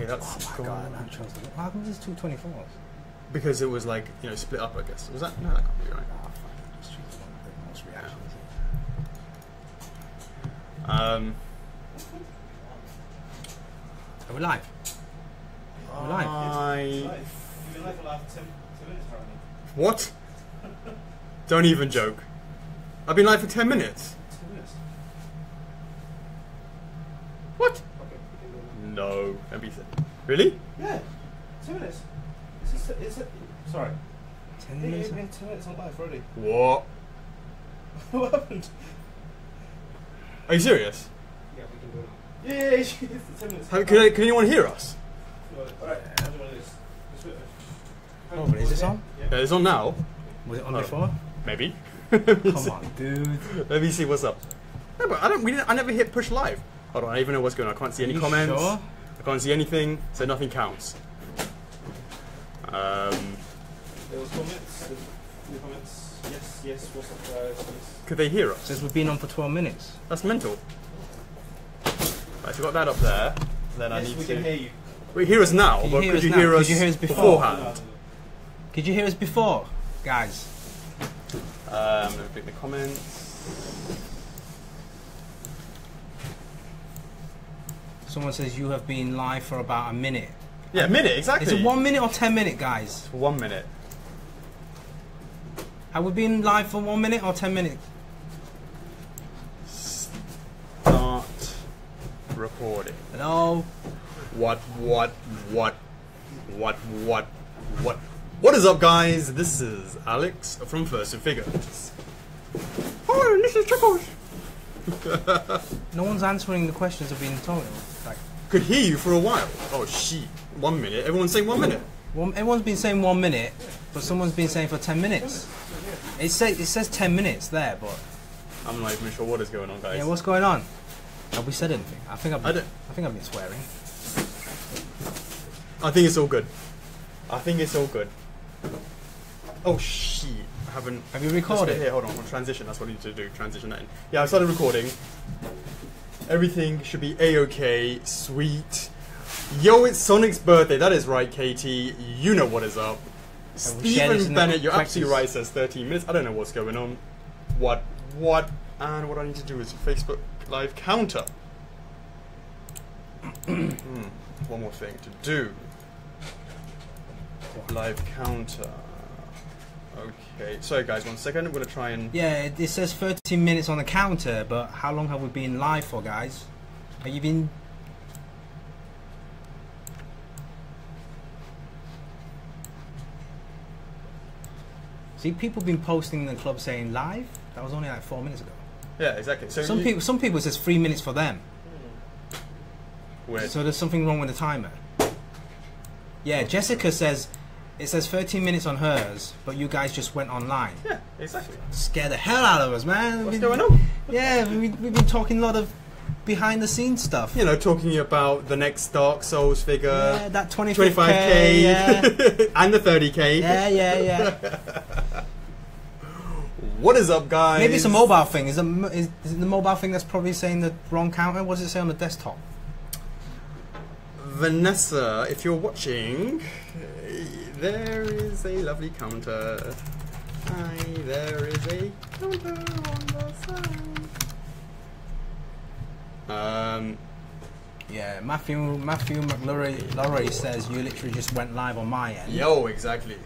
Okay, that's Oh my gone. god, I chose the. How come there's two 24s? Because it was like, you know, split up, I guess. Was that? No, that can't be right. Fine. Just choose the one with the most reactions. Um, Are we live? We're live. I... You've been live for like 10, 10 minutes apparently. What? Don't even joke. I've been live for 10 minutes? What? Okay, we can go No. Don't be silly. Really? Yeah, 10 minutes. It's a, it's a, sorry. 10 Yeah, minutes? it's been 10 minutes on live already. What? what happened? Are you serious? Yeah, we can go now. Yeah, yeah, yeah, it's 10 minutes. How, can, I, can anyone hear us? Alright, how do you want this? This Oh, but is this on? Yeah, Yeah. it's on now. Was it on Oh. before? Maybe. Come on, dude. Let me see what's up. No, but I don't. We didn't, I never hit push live. Hold on. I don't even know what's going on. I can't see any you comments. sure? I can't see anything, so nothing counts. Um, comments. There's a few comments. Yes, yes, what's up guys? Yes. could they hear us? Says we've been on for 12 minutes. That's mental. Right, so got that up there. Then I need we to. can hear you. Wait, hear us now, Can you but hear could us you now? hear Could us, you hear us before? beforehand? Could you hear us before, guys? Um, let me pick the comments. Someone says you have been live for about a minute. Yeah, a minute exactly. Is it one minute or 10 minute, guys? One minute. Have we been live for one minute or 10 minutes? Start recording. Hello? What? What? What? What? What? What? What is up, guys? This is Alex from First and Figures. Oh, this is Chuckles. No one's answering the questions I've been told. Like, Could hear you for a while. Oh, shit. One minute. Everyone's saying one minute. one, everyone's been saying one minute, but someone's been saying for 10 minutes. It, say, it says 10 minutes there, but I'm not even sure what is going on, guys. yeah, what's going on? Have we said anything? I think I've I don't- I think I've been swearing. I think it's all good. I think it's all good. Oh shit! Haven't. Have you recorded? Here, hold on. Transition. That's what I need to do. Transition that in. Yeah, I started recording. Everything should be a okay. Sweet. Yo, it's Sonic's birthday. That is right, Katie. You know what is up. Have we shared this Stephen Bennett, you're absolutely right. Says 13 minutes. I don't know what's going on. What? What? And what I need to do is Facebook Live counter. Hmm, One more thing to do. Live counter. Okay, sorry guys, one second. I'm gonna try and. Yeah, it, it says 13 minutes on the counter, but how long have we been live for, guys? Have you been. See, people been posting in the club saying live. That was only like four minutes ago. Yeah, exactly. So Some you- people, some people it says three minutes for them. Hmm. Weird. So there's something wrong with the timer. Yeah, Jessica says it says 13 minutes on hers, but you guys just went online. Yeah, exactly. Scare the hell out of us, man. What's We- going on? Yeah, we, we've been talking a lot of behind the scenes stuff. You know, talking about the next Dark Souls figure, Yeah, that 25k. 25k, Yeah, and the 30k. yeah, yeah. yeah. What is up, guys? Maybe it's a mobile thing. Is, mo- is, is it the mobile thing that's probably saying the wrong counter? What does it say on the desktop? Vanessa, if you're watching, there is a lovely counter. Hi, there is a counter on the side. Um, Yeah, Matthew Matthew McLaury Laurie says you literally just went live on my end. yo, exactly.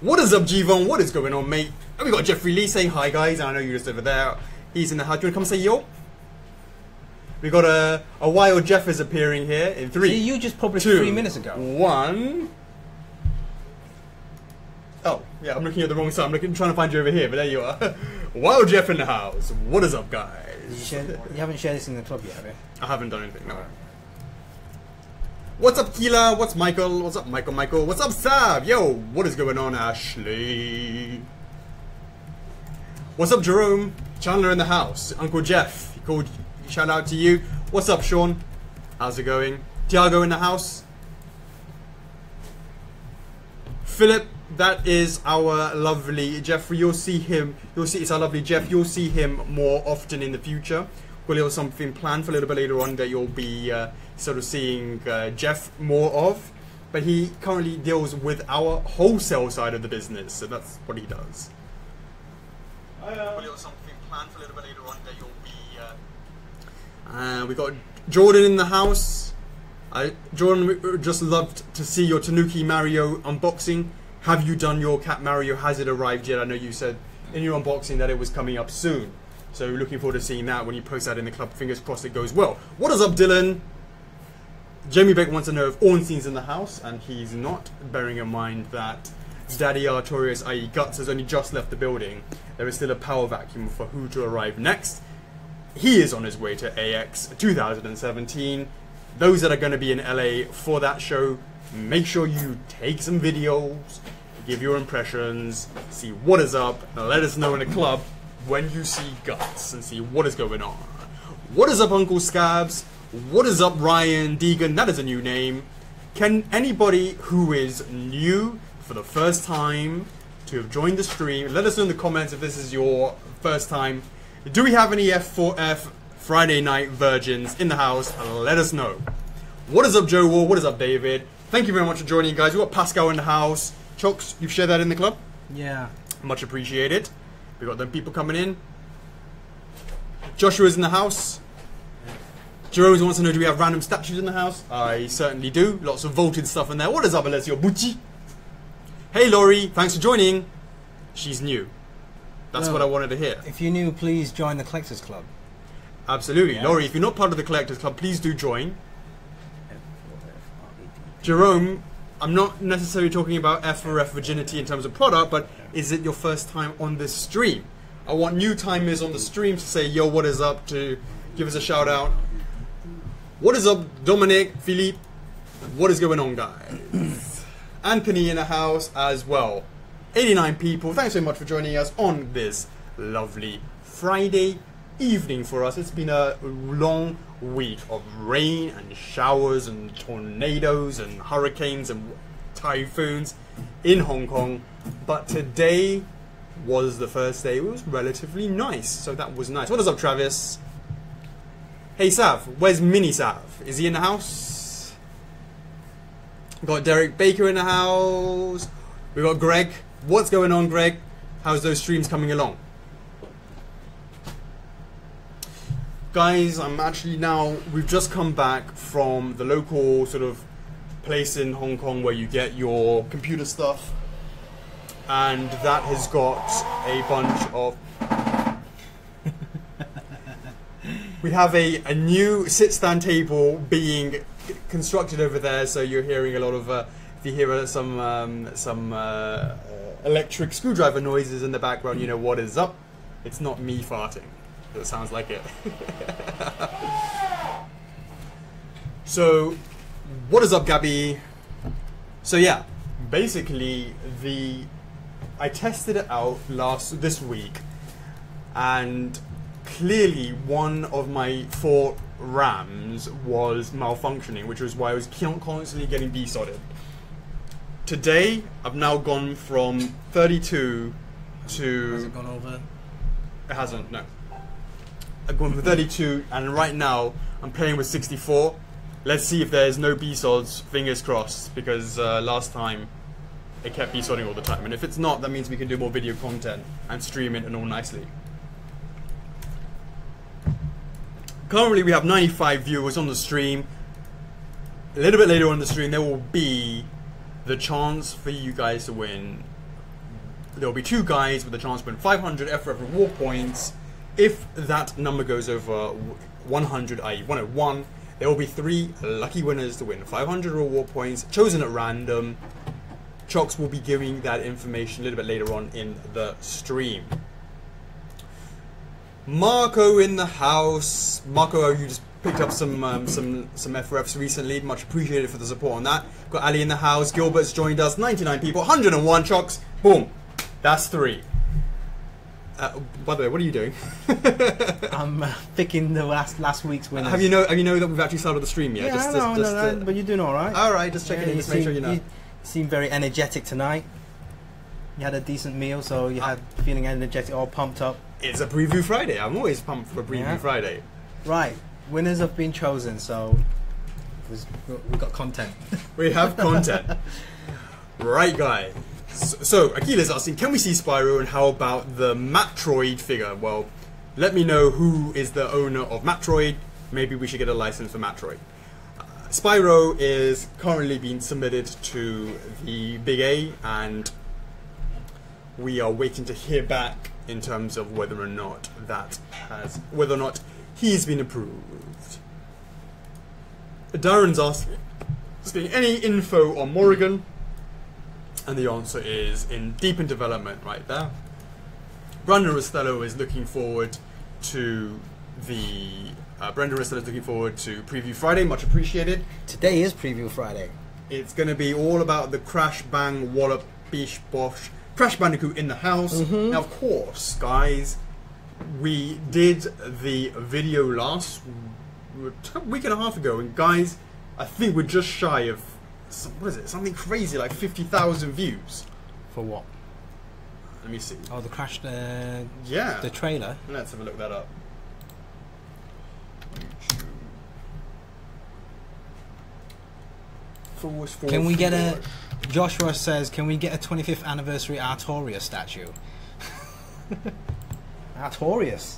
What is up, Gvon? What is going on, mate? And we got Jeffrey Lee saying hi, guys. I know you're just over there. He's in the house. Do you want to come say yo? We got a a wild Jeff is appearing here in three. See, you just published two, three minutes ago. One. Oh, yeah, I'm looking at the wrong side. I'm looking, trying to find you over here, but there you are. Wild Jeff in the house. What is up, You, guys? shared, you haven't shared this in the club yet, have you? I haven't done anything, no. What's up, Keela? What's Michael? What's up, Michael? Michael? What's up, Sav? Yo, what is going on, Ashley? What's up, Jerome? Chandler in the house. Uncle Jeff. He called. Shout out to you. What's up, Sean? How's it going? Tiago in the house. Philip, that is our lovely Jeffrey. You'll see him. You'll see it's our lovely Jeff. You'll see him more often in the future. We'll have something planned for a little bit later on that you'll be uh, sort of seeing uh, Jeff more of. But he currently deals with our wholesale side of the business, so that's what he does. I, uh, Probably have something planned for a little bit later on that you'll be. Uh, we got Jordan in the house. I, Jordan, just loved to see your Tanuki Mario unboxing. Have you done your Cat Mario? Has it arrived yet? I know you said in your unboxing that it was coming up soon. So looking forward to seeing that when you post that in the club. Fingers crossed it goes well. What is up, Dylan? Jamie Beck wants to know if Ornstein's in the house, and he's not, bearing in mind that Daddy Artorias, i.e. Guts, has only just left the building. There is still a power vacuum for who to arrive next. He is on his way to AX 2017. Those that are going to be in LA for that show, make sure you take some videos, give your impressions, see what is up, and let us know in the club when you see Guts and see what is going on. What is up, Uncle Scabs? What is up, Ryan Deegan? That is a new name. Can anybody who is new for the first time to have joined the stream, let us know in the comments if this is your first time. Do we have any F4F Friday night virgins in the house? Let us know. What is up, Joe Wall? What is up, David? Thank you very much for joining, you guys. We've got Pascal in the house. Chocks, you've shared that in the club? Yeah. Much appreciated. We got them people coming in. Joshua's in the house. Jerome wants to know do we have random statues in the house? I certainly do. Lots of vaulted stuff in there. What is up, Alessio Bucci? Hey, Laurie. Thanks for joining. She's new. That's Well- what I wanted to hear. If you're new, please join the Collectors Club. Absolutely. Yeah. Laurie, if you're not part of the Collectors Club, please do join. Jerome, I'm not necessarily talking about F for F virginity in terms of product, but is it your first time on this stream? I want new timers on the stream to say, yo, what is up, to give us a shout out. What is up, Dominic, Philippe? What is going on, guys? Anthony in the house as well. 89 people. Thanks so much for joining us on this lovely Friday evening for us. It's been a long week of rain and showers and tornadoes and hurricanes and typhoons in Hong Kong. But today was the first day. It was relatively nice. So that was nice. What is up, Travis? Hey, Sav. Where's Mini Sav? Is he in the house? Got Derek Baker in the house. We've got Greg. What's going on, Greg? How's those streams coming along? Guys, I'm actually now. We've just come back from the local sort of place in Hong Kong where you get your computer stuff, and that has got a bunch of. we have a, a new sit stand table being constructed over there, so you're hearing a lot of. Uh, if you hear uh, some um, some uh, uh, electric screwdriver noises in the background, you know what is up. It's not me farting. It sounds like it. so, what is up, Gabby? So yeah, basically the I tested it out last this week, and clearly one of my four RAMs was malfunctioning, which was why I was constantly getting desodded. Today, I've now gone from 32 to Has it gone over? it hasn't, no. I've gone for 32, and right now I'm playing with 64. Let's see if there's no B-sods, fingers crossed, because uh, last time it kept B-sodding all the time. And if it's not, that means we can do more video content and stream it and all nicely. Currently, we have 95 viewers on the stream. A little bit later on the stream, there will be the chance for you guys to win there will be two guys with a chance to win 500 F4F reward points. If that number goes over 100, i.e. 101, there will be three lucky winners to win 500 reward points, chosen at random. Chocks will be giving that information a little bit later on in the stream. Marco in the house. Marco, you just picked up some um, some some F4Fs recently. Much appreciated for the support on that. Got Ali in the house. Gilbert's joined us. 99 people. 101 chocks. Boom. That's three. Uh, by the way, what are you doing? I'm uh, picking the last last week's winners. have you know? Have you know that we've actually started the stream yet? Yeah, just, I just, know, just, no, no, uh, but you're doing all right. all right, just checking Yeah, in, just make sure you know. You seem very energetic tonight. You had a decent meal, so you had feeling energetic, all pumped up. It's a preview Friday. I'm always pumped for a preview Yeah. Friday. Right, winners have been chosen, so we've got content. We have content. right, guy. So, so Akila's asking, can we see Spyro and how about the Metroid figure? Well, let me know who is the owner of Metroid. Maybe we should get a license for Metroid. Uh, Spyro is currently being submitted to the Big A, and we are waiting to hear back in terms of whether or not that has, whether or not he's been approved. Darren's asking any info on Morrigan, and the answer is in deep in development right there. Brandon Rostello is looking forward to the uh, Brandon Rostello is looking forward to Preview Friday, much appreciated. Today is Preview Friday. It's going to be all about the Crash Bang Wallop Beesh Bosh Crash Bandicoot in the house. Now, of course, guys, we did the video last week and a half ago, and guys, I think we're just shy of what is it? Something crazy like fifty thousand views. For what? Let me see. Oh, the crash, the Yeah, the trailer. let's have a look that up. Forward, forward, Can we get a? Joshua says, can we get a 25th anniversary Artorias statue? Artorias.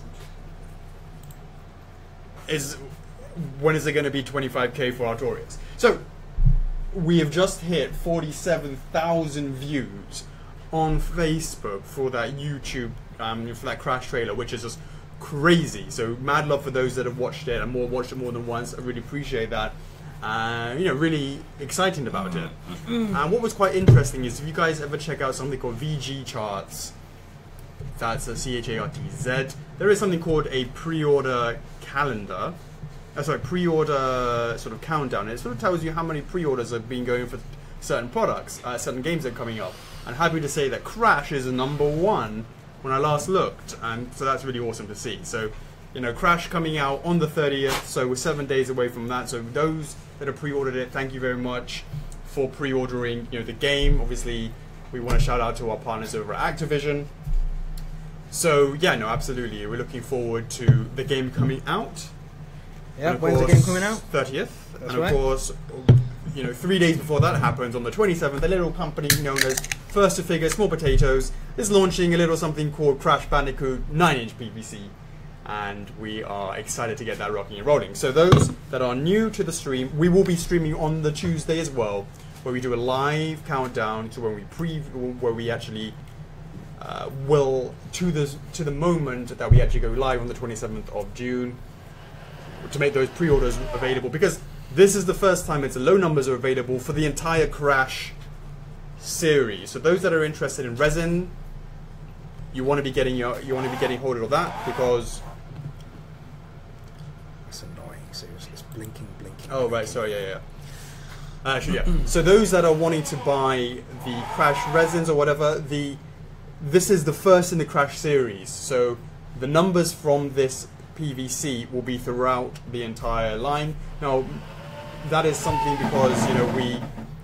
is when is it going to be 25k for Artorias? So we have just hit 47,000 views on Facebook for that YouTube um, for that crash trailer, which is just crazy. So mad love for those that have watched it and more watched it more than once. I really appreciate that. Uh, you know, really exciting about it. and what was quite interesting is if you guys ever check out something called VG Chartz, that's a C H A R T Z. There is something called a pre-order calendar. Uh, sorry, pre-order sort of countdown. It sort of tells you how many pre-orders have been going for certain products, uh, certain games that are coming up. And happy to say that Crash is number one when I last looked, and so that's really awesome to see. So, you know, Crash coming out on the 30th, so we're seven days away from that. So those that have pre-ordered it, thank you very much for pre-ordering. You know, the game. Obviously, we want to shout out to our partners over at Activision. So yeah, no, absolutely. We're looking forward to the game coming out. Yeah, when's the game coming out? 30th. That's and of right. course, you know, three days before that happens, on the 27th, a little company known as First to Figure Small Potatoes is launching a little something called Crash Bandicoot 9 inch PVC. And we are excited to get that rocking and rolling. So, those that are new to the stream, we will be streaming on the Tuesday as well, where we do a live countdown to when we pre, where we actually uh, will to the to the moment that we actually go live on the 27th of June to make those pre-orders available because this is the first time it's low numbers are available for the entire Crash series. So those that are interested in resin, you want to be getting your you want to be getting hold of that because That's annoying. Seriously, it's blinking, blinking. oh right sorry yeah yeah. Uh, actually, yeah. So those that are wanting to buy the Crash resins or whatever, the this is the first in the Crash series. So the numbers from this PVC will be throughout the entire line. Now, that is something because you know we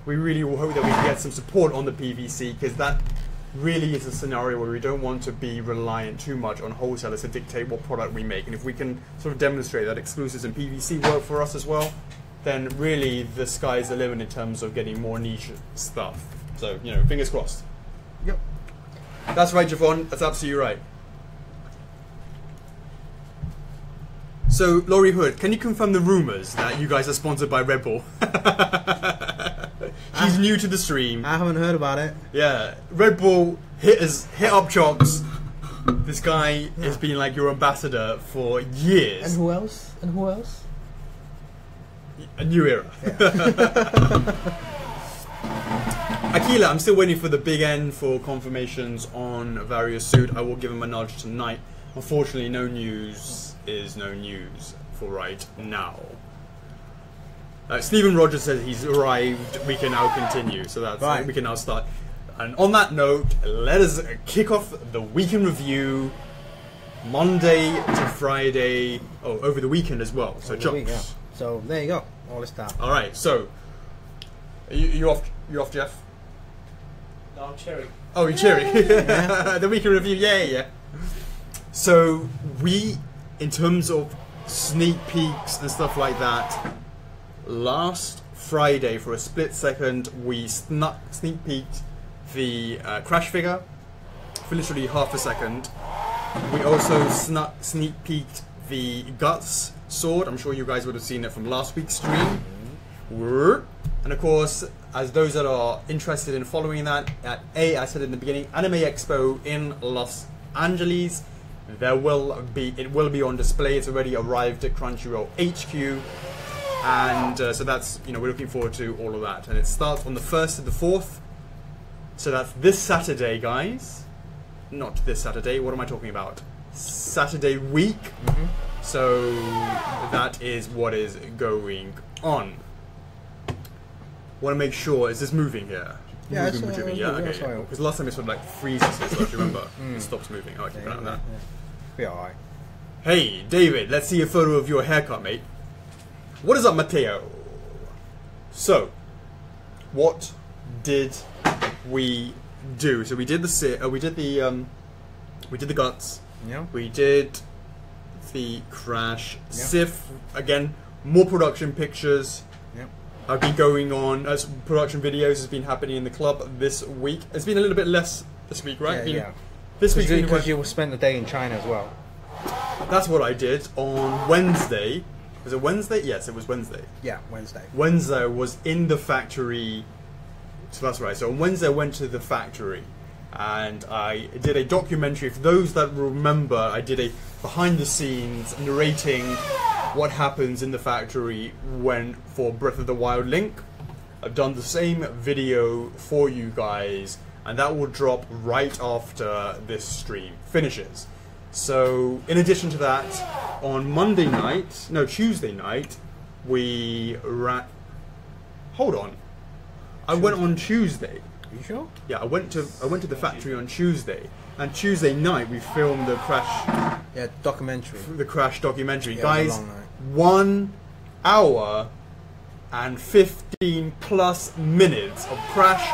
we really will hope that we can get some support on the PVC because that really is a scenario where we don't want to be reliant too much on wholesalers to dictate what product we make. And if we can sort of demonstrate that exclusives and PVC work for us as well, then really the sky's the limit in terms of getting more niche stuff. So you know, fingers crossed. Yep. That's right, Javon. That's absolutely right. So, Laurie Hood, can you confirm the rumors that you guys are sponsored by Red Bull? She's new to the stream. I haven't heard about it. Yeah, Red Bull hit us, hit up Chocks. This guy has been like your ambassador for years. And who else? And who else? A new era. Akila, I'm still waiting for the big end for confirmations on Varia Suit. I will give him a nudge tonight. Unfortunately, no news is no news for right now. Uh, Stephen Rogers says he's arrived. We can now continue, so that's Right. we can now start. And on that note, let us kick off the weekend review. Monday to Friday. Oh, over the weekend as well. So, Over the yeah. So there you go. All this time. All right, so you, you off? You off, Jeff? No, I'm cherry. Oh, you're cheering. the weekend review, yeah, yeah. So we, in terms of sneak peeks and stuff like that. Last Friday, for a split second, we snuck, sneak peeked the uh, Crash figure for literally half a second. We also snuck, sneak peeked the Guts sword. I'm sure you guys would have seen it from last week's stream. And of course, as those that are interested in following that, at A, I said in the beginning, Anime Expo in Los Angeles. There will be, it will be on display. It's already arrived at Crunchyroll HQ, and uh, so that's you know we're looking forward to all of that. And it starts on the first to the fourth. So that's this Saturday, guys. Not this Saturday. What am I talking about? Saturday week. So that is what is going on. Want to make sure is this moving here? Yeah, moving, it's, uh, moving. Yeah, okay. Because last time it sort of like freezes. So if you remember, it stops moving. Oh, I keep an eye on that. Be alright. Hey, David, let's see a photo of your haircut, mate. What is up, Matteo? So, what did we do? So we did the uh, we did the um, we did the guts. Yeah. We did the crash. Yeah. Sif again. More production pictures Yeah. have been going on as production videos has been happening in the club this week. It's been a little bit less this week, right? Yeah. Yeah. This been Because you spent the day in China as well. That's what I did on Wednesday. Was it Wednesday? Yes, it was Wednesday. Yeah, Wednesday. Wednesday was in the factory. So that's right. So on Wednesday, I went to the factory and I did a documentary. For those that remember, I did a behind the scenes narrating what happens in the factory when for Breath of the Wild Link. I've done the same video for you guys, and that will drop right after this stream finishes. So, in addition to that, on Monday night, no, Tuesday night, we ran. Hold on. I went on Tuesday. Are you sure? Yeah, I went to I went to the factory on Tuesday, and Tuesday night we filmed the crash Yeah, documentary. the crash documentary. Yeah, Guys, a long night. one hour and 15 plus minutes of crash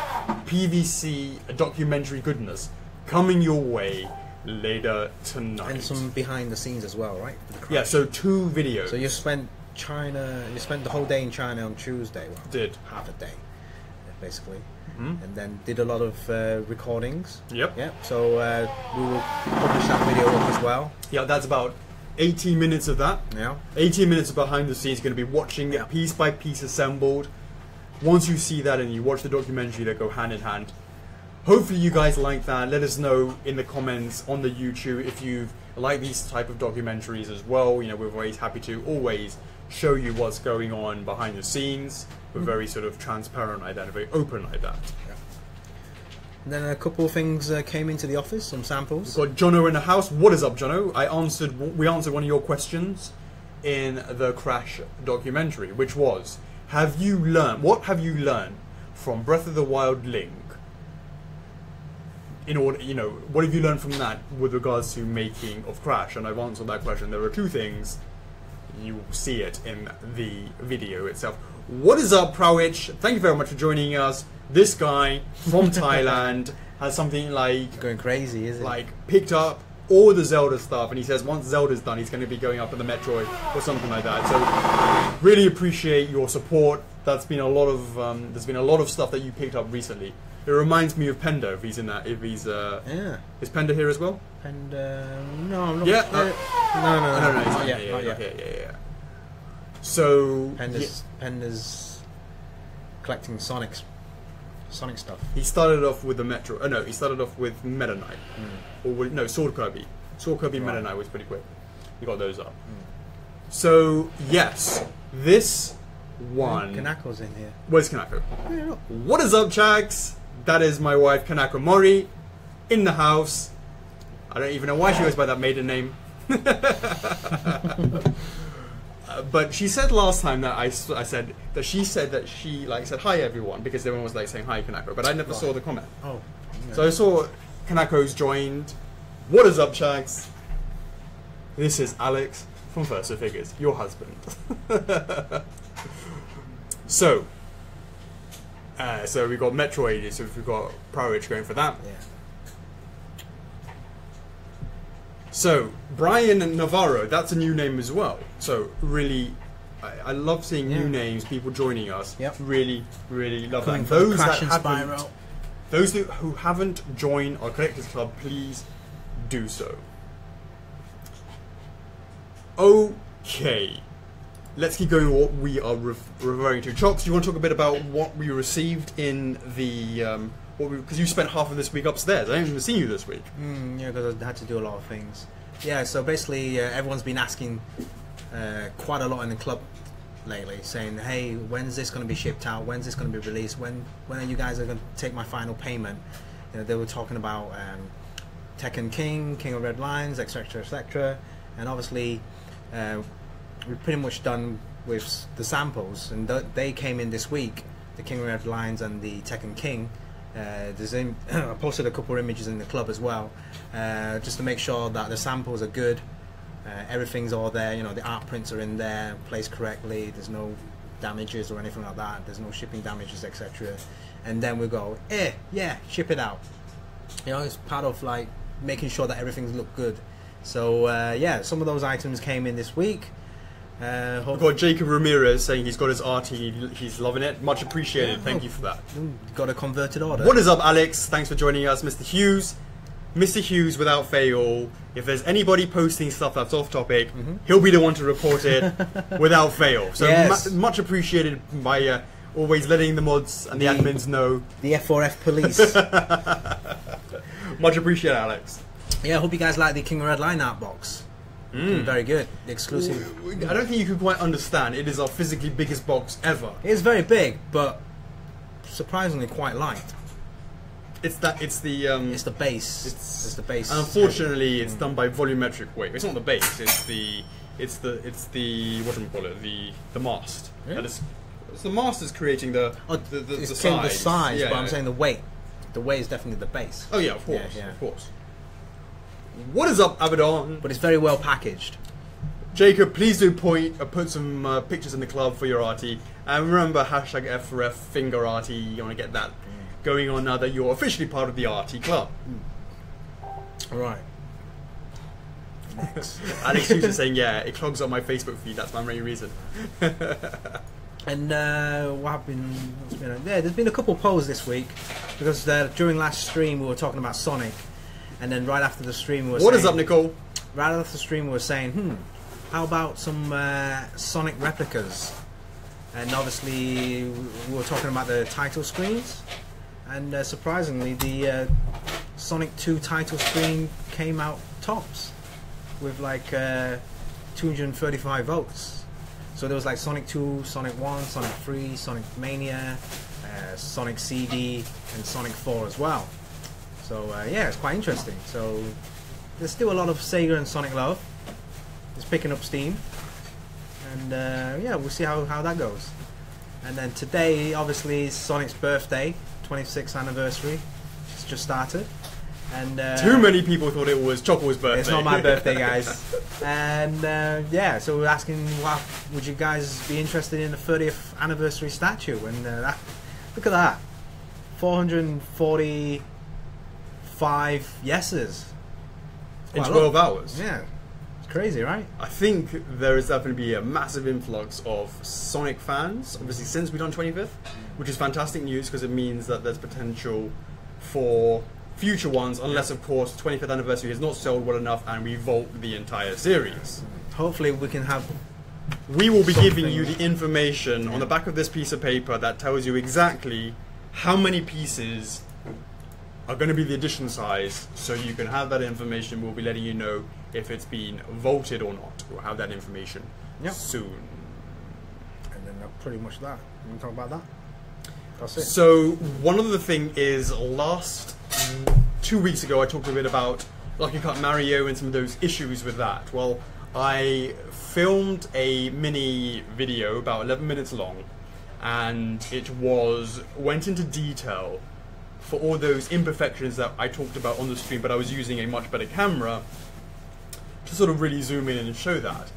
PVC documentary goodness coming your way later tonight. And some behind the scenes as well, right? For the crash. yeah, so two videos. So you spent China. You spent the whole day in China on Tuesday. Well, did. half a day, basically, Mhm. and then did a lot of uh, recordings. Yep. Yeah. So uh, we will publish that video up as well. Yeah, that's about 18 minutes of that. Yeah. 18 minutes of behind the scenes, going to be watching Yeah. it piece by piece assembled. Once you see that and you watch the documentary, they go hand in hand. Hopefully, you guys like that. Let us know in the comments on the YouTube if you like these type of documentaries as well. You know, we're always happy to always show you what's going on behind the scenes. We're very sort of transparent like that, and very open like that. And then a couple of things uh, came into the office, some samples. We've got Jono in the house. What is up, Jono? I answered. We answered one of your questions in the Crash documentary, which was: Have you learned? What have you learned from Breath of the Wild Link? In order, you know, what have you learned from that with regards to making of Crash? And I've answered that question. There are two things. You will see it in the video itself. What is up, Prowitch? Thank you very much for joining us. This guy from Thailand has something like Going crazy, is it? like picked up all the Zelda stuff, and he says once Zelda's done, he's going to be going up in the Metroid or something like that. So really appreciate your support. That's been a lot of um, there's been a lot of stuff that you picked up recently. It reminds me of Pendo if he's in that. If he's uh, yeah. is Pendo here as well? Uh, no, I'm not. Yeah, uh, uh, no, no, Oh, no, no, he's not not yet. here, Not yeah, yet. yeah, yeah, yeah. So Penda's, Penda's collecting Sonic's Sonic stuff. he started off with the Metro. Oh no, he started off with Meta Knight, hmm. or with, no Sword Kirby. Sword Kirby Meta Knight was pretty quick. You got those up. Hmm. So yes, this one. Kanako's in here. Where's Kanako? Yeah. What is up, Chags? That is my wife Kanako Mori in the house. I don't even know why she goes by that maiden name. Uh, but she said last time that I said that she said that she like said hi everyone because everyone was like saying hi Kanako, but I never saw the comment. Oh. So I saw Kanako's joined. What is up, Chags? This is Alex from First Versa Figures, your husband. so, uh, so we've got Metroid, so we've got Prowitch going for that. Yeah. So Brian Navarro, that's a new name as well. So really, I, I love seeing Yeah. new names, people joining us. Yep. Really, really love Coming that. Those that and haven't, those who, who haven't joined our collectors club, please do so. Okay. Let's keep going what we are re- referring to. Chocks, do you want to talk a bit about what we received in the. Um, because you spent half of this week upstairs. I haven't even seen you this week. Mm, yeah, because I had to do a lot of things. Yeah, so basically, uh, everyone's been asking uh, quite a lot in the club lately, saying, "Hey, when's this going to be shipped out? When's this going to be released? When when are you guys going to take my final payment?" You know, they were talking about um, Tekken King, King of Red Lions, etc., etc., and obviously, uh, we're pretty much done with the samples, and th- they came in this week. The King of Red Lions and the Tekken King. Uh, there's im- I posted a couple of images in the club as well, uh, just to make sure that the samples are good. Uh, everything's all there. You know, the art prints are in there, placed correctly. There's no damages or anything like that. There's no shipping damages, etc. And then we go, eh, yeah, ship it out. You know, it's part of like making sure that everything's look good. So uh, yeah, some of those items came in this week. Uh, I've got Jacob Ramirez saying he's got his RT, he's loving it. Much appreciated. Thank you for that. got a converted order. What is up, Alex? Thanks for joining us, Mr. Hughes. Mr. Hughes, without fail, if there's anybody posting stuff that's off topic, he'll be the one to report it without fail. So Yes. mu- much appreciated by uh, always letting the mods and the, The- admins know. the F4F police? Much appreciated, Alex. yeah, I hope you guys like the King of Red Lions art box. Mm. Very good. The exclusive. I don't think you can quite understand. It is our physically biggest box ever. It is very big, but surprisingly quite light. It's that. It's the. Um, It's the base. It's- It's, the base. Unfortunately, it's done by volumetric weight. It's not the base. It's the it's the it's the what do we call it? The the mast. Yeah. That is, it's the mast is creating the Oh, the, the, it's the of the size. size, Yeah, but I'm yeah. saying the weight. The weight is definitely the base. Oh yeah, of course, Yeah, yeah. of course. What is up, Abaddon? But it's very well packaged. Jacob, please do point uh, put some uh, pictures in the club for your RT, and remember hashtag F4F finger RT. You want to get that going on now that you're officially part of the RT club. All right. Next. Alex Hughes is saying, yeah, it clogs up my Facebook feed. That's my main reason. And uh, what been? What's been yeah, there's been a couple polls this week because uh, during last stream we were talking about Sonic, and then right after the stream we were What saying, is up, Nicole? right after the stream we were saying, hmm, how about some uh, Sonic replicas? And obviously we were talking about the title screens, and uh, surprisingly the uh, Sonic 2 title screen came out tops with like uh, 235 votes. So there was like Sonic 2, Sonic 1, Sonic 3, Sonic Mania, uh, Sonic CD, and Sonic 4 as well. So uh, yeah, it's quite interesting. So there's still a lot of Sega and Sonic love. It's picking up steam, and uh, yeah, we'll see how, how that goes. And then today, obviously, is Sonic's birthday, 26th anniversary. It's just started, and uh, Too many people thought it was Choco's birthday. It's not my birthday, guys. and uh, yeah, so we're asking, well, would you guys be interested in the 30th anniversary statue? And uh, that, look at that, 445 yeses. in Quite 12 hours. Yeah, it's crazy, right? I think there is definitely be a massive influx of Sonic fans, obviously since we've done 25th, which is fantastic news because it means that there's potential for future ones, unless of course 25th anniversary has not sold well enough and we vault the entire series. Hopefully, we can have. We will be giving you the information on the back of this piece of paper that tells you exactly how many pieces are going to be the edition size, so you can have that information. We'll be letting you know if it's been voted or not. We'll have that information Yep. soon. And then uh, pretty much that. You want to talk about that? That's it. So one other thing is last two weeks ago I talked a bit about Lucky Cat Mario and some of those issues with that. Well, I filmed a mini video about 11 minutes long, and it was went into detail for all those imperfections that I talked about on the stream, but I was using a much better camera to sort of really zoom in and show that.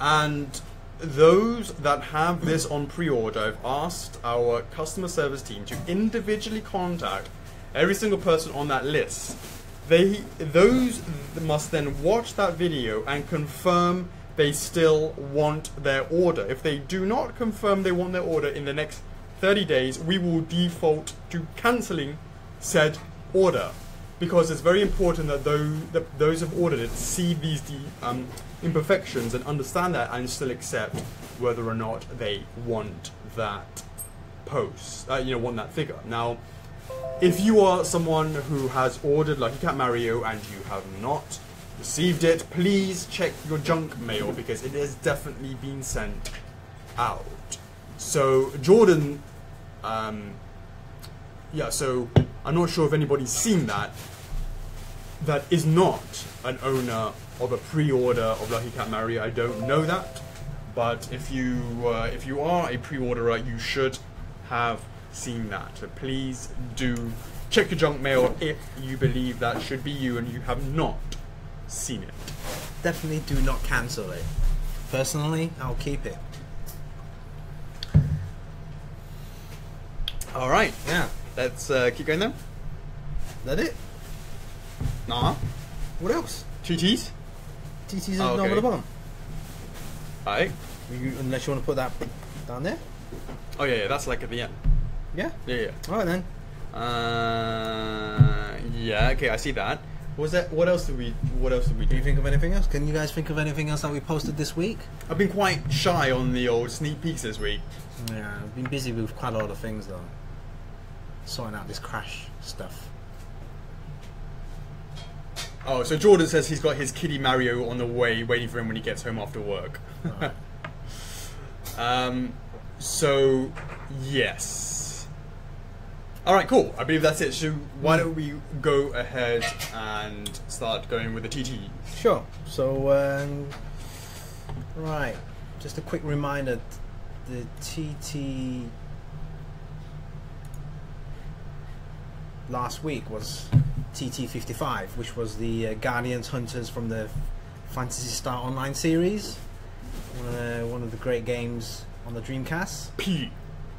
And those that have this on pre-order, I've asked our customer service team to individually contact every single person on that list they those must then watch that video and confirm they still want their order. If they do not confirm they want their order in the next 30 days, we will default to cancelling said order because it's very important that those, that those who've ordered it see these um, imperfections and understand that and still accept whether or not they want that post, uh, you know, want that figure. Now, if you are someone who has ordered Lucky Cat Mario and you have not received it, please check your junk mail because it has definitely been sent out. So Jordan, um, yeah. So I'm not sure if anybody's seen that. That is not an owner of a pre-order of Lucky Cat Mario. I don't know that, but if you uh, if you are a pre-orderer, you should have seen that. So please do check your junk mail if you believe that should be you and you have not seen it. Definitely do not cancel it. Personally, I'll keep it. All right, Yeah. Let's uh, keep going then. That it? Nah, What else? TTs. TT's Oh, oh, okay. on the bottom. Alright. You, unless you want to put that down there. Oh yeah, yeah, that's like at the end. Yeah. Yeah, yeah. All right then. Uh, yeah. Okay, I see that. What was that? What else did we? What else did we Do you think of anything else? Can you guys think of anything else that we posted this week? I've been quite shy on the old sneak peeks this week. Yeah, I've been busy with quite a lot of things though. Sorting out this crash stuff. Oh, so Jordan says he's got his kiddie Mario on the way, waiting for him when he gets home after work. Alright. um, so yes. All right, cool. I believe that's it. So why don't we go ahead and start going with the TT? Sure. So, um, right. Just a quick reminder: the TT last week was TT55, which was the uh, Guardians Hunters from the Phantasy Star Online series. One of the, one of the great games on the Dreamcast. P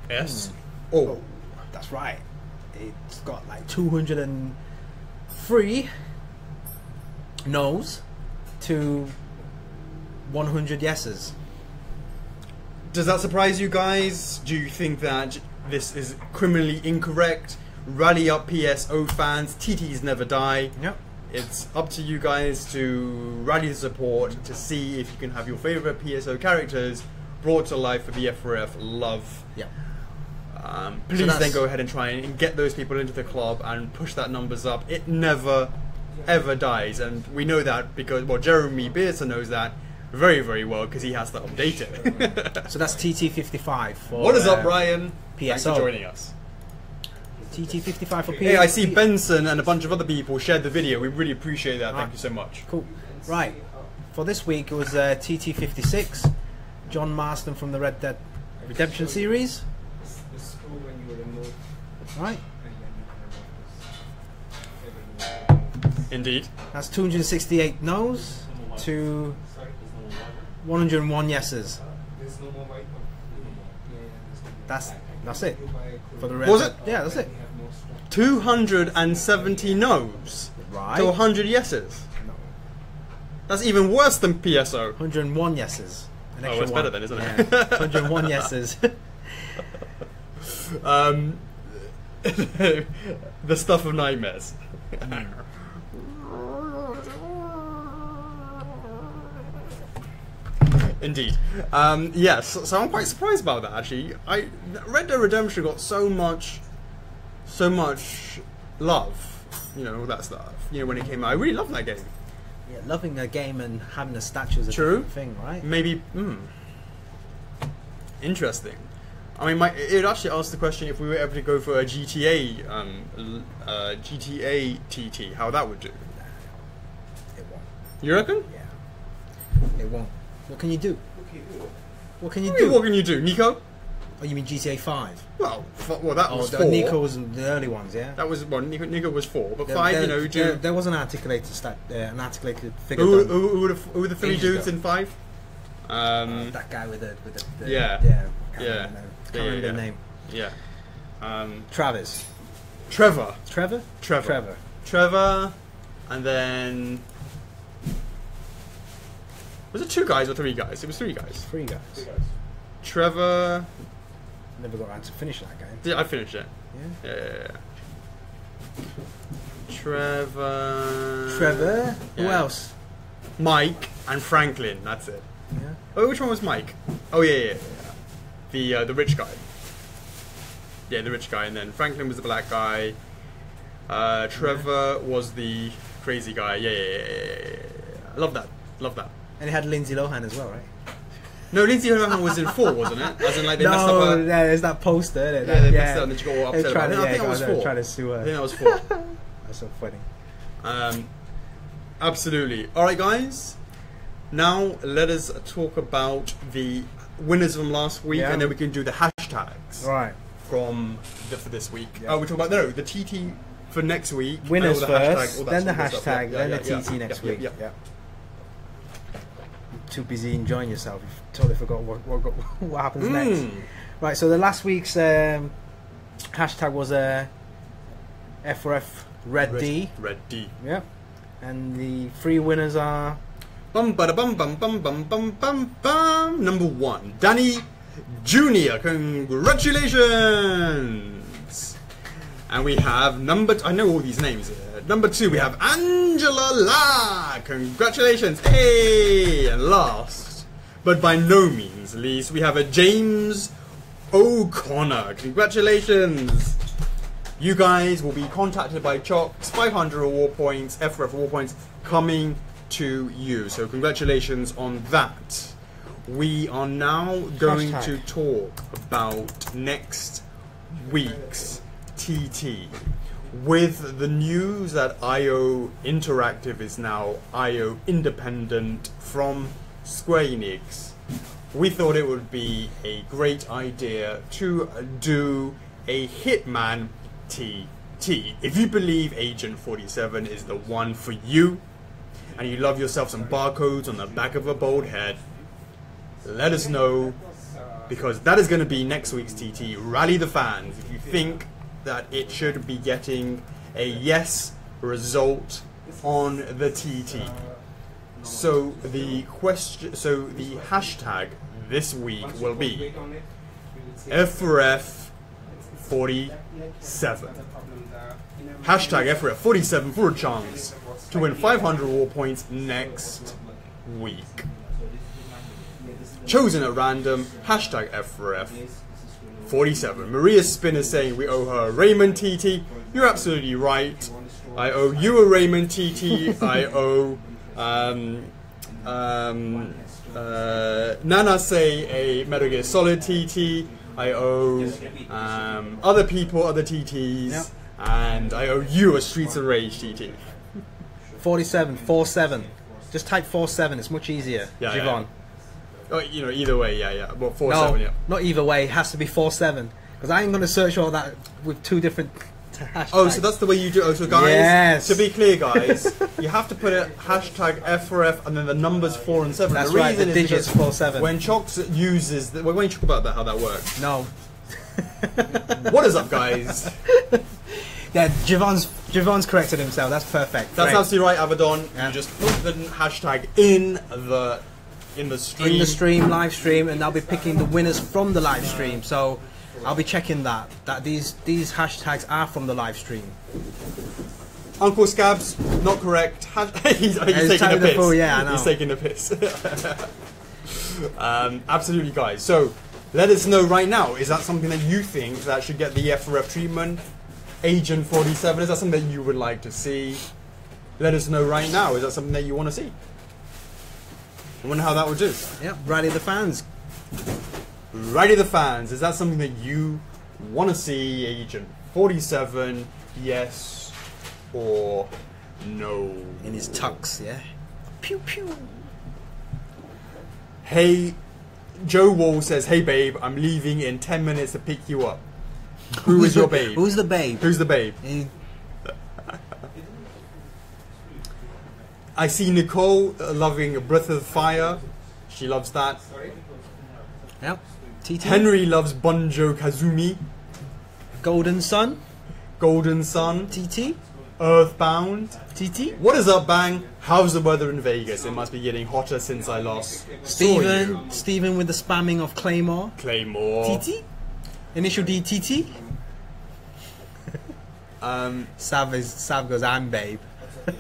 S Hmm. O. That's right. It's got like 203 no's to 100 yeses. Does that surprise you guys? Do you think that this is criminally incorrect? Rally up PSO fans, TTs never die. Yep. It's up to you guys to rally the support to see if you can have your favorite PSO characters brought to life for the F4F love. Yep. Um, please that's- then go ahead and try and get those people into the club and push that numbers up. It never, ever dies, and we know that because well, Jeremy Beerson knows that very, very well because he has to update it. So that's TT55 for. what is up, uh, Ryan? Thanks for PSO. joining us. TT55 for P- Hey, I see Benson and a bunch of other people shared the video. We really appreciate that. Thank Ah. you so much. Cool. Right. For this week, it was uh, TT56. John Marston from the Red Dead Redemption series. The screw when you remove Right. and then you can remove Indeed. That's 268 no's to 101 yeses. there's no more white one. Yeah, yeah, there's no more. That's that's it You buy a code. for the Red Was it? Yeah, that's it. We have no stock. 270 no's Right. to 100 yeses. No. That's even worse than PSO. 101 yeses. An Oh, it's one. better then, isn't it? 101 yeses. Um, the stuff of nightmares. Indeed. Um, yes, so I'm quite surprised about that actually. I Red Dead Redemption got so much, so much love. You know all that stuff. You know when it came out, I really loved that game. yeah, loving a game and having a statue is a True. different thing, right? Maybe. Hmm. Interesting. I mean, my, it actually asked the question if we were able to go for a GTA, um, uh, GTA TT, how that would do. It won't. You reckon? Yeah. It won't. What can you do? What can you I mean, do? what can you do, Niko? Oh, you mean GTA 5? Well, f- well, that Oh, was the, four. Niko was the early ones, yeah. That was well, Niko, Niko was four, but There- five, there, you know, there, there was an articulated stat, uh, an articulated figure. Who, done. who, who, were the, who were the three dudes ago. in five? Um, that guy with the with the, the Yeah. yeah can't Yeah. remember. Can't Yeah, yeah, remember the name. yeah. Um, Travis. Trevor. Trevor. Trevor. Trevor. Trevor. and then was it two guys or three guys? It was three guys. Three guys. Three guys. Trevor. Never got around to finish that game. Yeah, I finished it. Yeah. Yeah. yeah, yeah. Trevor. Trevor. Who else? Mike and Franklin. That's it. Yeah. Oh, which one was Mike? Oh yeah, yeah, yeah. yeah. The uh, the rich guy. Yeah, the rich guy, and then Franklin was the black guy. Uh, Trevor was the crazy guy. Yeah, yeah, yeah, yeah, yeah, yeah. I love that. Love that. And it had Lindsay Lohan as well, right? No, Lindsay Lohan was in four, wasn't it? As in, like they messed up. no, Her, yeah, there's that poster. That, yeah, they yeah. messed up, and then she got all upset trying about to, it. I yeah, think that was four. trying to sue her. I think that was four. That's so funny. Um, absolutely. All right, guys. Now let us talk about the winners from last week, Yeah. and then we can do the hashtags Right. from the, for this week. Yeah. Oh, we're talking about no the TT for next week. Winners the hashtag, first, that then the sort of stuff. hashtag, Yeah, then the TT next week. yeah. Yeah. Too busy enjoying yourself. Totally forgot what what, what happens next. Mm. Right. So the last week's um, hashtag was uh, F4F Red, D. Red D. Yeah. And the three winners are Bum bada bum bum bum bum bum bum bum. Number one, Danny Junior. Congratulations. And we have number. T- I know all these names. Here. Number two, we have Angela La. Congratulations. Hey. And last, but by no means least, we have a James O'Connor. Congratulations. You guys will be contacted by Chocks, 500 reward points, F4F reward points coming to you. So congratulations on that. We are now going Hashtag. to talk about next week's TT. With the news that IO Interactive is now IO independent from Square Enix, we thought it would be a great idea to do a Hitman TT. If you believe Agent 47 is the one for you, and you love yourself some barcodes on the back of a bald head, let us know because that is going to be next week's TT. Rally the fans if you think that it should be getting a yes result on the TT. So the question, so the hashtag this week will be F4F 47. Hashtag F4F 47 for a chance to win 500 war points next week. Chosen at random, hashtag F4F 47. Maria Spin is saying we owe her Rayman TT. You're absolutely right. I owe you a Rayman TT. I owe um, um, uh, Nana say a Metal Gear Solid TT. I owe um, other people other TTs. Yep. And I owe you a Streets of Rage TT. 47, 47. Just type 47, it's much easier. Yeah, Javon. Oh, you know, either way, yeah, yeah. Well, 4 No, 7, yeah. not either way, it has to be 47. Because I ain't going to search all that with two different hashtags. Oh, so that's the way you do. It. Oh, so guys, Yes. to be clear, guys, you have to put a hashtag F4F and then the numbers four and seven. That's the right, reason the is digits four, seven. When Chocks uses, the, well, why don't you talk about that? How that works? No. what is up, guys? Yeah, Javon's, Javon's corrected himself. That's perfect. That's Great. absolutely right, Abaddon. Yeah. You just put the hashtag in the in the stream. in the stream, live stream, and I'll be picking the winners from the live stream. So I'll be checking that that these these hashtags are from the live stream. Uncle Scabs, not correct. Hash- he's, he's taking taking the the piss. fool, yeah, I know. He's taking a piss. um, absolutely, guys. So let us know right now. Is that something that you think that should get the F4F treatment? Agent 47, is that something that you would like to see? Let us know right now. Is that something that you want to see? I wonder how that would do. Yeah, rally the fans. Righty the fans, is that something that you want to see Agent 47? Yes or no? In his tux, yeah. Pew pew. Hey, Joe Wall says, Hey babe, I'm leaving in 10 minutes to pick you up. Who is your babe? Who's the babe? Who's the babe? Eh, I see Nicole uh, loving a Breath of Fire. She loves that. Yep. TT. Henry loves Banjo-Kazooie. Golden Sun. Golden Sun. TT. Earthbound. TT. What is up, Bang? How's the weather in Vegas? It must be getting hotter since I last saw Steven. you. Steven with the spamming of Claymore. Claymore. TT. Initial D TT. Um, Sav is Sav goes I'm babe.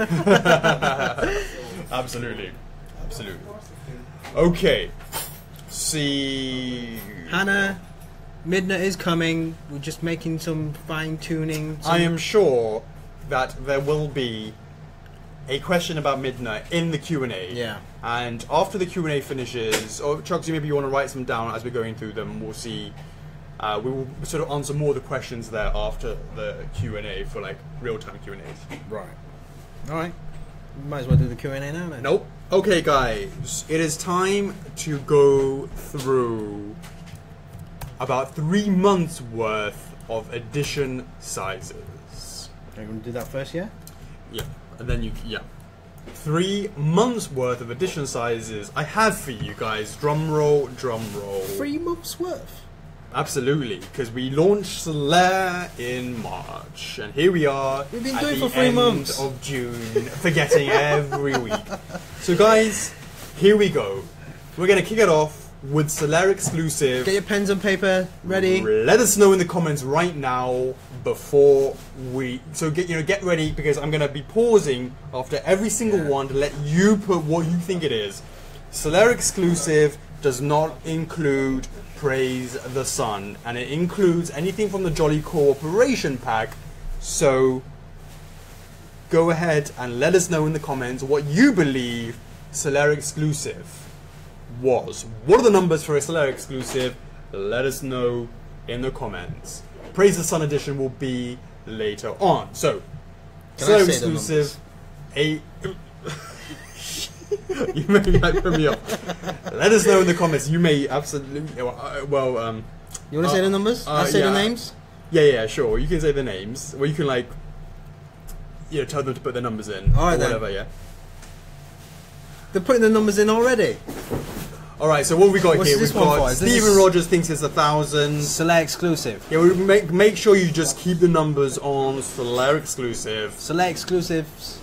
absolutely. Absolutely. Okay. See. Hannah, Midnight is coming. We're just making some fine tuning. I am sure that there will be a question about midnight in the Q and A. Yeah. And after the Q and A finishes, or Chucksy, maybe you want to write some down as we're going through them. We'll see. Uh, we will sort of answer more of the questions there after the Q and A for like real time Q and A's. Right. All right. Might as well do the Q and A now then. Nope. Okay, guys, it is time to go through about three months worth of edition sizes. Are you going to do that first, yeah? Yeah, and then you yeah. Three months worth of edition sizes I have for you guys. Drum roll, drum roll. Three months worth. Absolutely, because we launched Solaire in March, and here we are. We've been doing it for three months. of June, forgetting every week. So, guys, here we go. We're gonna kick it off with Solaire exclusive. Get your pens and paper ready. Let us know in the comments right now before we. So get you know get ready because I'm gonna be pausing after every single Yeah. one to let you put what you think it is. Solaire exclusive does not include Praise the Sun, and it includes anything from the Jolly Corporation pack. So go ahead and let us know in the comments what you believe Solaire exclusive was. What are the numbers for a Solaire exclusive? Let us know in the comments. Praise the Sun edition will be later on. So, Can I Solaire say the exclusive, eight. you may hype me up. Let us know in the comments. You may absolutely. Well, uh, um, You want to Uh, say the numbers? uh, I'll say yeah. the names. yeah, yeah, sure. You can say the names, or you can like, you know, tell them to put their numbers in, All right or then. whatever. Yeah. They're putting the numbers in already. All right. So what we got What's here? this We've got Stephen Rogers thinks it's a thousand. Select exclusive. Yeah, we make make sure you just keep the numbers on Solaire exclusive. Select exclusives.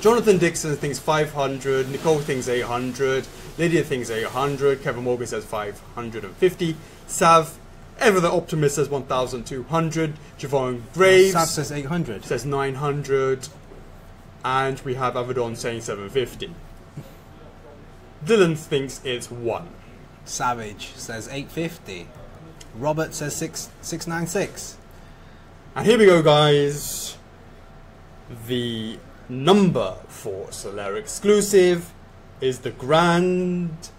Jonathan Dixon thinks 500. Nicole thinks 800. Lydia thinks 800. Kevin Morgan says 550. Sav, ever the optimist says 1,200. Javon Graves Sav says 800. says 900. And we have Avedon saying 750. Dylan thinks it's 1. Savage says 850. Robert says 6 696. And here we go, guys. The number for Solaire exclusive is the grand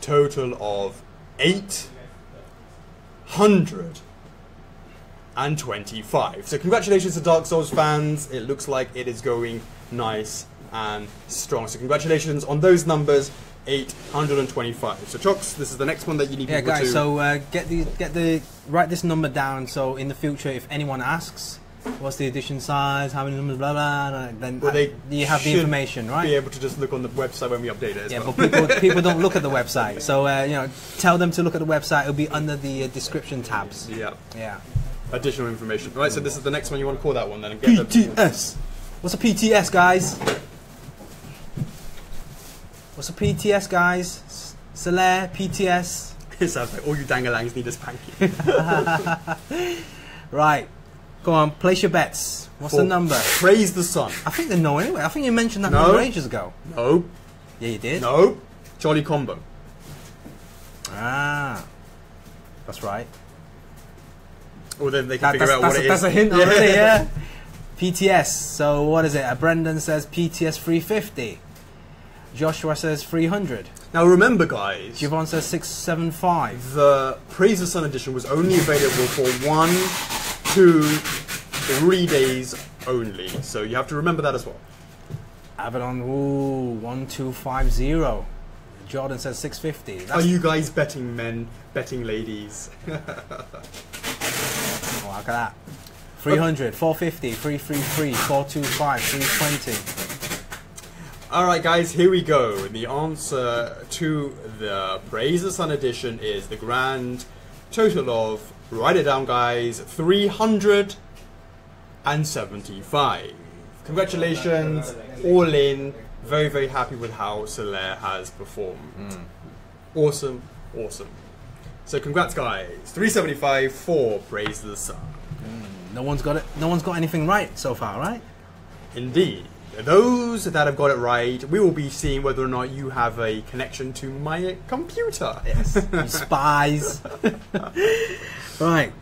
total of 825. So, congratulations to Dark Souls fans. It looks like it is going nice and strong. So, congratulations on those numbers 825. So, Chocks, this is the next one that you need Yeah, guys. to. So uh, get the get the write this number down. So in the future, if anyone asks, what's the edition size, how many numbers, blah blah, blah then Well, they you have the information, be able to just look on the website when we update it Yeah, well. but people people don't look at the website. So uh, you know, tell them to look at the website. It'll be under the uh, description tabs. yeah. Yeah. additional information. Right, so this is the next one. You want to call that one then? And get the, PTS. What's a PTS, guys? What's a PTS, guys? Solaire, PTS. it sounds like all you dangalangs need a spanking. Right. Go on, place your bets. What's For the number? Praise the sun. I think they know anyway. I think you mentioned that No. number ages ago. No, Yeah, you did. no. Jolly combo. Ah. That's right. Or then they can That- figure out what a, it that's is. a hint already, yeah. PTS. So what is it? Uh, Brendan says PTS 350. Joshua says 300. Now remember, guys, Javon says 675. the Praise the Sun edition was only available for one, two, three days only. So you have to remember that as well. Avalon, ooh, 1250. Jordan says 650. That's, Are you guys betting men, betting ladies? Oh, look at that. 300, 450, 333, 425, 320. All right, guys, here we go. The answer to the Praise the Sun edition is the grand total of, write it down, guys, 375. congratulations, all in. Very, very happy with how Solaire has performed. Mm. Awesome, awesome. So congrats, guys. 375 for Praise the Sun. No one's got it. No one's got anything right so far, right? Indeed. Those that have got it right, we will be seeing whether or not you have a connection to my computer. Yes. you spies. right.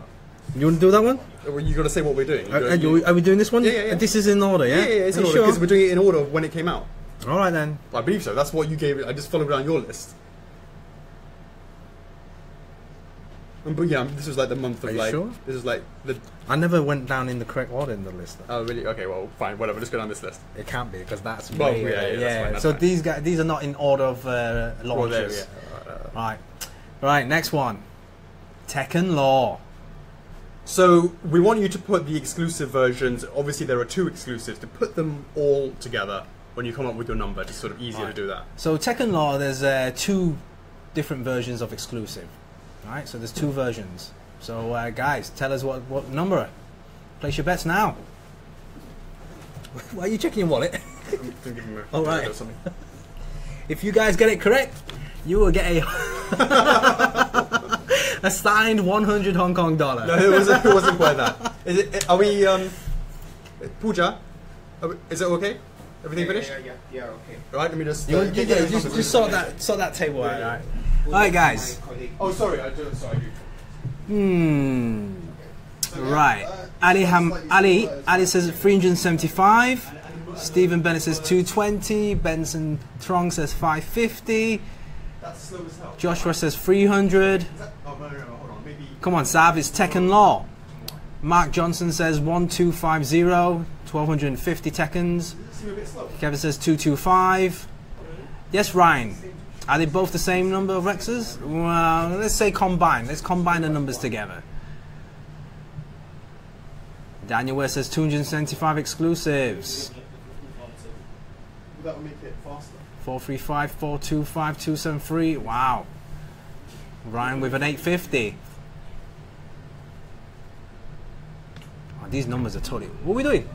You want to do that one? Well, you got to say what we're doing. Uh, are, are uh, you- are we doing this one? Yeah, yeah, yeah. This is in order, yeah? yeah, yeah, it's in order sure? because we're doing it in order of when it came out. All right then. I believe so. That's what you gave it. I just followed down your list. Um, But yeah, this was like the month of Are you like. sure? This is like the. I never went down in the correct order in the list. Oh really? Okay, well, fine, whatever. Just go down this list. It can't be because that's Well, way, yeah, yeah, that's fine, that's so fine. these guys, these are not in order of uh, Well, there, launches. yeah. Uh, Right, right. Next one, Tekken Law. So we want you to put the exclusive versions. Obviously, there are two exclusives. To put them all together when you come up with your number, it's sort of easier to do that. So Tekken Law, there's uh, two different versions of exclusive. Right, so there's two versions. So uh, guys, tell us what what number. Place your bets now. Why are you checking your wallet? I'm thinking of- All right. or something. If you guys get it correct, you will get a a signed 100 Hong Kong dollar. No, it wasn't, it wasn't quite that. Is it? Are we? Um, Pooja, we, is it okay? Everything yeah, finished? Yeah, yeah, yeah, okay. Right. Let me just. You, uh, you, get- yeah, get just, just in. sort that sort that table out. Yeah, Right. Alright, guys. Oh, sorry. I do. Sorry. Hmm. Right. Ali Ham Ali. Ali says 375. Stephen Bennett says 220. Benson Trong says 550. That's slow as hell. Joshua says 300. Is that, oh no, no, no, hold on. Maybe. Come on, Sav, it's Tekken Law. Mark Johnson says 1250. 1250 Tekkens. Does it seem a bit slow? Kevin says 225. Yes, Ryan. Are they both the same number of Rexes? Well, let's say combine. Let's combine the numbers together. Daniel Ware says 275 exclusives. That would make it faster. 435, 425, 273. Wow. Ryan with an 850. Oh, these numbers are totally. What are we doing?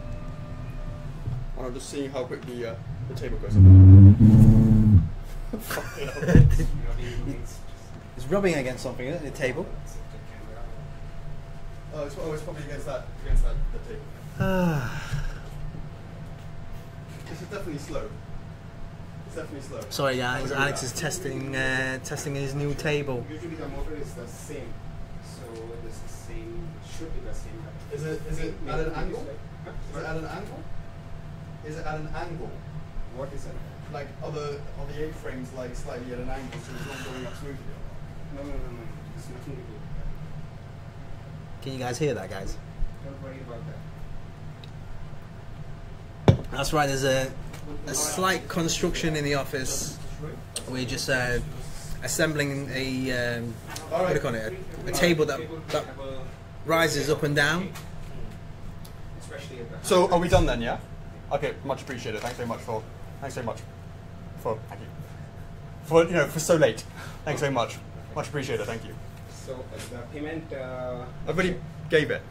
I'm just seeing how quick the uh, the table goes. It's rubbing against something, isn't it? The table. oh, it's, oh, it's probably against that against that the table. This is definitely slow. It's definitely slow. Sorry, guys. Alex is testing uh, testing his new table. Usually the motor is the same, so this is same should be the same. Is it is it at an angle? Is it at an angle? Is it at an angle? What is it? Like other are the A frames like slightly at an angle so it's not going up smoothly? No, no, no, no. It's nothing to do. Can you guys hear that, guys? Don't worry about that. That's right. There's a, a slight construction in the office. We're just uh, assembling a um, what do you call it? A, a table that, that rises up and down. Especially at the So are we done then? Yeah. Okay. Much appreciated. Thanks very much for. Thanks very much. For thank you. For you know for so late. Thanks very much. Much appreciated. Thank you. So uh, the payment, uh, I already gave it.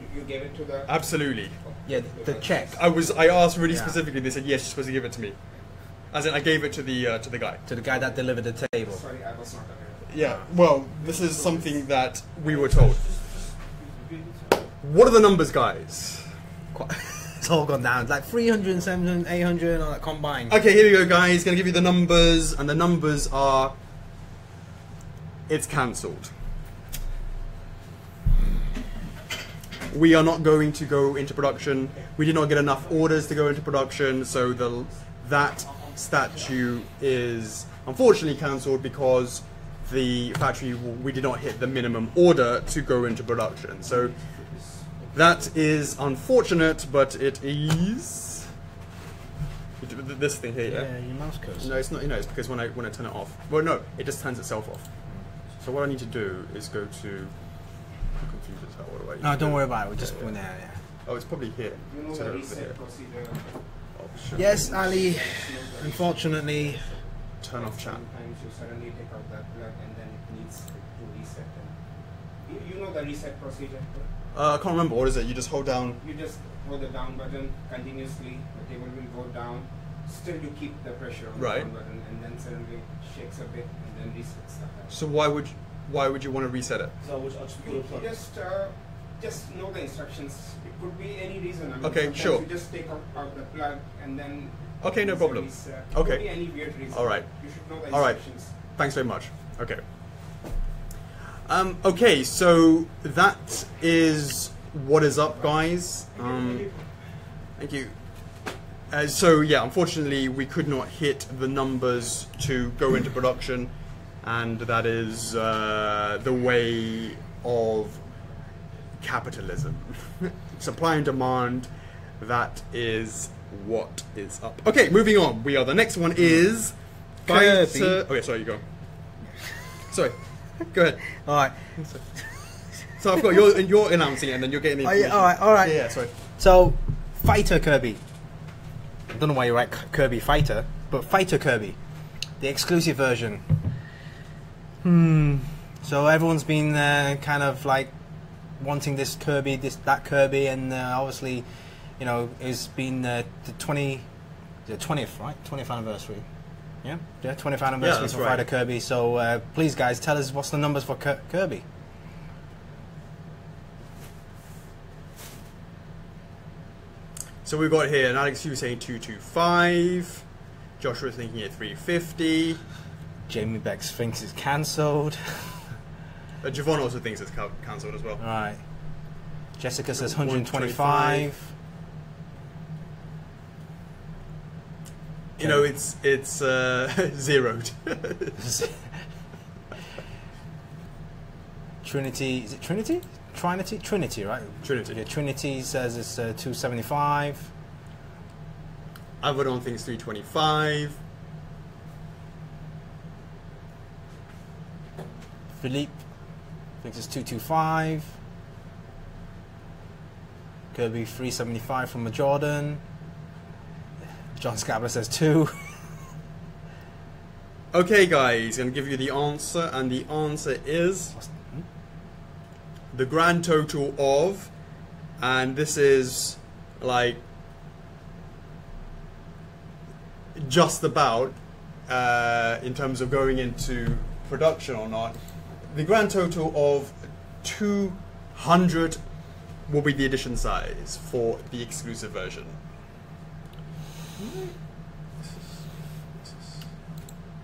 you- you gave it to the. Absolutely. Yeah, the check I was. I asked really Yeah. specifically. They said yes. You're supposed to give it to me. As in, I gave it to the uh, to the guy. to the guy that delivered the table. Sorry, I was not aware. Yeah. Well, this is something that we were told. What are the numbers, guys? Quite- It's all gone down. Like 300, 700, 800, all that combined. Okay, here we go, guys. Gonna give you the numbers, and the numbers are. It's cancelled. We are not going to go into production. We did not get enough orders to go into production, so the that statue is unfortunately cancelled because the factory we did not hit the minimum order to go into production. So that is unfortunate, but it is. This thing here, yeah? Yeah, your mouse cursor. No, it's not. You know, it's because when I when I turn it off. Well, no, it just turns itself off. So what I need to do is go to. I'm confused as hell. What do I? No, don't do? worry about it. We're just Yeah, going yeah. there. Yeah. Oh, it's probably here. You know So the reset here. procedure. Oh. Yes, Ali. Unfortunately, Turn off chat. Sometimes you suddenly take out that plug and then it needs to reset. And You, you know the reset procedure. Uh, I can't remember. What is it? You just hold down. You just hold the down button continuously. The table will go down. Still, you keep the pressure on Right. the down button, and then suddenly shakes a bit, and then resets the house. So why would why would you want to reset it? So I would I just You, you just uh, just know the instructions. It could be any reason. I mean, Okay, sure. You just take out, out the plug and then. Okay, no problem. reset. It Okay. Could be any weird reason. All right. You should know the All right. instructions. Thanks very much. Okay. Um, okay, so that is what is up, guys. Um, thank you. Uh, so yeah, unfortunately, we could not hit the numbers to go into production, and that is uh, the way of capitalism. Supply and demand. That is what is up. Okay, moving on. We are. The next one is. Kirby. Fighter- Okay, sorry, you go. Sorry. Go ahead. All right. So I've got you're, you're announcing it and then you're getting the Oh, yeah, all right, all right. Yeah, yeah, sorry. So, Fighter Kirby. I don't know why you write Kirby Fighter, but Fighter Kirby, the exclusive version. Hmm. So everyone's been uh, kind of like wanting this Kirby, this that Kirby, and uh, obviously, you know, it's been uh, the twenty, the twentieth, right? Twentieth anniversary. Yeah, yeah, twentieth anniversary that's for right. Fighter Kirby. So uh, please, guys, tell us what's the numbers for Kir- Kirby. So we've got here, and Alex, you were saying 225. Joshua thinking at 350. Jamie Bex thinks it's cancelled. Uh, Javon also thinks it's cancelled as well. All right. Jessica says 125. 125. You know, it's it's uh, zeroed. Trinity, is it Trinity? Trinity? Trinity, right? Trinity. Yeah, Trinity says it's uh, 275. Avedon thinks 325. Philippe thinks it's 225. Kirby 375 from a Jordan. John Scabler says 2. Okay, guys, I'm going to give you the answer, and the answer is the grand total of, and this is like just about uh, in terms of going into production or not. The grand total of 200 will be the edition size for the exclusive version.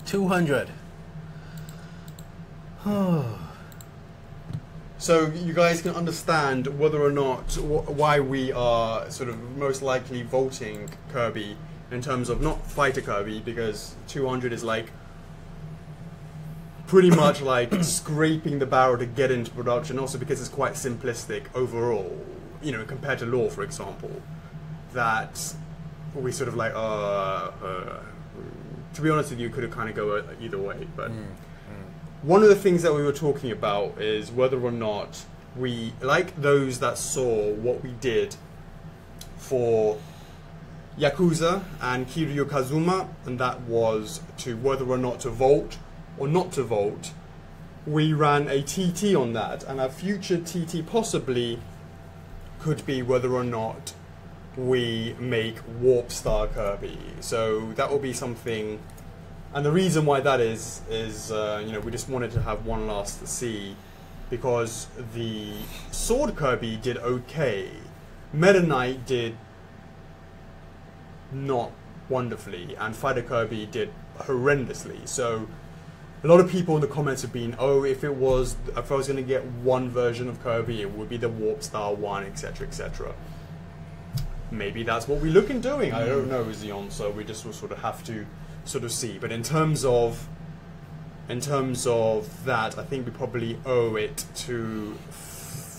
200. So you guys can understand whether or not wh- why we are sort of most likely voting Kirby in terms of not fighter Kirby because 200 is like pretty much like scraping the barrel to get into production. Also because it's quite simplistic overall, you know, compared to Law, for example, that we sort of like uh, uh to be honest with you, could have kind of go either way, but. One of the things that we were talking about is whether or not we, like those that saw what we did for Yakuza and Kiryu Kazuma, and that was to whether or not to vote or not to vote. We ran a TT on that, and our future TT possibly could be whether or not we make Warp Star Kirby. So that will be something and the reason why that is is uh, you know we just wanted to have one last see because the Sword Kirby did okay, Meta Knight did not wonderfully, and Fighter Kirby did horrendously. So a lot of people in the comments have been, oh, if it was, if I was going to get one version of Kirby, it would be the Warp Star one, etc., etc. Maybe that's what we look in doing. I don't mm. know, is the answer. We just will sort of have to sort of see. But in terms of, in terms of that, I think we probably owe it to,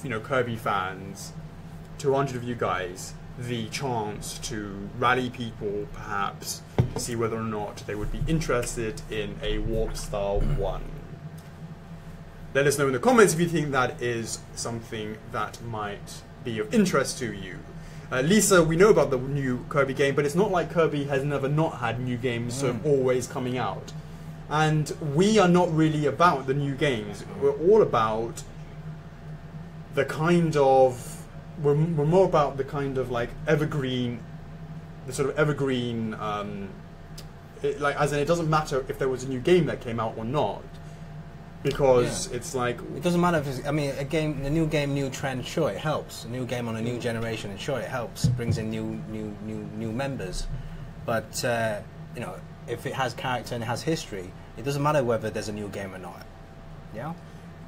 you know, Kirby fans, 200 of you guys, the chance to rally people, perhaps, to see whether or not they would be interested in a Warp Star mm. 1. Let us know in the comments if you think that is something that might be of interest to you. Uh, Lisa, we know about the new Kirby game, but it's not like Kirby has never not had new games sort of always coming out. And we are not really about the new games. We're all about the kind of we're, we're more about the kind of like evergreen, the sort of evergreen. Um, it, like as in, it doesn't matter if there was a new game that came out or not, because it's like It doesn't matter if it's, I mean, a game, a new game, new trend. Sure, it helps. A new game on a new generation, and sure, it helps. It brings in new, new, new, new members. But uh, you know, if it has character and it has history, it doesn't matter whether there's a new game or not. Yeah.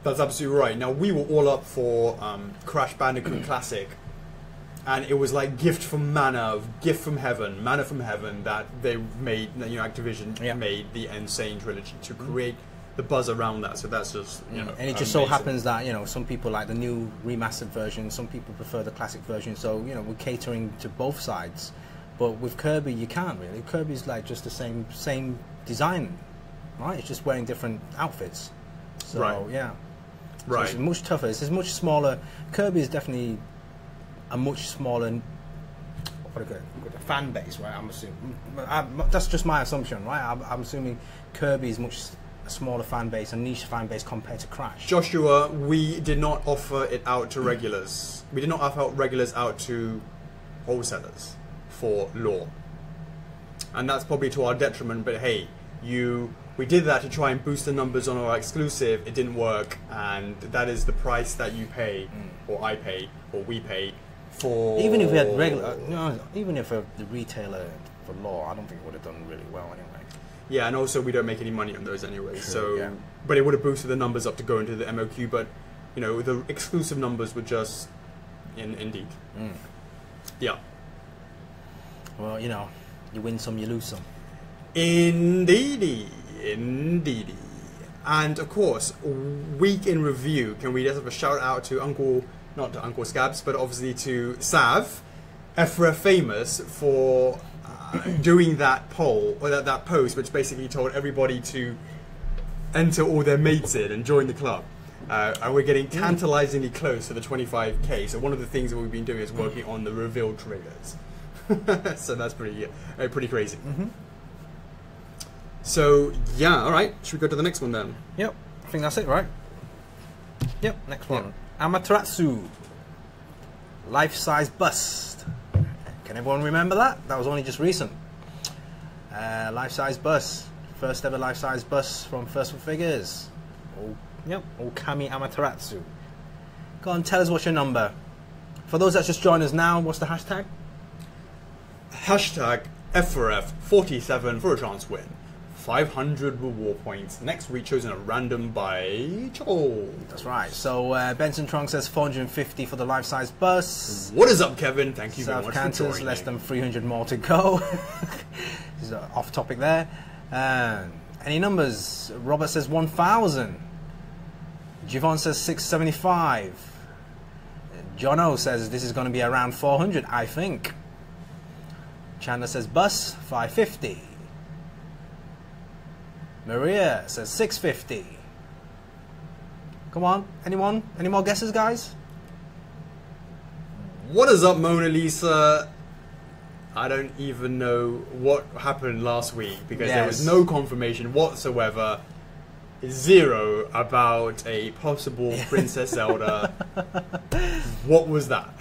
That's absolutely right. Now we were all up for um, Crash Bandicoot Classic, and it was like gift from mana, gift from heaven, mana from heaven that they made. You know, Activision Yeah. made the N. Sane trilogy to create the buzz around that. So that's just you know, and it just so happens that you know some people like the new remastered version, some people prefer the classic version. So you know we're catering to both sides. But with Kirby, you can't really. Kirby's like just the same same design, right? It's just wearing different outfits. So Right. yeah, So right. it's much tougher. It's, much smaller. Kirby is definitely a much smaller. What a fan base, right? I'm assuming. Mm, mm, uh, I, that's just my assumption, right? I'm, I'm assuming Kirby is much a smaller fan base, a niche fan base compared to Crash. Joshua, we did not offer it out to regulars. We did not offer regulars out to wholesalers for law. And that's probably to our detriment, but hey, you we did that to try and boost the numbers on our exclusive. It didn't work, and that is the price that you pay, mm. or I pay, or we pay for. Even if we had regular, uh, no, even if a, the retailer for law, I don't think it would have done really well anyway. Yeah, and also we don't make any money on those anyway. so, yeah. but it would have boosted the numbers up to go into the MOQ. But you know, the exclusive numbers were just in indeed. Mm. Yeah, Well, you know, you win some, you lose some. indeedy, indeedy. And of course, week in review. Can we just have a shout out to Uncle, not to Uncle Scabs, but obviously to Sav, Ephra famous for doing that poll or that, that post, which basically told everybody to enter all their mates in and join the club. Uh, and we're getting tantalizingly close to the 25k. So one of the things that we've been doing is working on the reveal trailers. so that's pretty uh, pretty crazy. So yeah, all right. Should we go to the next one then? Yep, I think that's it, right? Yep, next one. Amaterasu. Life size bust. Can everyone remember that? That was only just recent. Uh, life size bus. First ever life size bus from First 4 Figures. Oh, yep, Okami Amaterasu. Go on, tell us what's your number. For those that just joined us now, what's the hashtag? Hashtag F4F47 for a chance win. 500 reward points. Next week chosen at random by Joel. That's right. So uh, Benson Trunk says 450 for the life size bus. What is up, Kevin? Thank you very South much for joining. less than 300 more to go. this is uh, off topic there. Um, any numbers? Robert says 1,000. Javon says 675. Jono says this is going to be around 400, I think. Chandler says bus 550. Maria says 650. Come on, anyone? Any more guesses, guys? What is up, Mona Lisa? I don't even know what happened last week because there was no confirmation whatsoever. Zero about a possible Princess Zelda. what was that?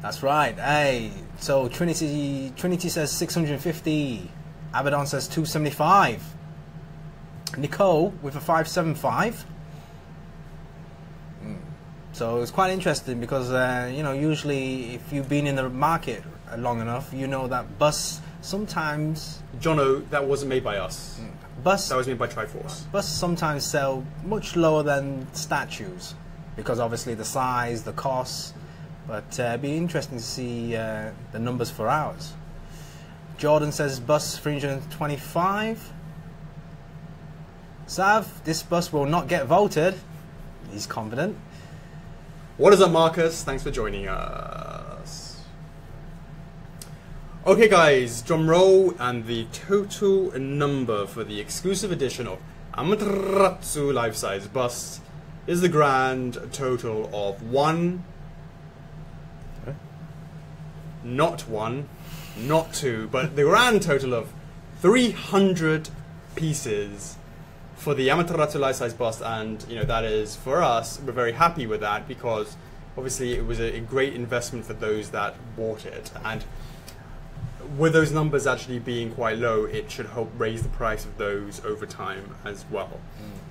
That's right. Hey, so Trinity Trinity says 650. Abaddon says 275. Nicole with a 575. Mm. So it's quite interesting because uh, you know usually if you've been in the market long enough, you know that bus sometimes Jono, that wasn't made by us. bus That was made by Triforce. Busts sometimes sell much lower than statues because obviously the size, the cost. But uh, it'd be interesting to see uh, the numbers for ours. Jordan says bus 325. Sav, this bus will not get voted. He's confident. What is up, Marcus? Thanks for joining us. Okay, guys, drum roll and the total number for the exclusive edition of Amaterasu Life Size Bust is the grand total of one, not one, not two, but the grand total of 300 pieces for the Amaterasu life size bust, and you know that is for us. We're very happy with that because obviously it was a, a great investment for those that bought it, and with those numbers actually being quite low, it should help raise the price of those over time as well.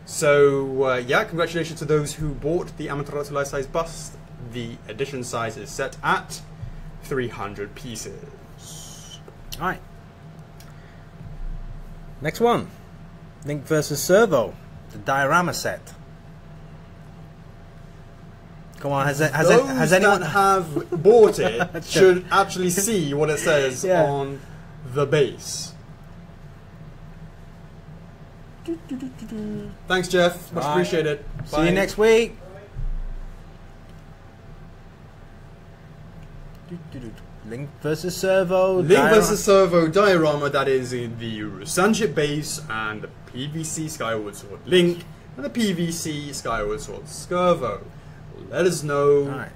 So uh, yeah, congratulations to those who bought the Amaterasu life size bust. The edition size is set at 300 pieces. All right. Next one, Link versus Scervo, the diorama set. Come on, has it, has, it, has anyone that have bought it should actually see what it says Yeah. on the base. Thanks, Jeff. Much Bye. appreciated. See you next week. Link versus Scervo. Link diorama- versus Scervo diorama that is in the Sandship base and the PVC Skyward Sword Link and the PVC Skyward Sword Scervo. Let us know right.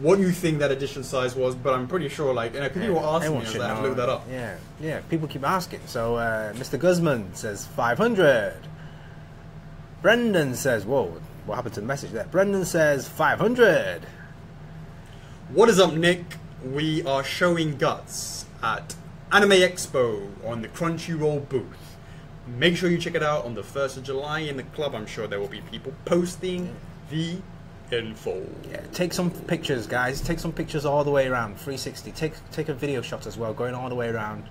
what you think that edition size was, but I'm pretty sure, like, you know, people were asking me, Everyone I was should like, I have to look that up. Yeah, yeah. People keep asking. So, uh, Mr. Guzman says 500. Brendan says, "Whoa, what happened to the message there?" Brendan says 500. What is up, Nick? We are showing Guts at Anime Expo on the Crunchyroll booth. Make sure you check it out on the 1st of July in the club. I'm sure there will be people posting the info. Yeah, take some pictures, guys. Take some pictures all the way around, 360. Take take a video shot as well, going all the way around.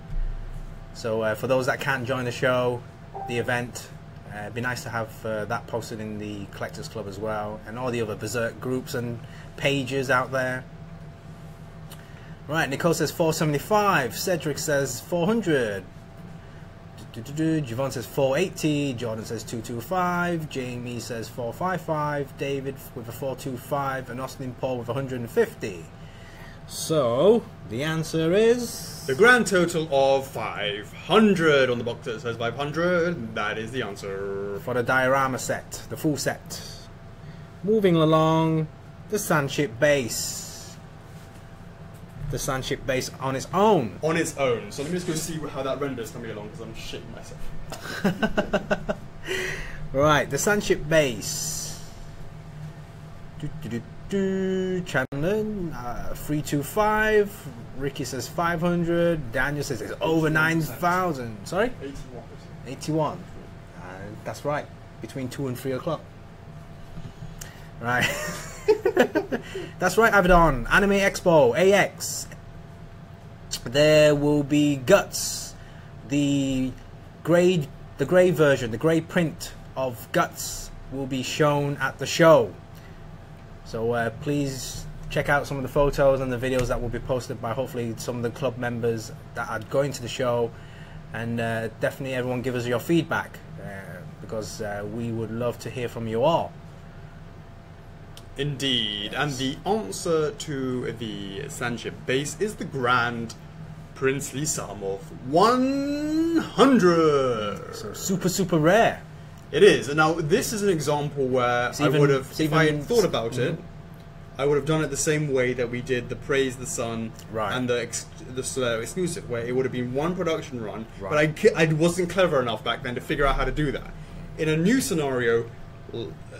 So uh, for those that can't join the show, the event, uh, it'd be nice to have uh, that posted in the collectors club as well, and all the other berserk groups and pages out there. Right, Nicole says 475. Cedric says 400. Du-du-du-du. Javon says 480. Jordan says 225. Jamie says 455. David with a 425. And Austin Paul with 150. So, the answer is. The grand total of 500 on the box that says 500. That is the answer. For the diorama set, the full set. Moving along, the Sandship base. The Sandship base on its own. On its own. So let me just go see how that renders coming along because I'm shitting myself. Right, the Sandship base. Do, do, do, do. Chandler, uh, 325. Ricky says 500. Daniel says it's over 9,000. Sorry? 81%. 81. Uh, that's right, between 2 and 3 o'clock. Right. that's right, Abaddon. Anime Expo, AX. There will be Guts, the grey, the grey version, the grey print of Guts will be shown at the show. So uh, please check out some of the photos and the videos that will be posted by hopefully some of the club members that are going to the show and uh, definitely everyone give us your feedback uh, because uh, we would love to hear from you all. Indeed. And the answer to the Sandship base is the grand princely sum of 100. So super super rare. It is. And now this is an example where It's I even- would have, if I had thought about it, Mhm. I would have done it the same way that we did the Praise the Sun Right. and the ex- the Solaire exclusive, where it would have been one production run. But I, Right. I wasn't clever enough back then to figure out how to do that. In a new scenario,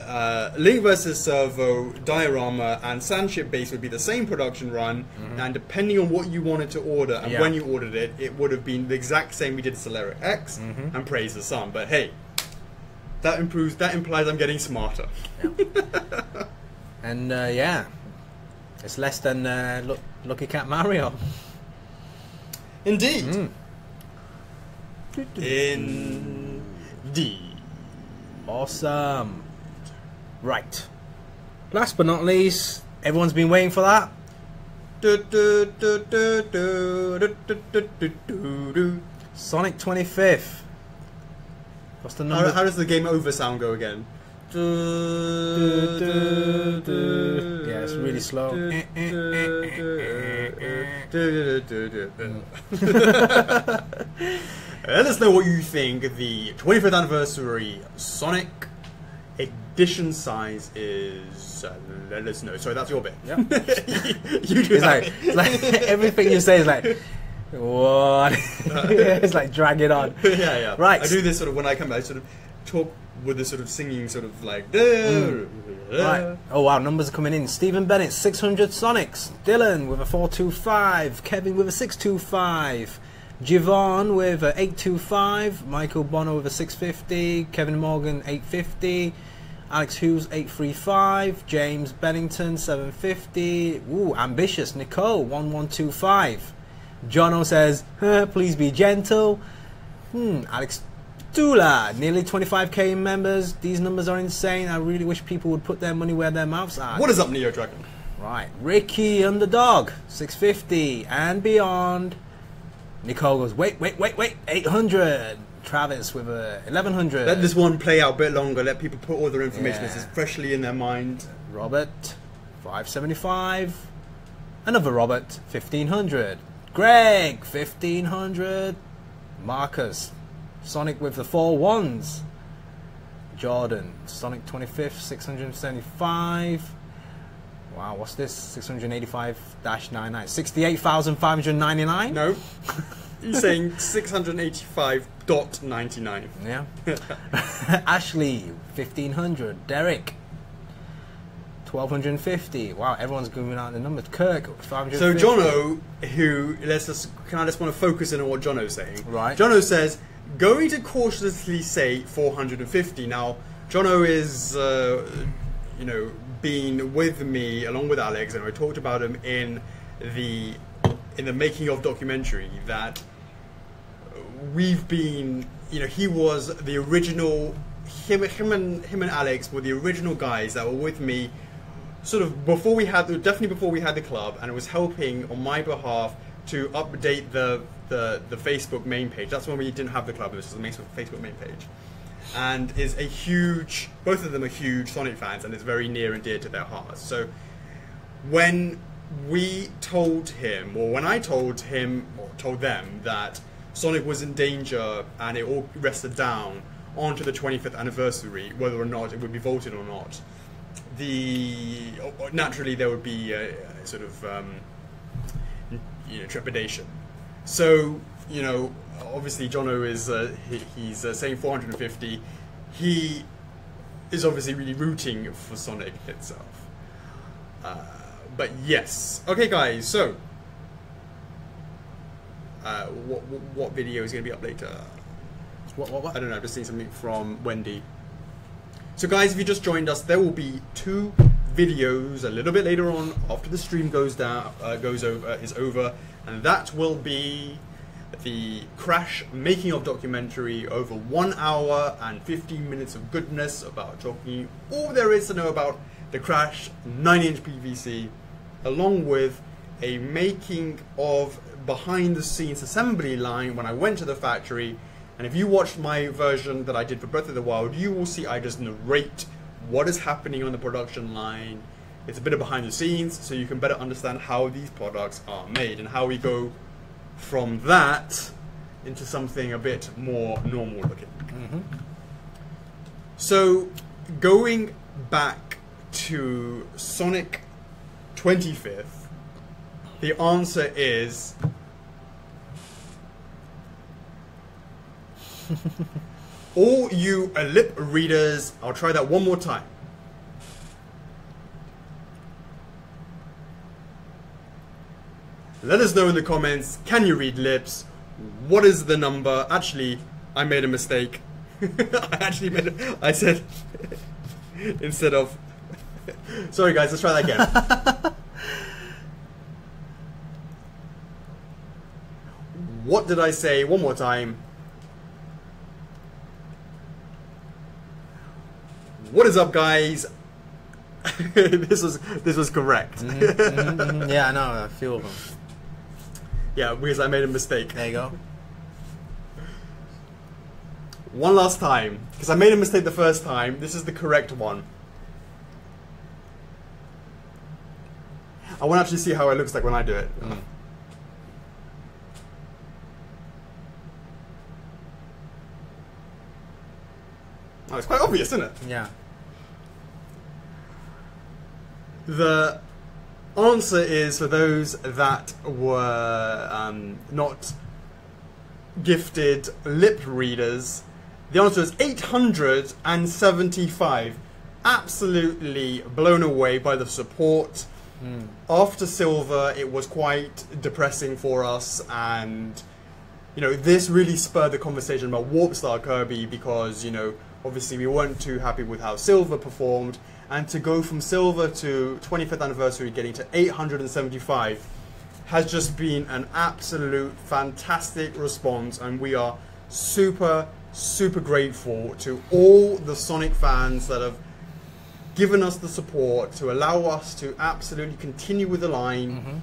uh, Link versus Scervo, Diorama, and Sandship Base would be the same production run, and depending on what you wanted to order and Mm-hmm. Yeah. when you ordered it, it would have been the exact same we did Solaire X Mhm. and Praise the Sun. But hey, that improves. That implies I'm getting smarter. And uh, yeah, it's less than uh, look, Lucky Cat Mario. Indeed. Mm. Indeed. Awesome. Right. Last but not least, everyone's been waiting for that. Sonic 25th. What's the number? How, how does the game over sound go again? Yeah, it's really slow. Let us know what you think the 25th anniversary Sonic edition size is. Uh, let us know. Sorry, that's your bit. Yep. you do It's like, it's like everything you say is like, what? it's like drag it on. yeah, yeah. Right. I do this sort of when I come. I sort of talk with the sort of singing, sort of like. Right. Oh wow, numbers are coming in. Stephen Bennett, 600 Sonics. Dylan with a 425. Kevin with a 625. Javon with a 825. Michael Bono with a 650. Kevin Morgan 850. Alex Hughes 835. James Bennington 750. Ooh, ambitious. Nicole 1125. Jono says, "Huh, please be gentle. Hmm, Alex Tula, nearly 25k members. These numbers are insane. I really wish people would put their money where their mouths are. What is up, Neo Dragon? Right, Ricky Underdog, 650 and beyond. Nicole goes, wait, wait, wait, wait, 800. Travis with a 1100. Let this one play out a bit longer. Let people put all their information. Yeah. This is freshly in their mind. Robert, 575. Another Robert, 1500. Greg, 1500. Marcus, Sonic with the four ones. Jordan, Sonic 25th, 675. Wow, what's this? 685-99. 68,599? No, he's saying 685.99. Yeah. Ashley, 1500. Derek, 1250. Wow, everyone's giving out the numbers. Kirk, 550. So Jono, who let's just can I just want to focus in on what Jono's saying. Right. Jono says going to cautiously say 450. Now Jono is, uh, you know, been with me along with Alex, and we talked about him in the in the making of documentary that we've been you know he was the original him, him and him and Alex were the original guys that were with me sort of before we had definitely before we had the club and it was helping on my behalf to update the the, the Facebook main page. That's when we didn't have the club this was the Facebook main page. And is a huge both of them are huge Sonic fans and it's very near and dear to their hearts. So when we told him, or when I told him, or told them that Sonic was in danger and it all rested down onto the 25th anniversary, whether or not it would be voted or not, the naturally there would be a, a sort of um, you know trepidation. So you know, obviously Jono is uh, he, he's uh, saying 450. He is obviously really rooting for Sonic itself. Uh, but yes. Okay, guys. So, uh, what, what what video is going to be up later? What, what, what? I don't know. I've just seen something from Wendy. So, guys, if you just joined us, there will be two videos a little bit later on after the stream goes down, uh, goes over, is over, and that will be the Crash making of documentary over one hour and 15 minutes of goodness about talking all there is to know about the Crash 9-inch PVC, along with a making of behind the scenes assembly line when I went to the factory. And if you watched my version that I did for Breath of the Wild, you will see I just narrate what is happening on the production line. It's a bit of behind the scenes, so you can better understand how these products are made and how we go from that into something a bit more normal looking. Mm-hmm. So, going back to Sonic 25th, the answer is. All you lip readers, I'll try that one more time. Let us know in the comments. Can you read lips? What is the number? Actually, I made a mistake. I actually made. A, I said instead of. Sorry, guys. Let's try that again. what did I say? One more time. What is up, guys? this was this was correct. Mhm, yeah, I know, a few of them. Yeah, because I made a mistake. There you go. One last time, because I made a mistake the first time. This is the correct one. I want to actually see how it looks like when I do it. Oh, it's quite obvious, isn't it? Yeah. The answer is for those that were um, not gifted lip readers. The answer is 875. Absolutely blown away by the support. After silver, it was quite depressing for us, and you know this really spurred the conversation about Warp Star Kirby because you know obviously we weren't too happy with how silver performed, and to go from silver to 25th anniversary, getting to 875 has just been an absolute fantastic response, and we are super, super grateful to all the Sonic fans that have given us the support to allow us to absolutely continue with the line.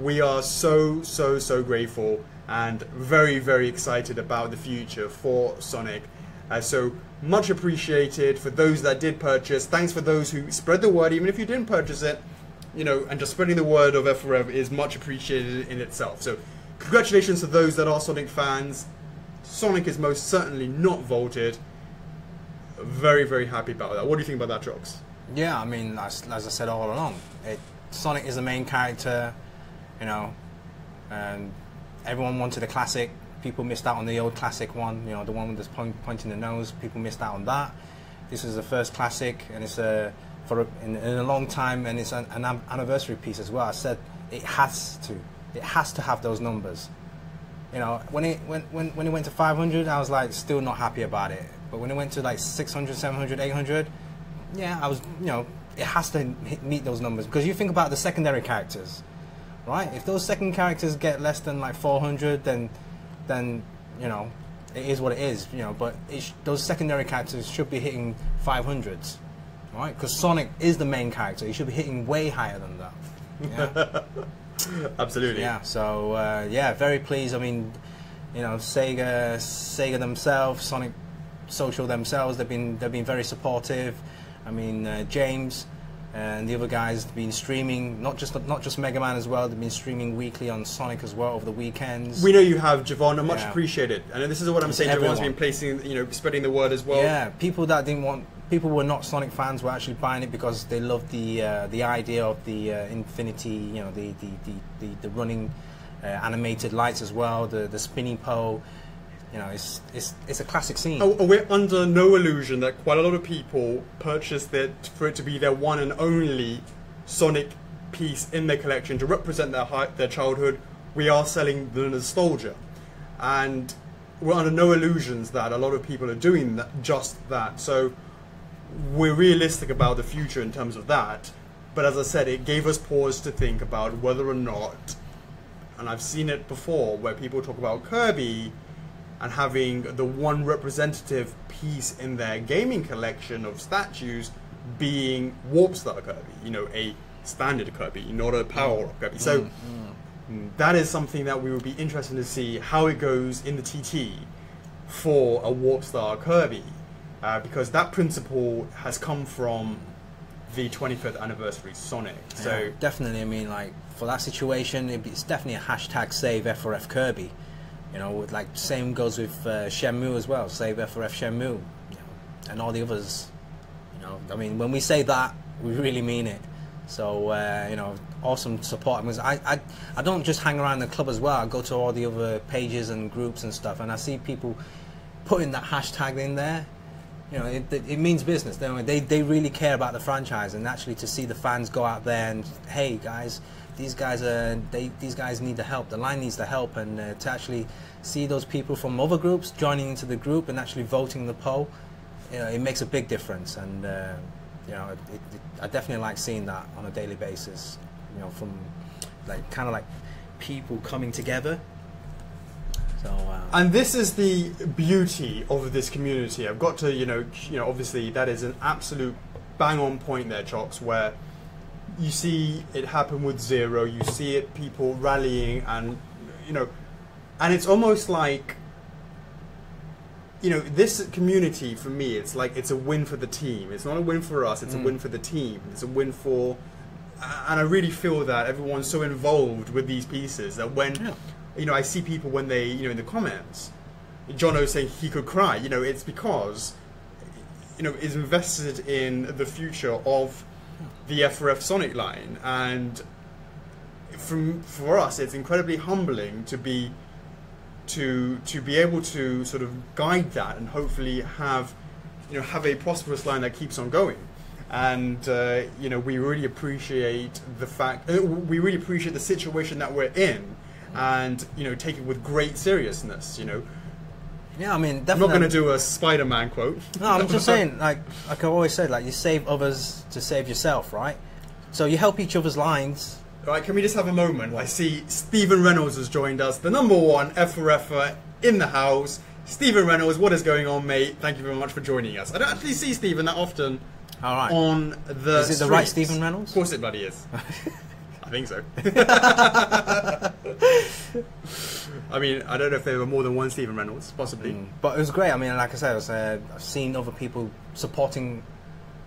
We are so, so, so grateful and very, very excited about the future for Sonic. Uh, so much appreciated for those that did purchase. Thanks for those who spread the word, even if you didn't purchase it you know, and just spreading the word of F4F is much appreciated in itself. So, congratulations to those that are Sonic fans. Sonic is most certainly not vaulted. Very, very happy about that. What do you think about that, Chocks? Yeah, I mean, as, as I said all along, it, Sonic is the main character, you know, and everyone wanted a classic. People missed out on the old classic one, you know, the one with the point, pointing the nose. People missed out on that. This is the first classic, and it's a for a, in, in a long time, and it's an, an anniversary piece as well. I said it has to, it has to have those numbers. You know, when it when, when, when it went to 500, I was like still not happy about it. But when it went to like 600, 700, 800, yeah, I was, you know, it has to meet those numbers because you think about the secondary characters, right? If those second characters get less than like 400, then, then, you know, it is what it is, you know. But it sh- those secondary characters should be hitting 500s, right? Because Sonic is the main character; he should be hitting way higher than that. Yeah. Absolutely. Yeah. So uh, yeah, very pleased. I mean, you know, Sega, Sega themselves, Sonic Social themselves, they've been they've been very supportive. I mean, uh, James and the other guys have been streaming, not just not just Mega Man as well. They've been streaming weekly on Sonic as well over the weekends. We know you have, Javon, and much Yeah. appreciated. And this is what I'm saying. Javon's Everyone. been placing, you know, spreading the word as well. yeah, people that didn't want, people who were not Sonic fans were actually buying it because they loved the uh, the idea of the uh, Infinity, you know, the the the, the, the running uh, animated lights as well, the the spinning pole. You know, it's it's it's a classic scene. Oh, we're under no illusion that quite a lot of people purchased it for it to be their one and only Sonic piece in their collection to represent their their childhood. We are selling the nostalgia, and we're under no illusions that a lot of people are doing that, just that. So we're realistic about the future in terms of that. But as I said, it gave us pause to think about whether or not, and I've seen it before, where people talk about Kirby and having the one representative piece in their gaming collection of statues being Warp Star Kirby, you know, a standard Kirby, not a Power Up Kirby. So mm, that is something that we would be interested to see how it goes in the TT for a Warp Star Kirby, uh, because that principle has come from the 25th anniversary Sonic. So Yeah, definitely, I mean, like for that situation, it's definitely a hashtag save F4F Kirby. You know, with, like same goes with uh, Shenmue as well. Save F4F Shenmue, you know, and all the others. You know, I mean, when we say that, we really mean it. So uh, you know, awesome support. Because I, I, I don't just hang around the club as well. I go to all the other pages and groups and stuff, and I see people putting that hashtag in there. You know, it, it, it means business. They, they they really care about the franchise, and actually to see the fans go out there and hey guys, these guys are they these guys need the help. The line needs the help, and uh, to actually see those people from other groups joining into the group and actually voting the poll, you know, it makes a big difference. And uh, you know, it, it, I definitely like seeing that on a daily basis. You know, from like kind of like people coming together. So. Uh, And this is the beauty of this community. I've got to, you know, you know, obviously that is an absolute bang on point there, Chocks, where you see it happen with Zero, you see it people rallying and you know and it's almost like you know, this community for me, it's like it's a win for the team. It's not a win for us, it's a mm. win for the team. It's a win for and I really feel that everyone's so involved with these pieces that when Yeah. you know, I see people when they, you know, in the comments, Jono saying he could cry. You know, it's because, you know, is invested in the future of the F4F Sonic line, and from for us, it's incredibly humbling to be to to be able to sort of guide that and hopefully have you know have a prosperous line that keeps on going. And uh, you know we really appreciate the fact uh, we really appreciate the situation that we're in, and you know take it with great seriousness. You know, Yeah, I mean, I'm not going to do a Spider-Man quote. No, I'm just saying, like, like I always said, like you save others to save yourself, right? So you help each other's lines. Right, can we just have a moment? I see Stephen Reynolds has joined us, the number one F for Effer in the house. Stephen Reynolds, what is going on, mate? Thank you very much for joining us. I don't actually see Stephen that often All right. on the. Is it the right. Stephen Reynolds? Of course, it bloody is. I think so. I mean, I don't know if there were more than one Stephen Reynolds, possibly. Mm. But it was great. I mean, like I said, was, uh, I've seen other people supporting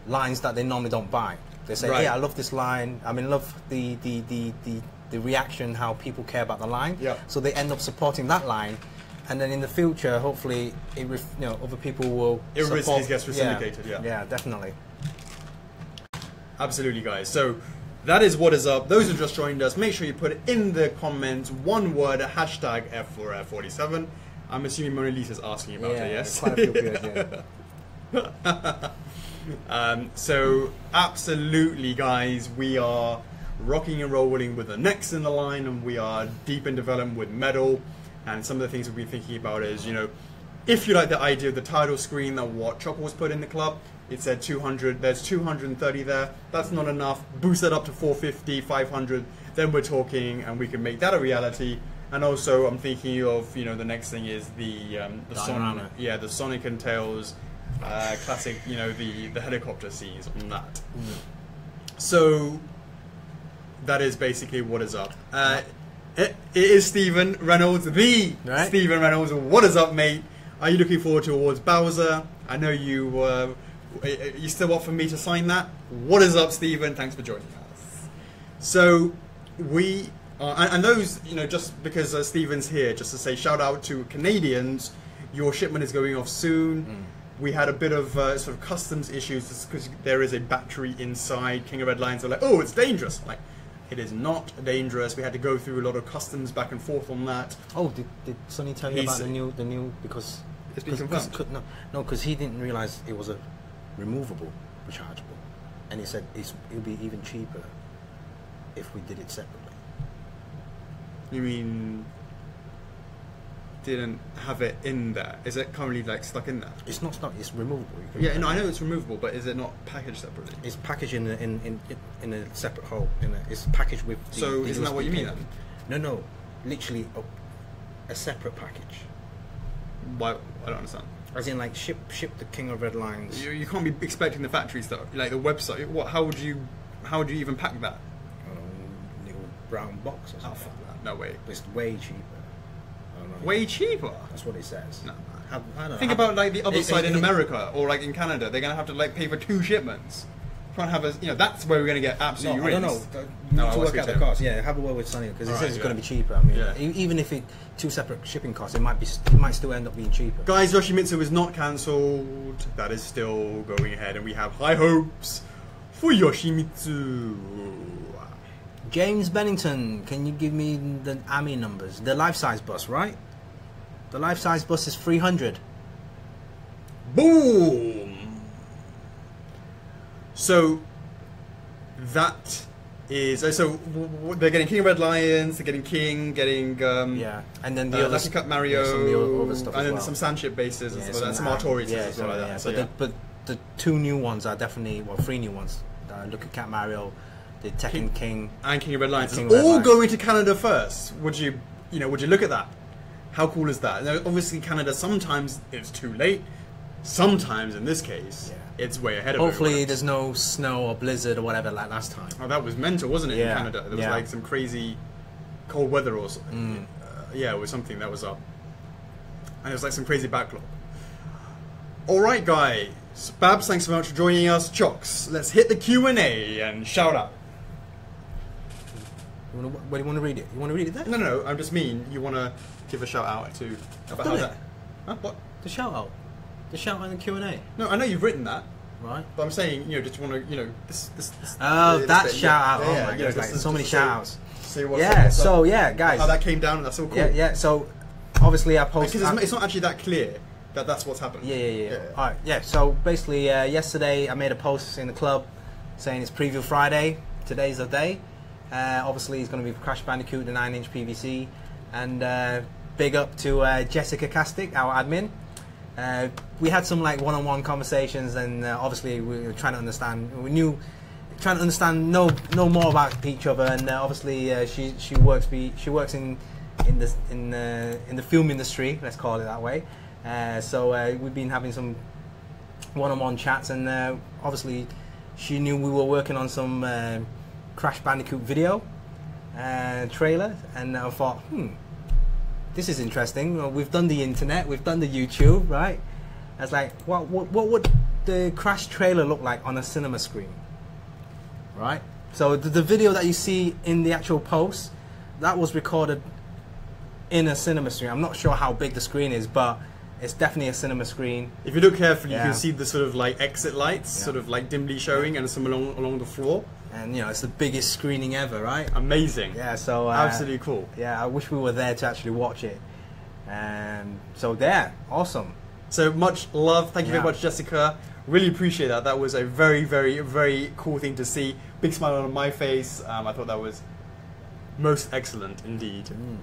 lines that they normally don't buy. They say, Right. "Yeah, I love this line. I mean, love the the, the, the the reaction, how people care about the line." Yeah. So they end up supporting that line, and then in the future, hopefully, it ref, you know other people will. It support- gets reciprocated, yeah. Yeah, definitely. Absolutely, guys. So that is what is up. Those who just joined us, make sure you put in the comments one word hashtag F4F47. I'm assuming Mona Lisa's asking about yeah, it, yes? quite a few people. Yeah. Um, so absolutely, guys, we are rocking and rolling with the next in the line, and we are deep in development with metal. And some of the things we've been thinking about is, you know, if you like the idea of the title screen that what Chopper was put in the club, it said 200. There's 230 there. That's not enough. Boost that up to 450, 500. Then we're talking, and we can make that a reality. And also, I'm thinking of, you know, the next thing is the um, the Sonic, yeah, the Sonic and Tails uh, classic, you know, the the helicopter scenes on that. So that is basically what is up. Uh, it, it is Stephen Reynolds, the Right. Stephen Reynolds. What is up, mate? Are you looking forward towards Bowser? I know you. Uh, are you still up for me to sign that? What is up, Stephen? Thanks for joining us. So we are, and, and those, you know, just because uh, Stephen's here, just to say shout out to Canadians. Your shipment is going off soon. We had a bit of uh, sort of customs issues because there is a battery inside. King of Red Lions are like, oh, it's dangerous. Like, it is not dangerous. We had to go through a lot of customs back and forth on that. Oh, did, did Sonny tell you He's- about the new the new because It's been confirmed. 'cause- no no because he didn't realize it was a removable rechargeable, and he said it's, it'll be even cheaper if we did it separately. You mean didn't have it in there? Is it currently like stuck in there? It's not stuck. It's removable. Yeah, no, I know it's removable, but is it not packaged separately? It's packaged in a, in, in in a separate hole. In a, it's packaged with. The, So the isn't that what you mean cable. No, no, literally a, a separate package. Why? I don't understand. As in, like ship ship the King of Red Lions. You, you can't be expecting the factory stuff, like the website. What? How would you? How would you even pack that? um, little brown box or Oh, something. fuck that. No way. It's way cheaper. I don't know. Way cheaper. That's what it says. No. Have, I don't. Think have- about like the other it- side it- in America or like in Canada. They're gonna have to like pay for two shipments. Try and have a, you know, that's where we're gonna get No, absolutely I don't know. Uh, No, I to work out the speak cost. Yeah, have a word with Sonny because it Alright, says it's yeah. going to be cheaper. I mean, Yeah. even if it two separate shipping costs, it might be it might still end up being cheaper. Guys, Yoshimitsu is not cancelled. That is still going ahead, and we have high hopes for Yoshimitsu. James Bennington, can you give me the AMI numbers? The life size bus, right? The life size bus is 300. Boom! So that is uh, so they're getting King of Red Lions, they're getting King, getting um, Yeah, and then the uh, other Lucky Cat Mario, yeah, the other stuff and then well. some Sandship bases and Yeah, stuff like that, some Artorias yeah, and stuff like yeah, that. So, but, yeah. The, but the two new ones are definitely well, three new ones. Uh, Lucky Cat Mario, the Tekken King- King. and King of Red Lions. King of Red all Lions. going to Canada first. Would you, you know, would you look at that? How cool is that? Now, obviously, Canada sometimes it's too late. Sometimes, in this case, Yeah. It's way ahead of Hopefully, there's no snow or blizzard or whatever like last time. Oh, that was mental, wasn't it? Yeah, In Canada, there was yeah. like some crazy cold weather or Mm. something. Uh, yeah, it was something that was up, and it was like some crazy backlog. All right, guys. Babs, thanks so much for joining us. Chocks, let's hit the Q and A and shout out. You wanna, where do you want to read it? You want to read it there? No, no, no. I'm just mean you want to give a shout out to about done how it. that. Huh? What? The shout out. The shout out in the Q and A. No, I know you've written that, Right. but I'm saying you know just want to you know this this. this Oh, this that bit, shout yeah, out. yeah, oh yeah, my you god, like so many shout outs. What's Yeah, up, so yeah, guys. how that came down. and That's all cool. Yeah, yeah. So obviously I posted. Because it's, it's not actually that clear that that's what's happened. Yeah, yeah, yeah. Yeah. All right, yeah. So basically, uh, yesterday I made a post in the club saying it's Preview Friday. Today's the day. Uh, obviously, it's going to be Crash Bandicoot, the 9-inch PVC, and uh, big up to uh, Jessica Castic, our admin. Uh, we had some like one-on-one conversations, and uh, obviously we were trying to understand. We knew trying to understand know know more about each other, and uh, obviously uh, she she works be she works in in the in uh, in the film industry. Let's call it that way. So we've been having some one-on-one chats, and obviously she knew we were working on some Crash Bandicoot video trailer, and I thought, hmm, this is interesting. Well, we've done the internet, we've done the YouTube, right? I was like, what, what, what would the Crash trailer look like on a cinema screen? Right? So the, the video that you see in the actual post, that was recorded in a cinema screen. I'm not sure how big the screen is, but it's definitely a cinema screen. If you look carefully, you can see the sort of like exit lights, Yeah. sort of like dimly showing, and some along along the floor. And you know, it's the biggest screening ever, right? Amazing. Yeah, so uh, Absolutely cool. Yeah, I wish we were there to actually watch it. And so there, awesome. So much love. Thank you Yeah. very much, Jessica. Really appreciate that. That was a very, very, very cool thing to see. Big smile on my face. Um, I thought that was most excellent indeed. Mm.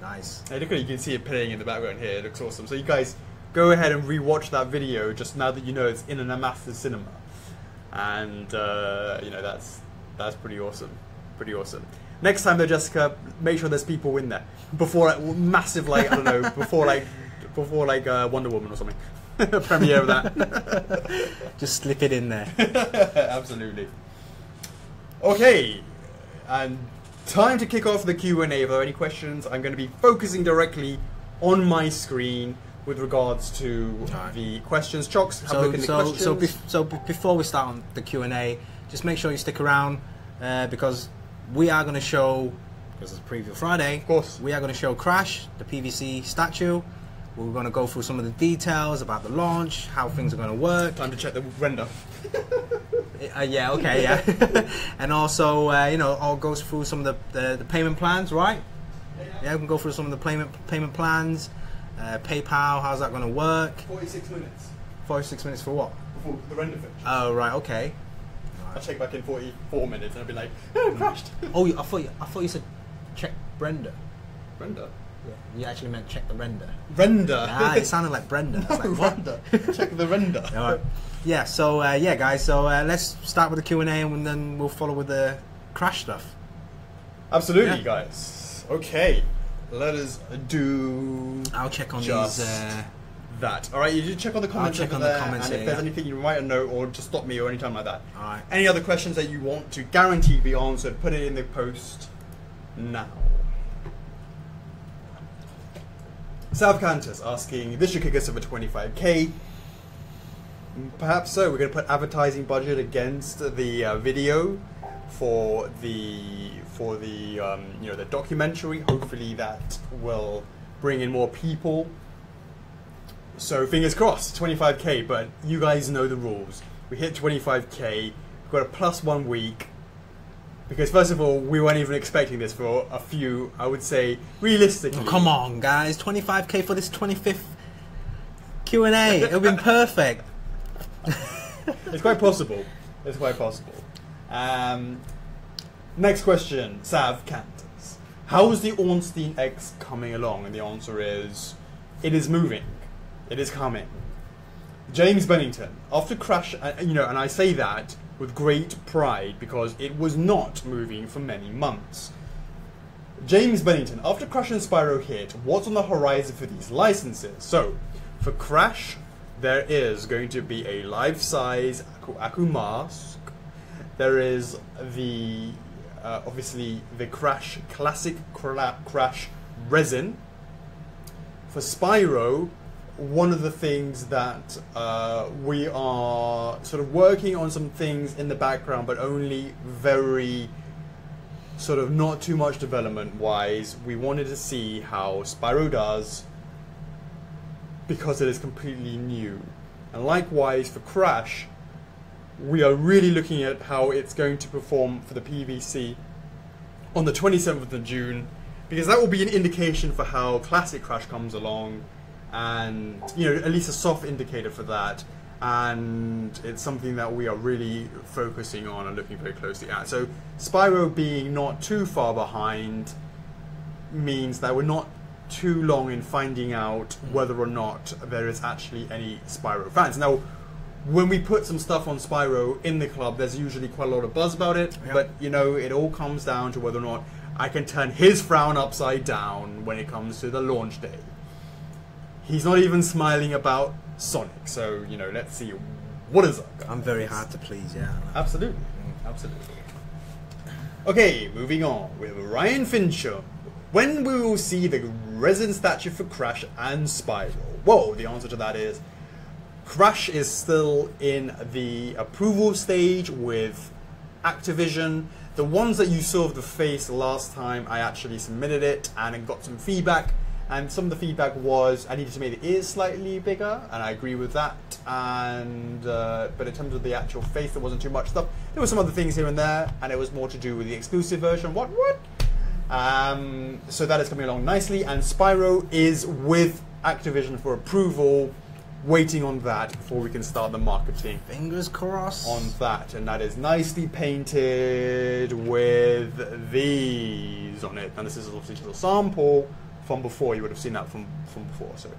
Nice. Hey, look at you can see it playing in the background here. It looks awesome. So you guys go ahead and rewatch that video just now that you know it's in an Amasta cinema, and uh, you know that's that's pretty awesome. Pretty awesome. Next time though, Jessica, make sure there's people in there before like, massive like I don't know before like before like uh, Wonder Woman or something. Premiere of that. Just slip it in there. Absolutely. Okay, and time to kick off the Q and A. If there are any questions, I'm going to be focusing directly on my screen with regards to Alright. the questions. Chocks, have a so, look in the so, questions. so, bef- so be- before we start on the Q and A, just make sure you stick around uh, because we are going to show, because it's Preview Friday, of course. we are going to show Crash, the PVC statue. We're going to go through some of the details about the launch, how things are going to work. Time to check the render. Uh, yeah, okay, yeah. and also, uh, you know, all goes through some of the, the, the payment plans, right? Yeah, we can go through some of the payment payment plans. Uh, PayPal, how's that going to work? 46 minutes 46 minutes for what? before the render finish. Oh, right, okay. I'll check back in 44 minutes and I'll be like, oh, it crashed. Oh, you- I thought you, I thought you said check render. render? Yeah, you actually meant check the render. Render. Ah, it sounded like Brenda. No, like, render. check the render. All right. Yeah, so uh, yeah, guys. So uh, let's start with the Q and A, and then we'll follow with the crash stuff. Absolutely, Yeah. guys. Okay, let us do I'll check on Just these. Uh, that. All right, you just check on the comments check over on the there, comments and if there's yeah. anything you might know, or just stop me or anytime like that. all right. Any other questions that you want to guarantee be answered, put it in the post now. Sav Cantus asking, this should kick us over 25k. Mm, Perhaps so. We're going to put advertising budget against the uh, video for the for the um, you know the documentary. Hopefully that will bring in more people. So fingers crossed, 25k. But you guys know the rules. We hit 25k. We've got a plus one week. Because first of all, we weren't even expecting this for a few. I would say realistically. Oh, come on, guys! 25k for this 25th Q and A. It'll be perfect. It's quite possible. It's quite possible. Um, next question, Sav Cantus. How is the Ornstein X coming along? And the answer is, it is moving. It is coming. James Bennington, after Crash, uh, you know, and I say that with great pride because it was not moving for many months. James Bennington, after Crash and Spyro hit, what's on the horizon for these licenses? So, for Crash, there is going to be a life-size Aku, Aku mask. There is the uh, obviously the Crash classic Cra- Crash resin. For Spyro, one of the things that uh, we are sort of working on some things in the background, but only very sort of not too much development wise. We wanted to see how Spyro does because it is completely new. And likewise for Crash, we are really looking at how it's going to perform for the PVC on the 27th of June. because that will be an indication for how classic Crash comes along, and you know at least a soft indicator for that. And it's something that we are really focusing on and looking very closely at. So Spyro being not too far behind means that we're not too long in finding out mm. whether or not there is actually any Spyro fans. Now, when we put some stuff on Spyro in the club, there's usually quite a lot of buzz about it, Yeah. but you know, it all comes down to whether or not I can turn his frown upside down when it comes to the launch day. He's not even smiling about Sonic, so you know, let's see what is up. I'm very hard to please. Yeah. Absolutely. Absolutely. Okay, moving on with Ryan Fincher. When we will see the resin statue for Crash and Spyro? Well, the answer to that is Crash is still in the approval stage with Activision. The ones that you saw of the face last time, I actually submitted it and it got some feedback. And some of the feedback was I needed to make the ears slightly bigger, and I agree with that. And uh, but in terms of the actual face, there wasn't too much stuff. There were some other things here and there, and it was more to do with the exclusive version. What what? Um, so that is coming along nicely, and Spyro is with Activision for approval, waiting on that before we can start the marketing Fingers crossed. on that, and that is nicely painted with these on it. And this is obviously just a sample from before. You would have seen that from from before. So,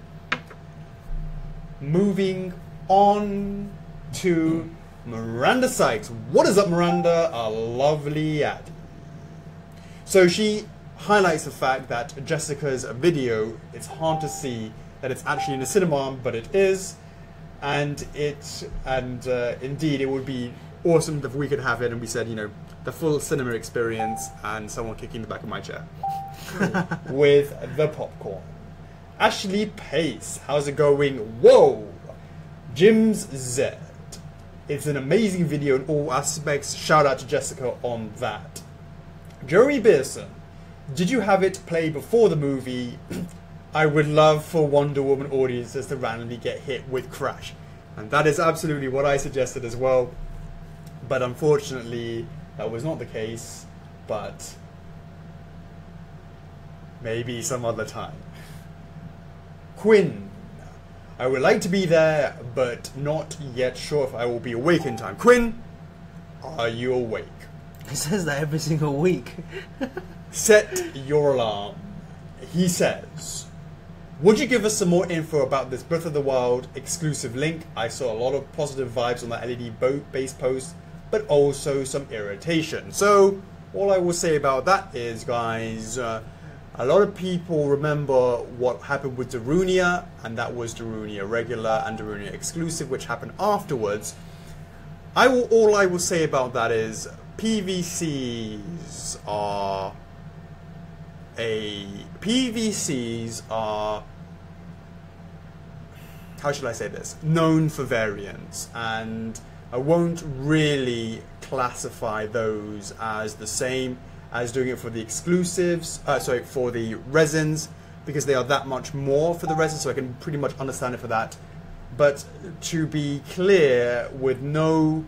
moving on to Miranda Sykes. What is up, Miranda? A lovely ad. So she highlights the fact that Jessica's video, it's hard to see that it's actually in the cinema, but it is. And it, and uh, indeed, it would be awesome if we could have it and we said, you know, the full cinema experience and someone kicking the back of my chair with the popcorn. Ashley Pace, how's it going? Whoa! Jim's Z. It's an amazing video in all aspects. Shout out to Jessica on that. Jeremy Beerson, did you have it play before the movie? I would love for Wonder Woman audiences to randomly get hit with Crash. And that is absolutely what I suggested as well. But unfortunately, that was not the case. But maybe some other time. Quinn, I would like to be there, but not yet sure if I will be awake in time. Quinn, are you awake? He says that every single week. Set your alarm. He says, Would you give us some more info about this Breath of the Wild exclusive link? I saw a lot of positive vibes on that LED boat base post, but also some irritation. So, all I will say about that is, guys, uh, a lot of people remember what happened with Darunia, and that was Darunia regular and Darunia exclusive, which happened afterwards. I will. All I will say about that is PVCs are a PVCs are how should I say this? Known for variance, and I won't really classify those as the same as doing it for the exclusives. Uh, sorry, for the resins because they are that much more for the resin, so I can pretty much understand it for that. But to be clear, with no,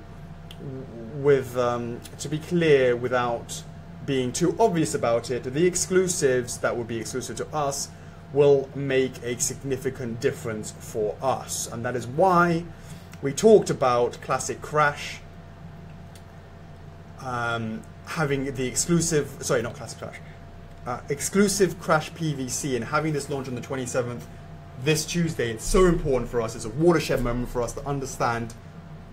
with um, to be clear without being too obvious about it, the exclusives that would be exclusive to us will make a significant difference for us, and that is why we talked about Classic Crash um, having the exclusive. Sorry, not Classic Crash. Uh, exclusive Crash PVC and having this launch on the 27th this Tuesday. It's so important for us. It's a watershed moment for us to understand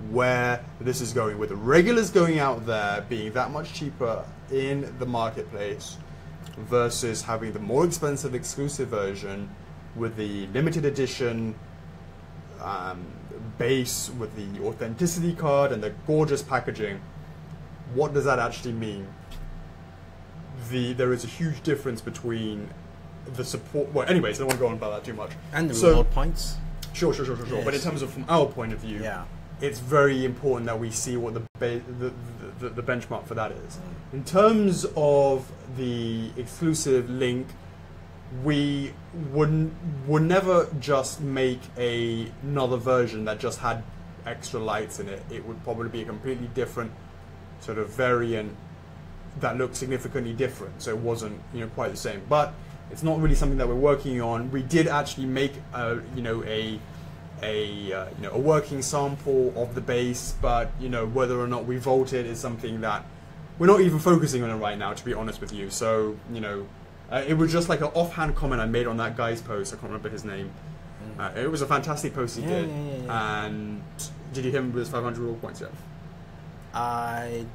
where this is going. With the regulars going out there being that much cheaper in the marketplace versus having the more expensive exclusive version with the limited edition um, base with the authenticity card and the gorgeous packaging. What does that actually mean? The there is a huge difference between the support. Well, anyways, I don't want to go on about that too much. And the So- reward points. Sure, sure, sure, sure, sure. But in terms of from our point of view, Yeah. it's very important that we see what the, ba- the, the, the benchmark for that is. In terms of the exclusive link, we would would never just make a, another version that just had extra lights in it. It would probably be a completely different sort of variant that looked significantly different. So it wasn't you know quite the same. But it's not really something that we're working on. We did actually make a you know a a uh, you know a working sample of the base, but you know whether or not we vault it is something that we're not even focusing on it right now. To be honest with you, so you know. Uh, it was just like an offhand comment I made on that guy's post. I can't remember his name. Uh, it was a fantastic post he Yeah, did. yeah, yeah. And did you hear him with his 500 raw points yet? I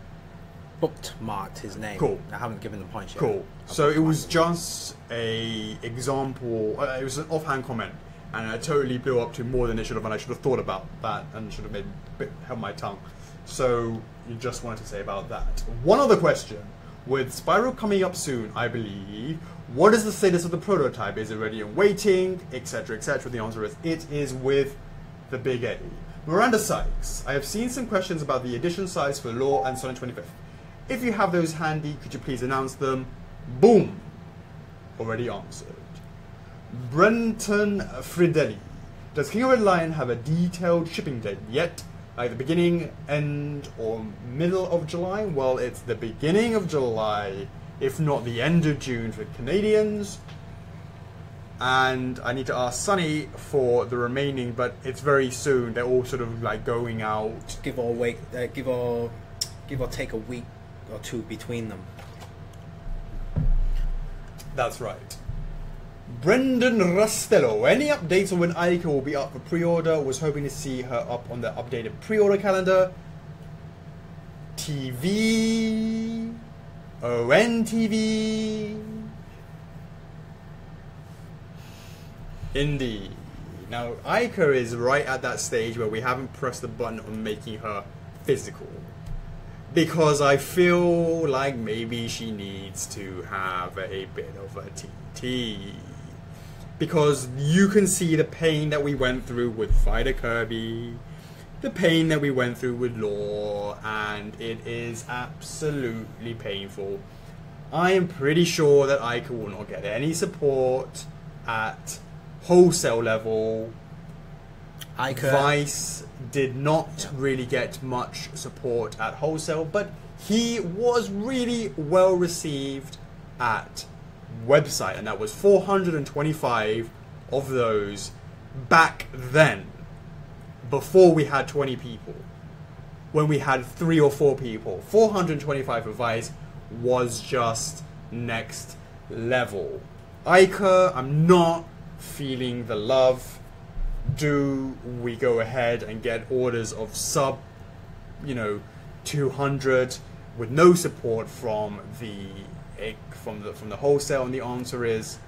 bookmarked his name. Cool. I haven't given the points yet. Cool. I So it was just a example. Uh, it was an offhand comment, and I totally blew up to more than it should have. And I should have thought about that and should have made bit, held my tongue. So you just wanted to say about that. One other question: With Spyro coming up soon, I believe. What is the status of the prototype? Is it ready and waiting, etc., etc.? The answer is it is with the big A. Miranda Sykes, I have seen some questions about the edition size for Law and Sonic 25th. If you have those handy, could you please announce them? Boom! Already answered. Brenton Fridelli. Does King of Red Lion have a detailed shipping date yet? Like the beginning, end, or middle of July? Well, it's the beginning of July, if not the end of June for Canadians. And I need to ask Sunny for the remaining, but it's very soon. They're all sort of like going out. Give or wait. Uh, give or give or take a week or two between them. That's right. Brendan Rastello. Any updates on when Aika will be up for pre-order? Was hoping to see her up on the updated pre-order calendar. TV. ONTV. Indeed. Now, Aika is right at that stage where we haven't pressed the button on making her physical. Because I feel like maybe she needs to have a bit of a TT. Because you can see the pain that we went through with Fighter Kirby, the pain that we went through with Law, and it is absolutely painful. I am pretty sure that Aika will not get any support at wholesale level. I could. Uh, Vice did not really get much support at wholesale, but he was really well received at website, and that was 425 of those back then, before we had 20 people. When we had three or four people, 425 for Vice was just next level. Aika, I'm not feeling the love do we go ahead and get orders of sub, you know, 200 with no support from the from the from the wholesale? And the answer is,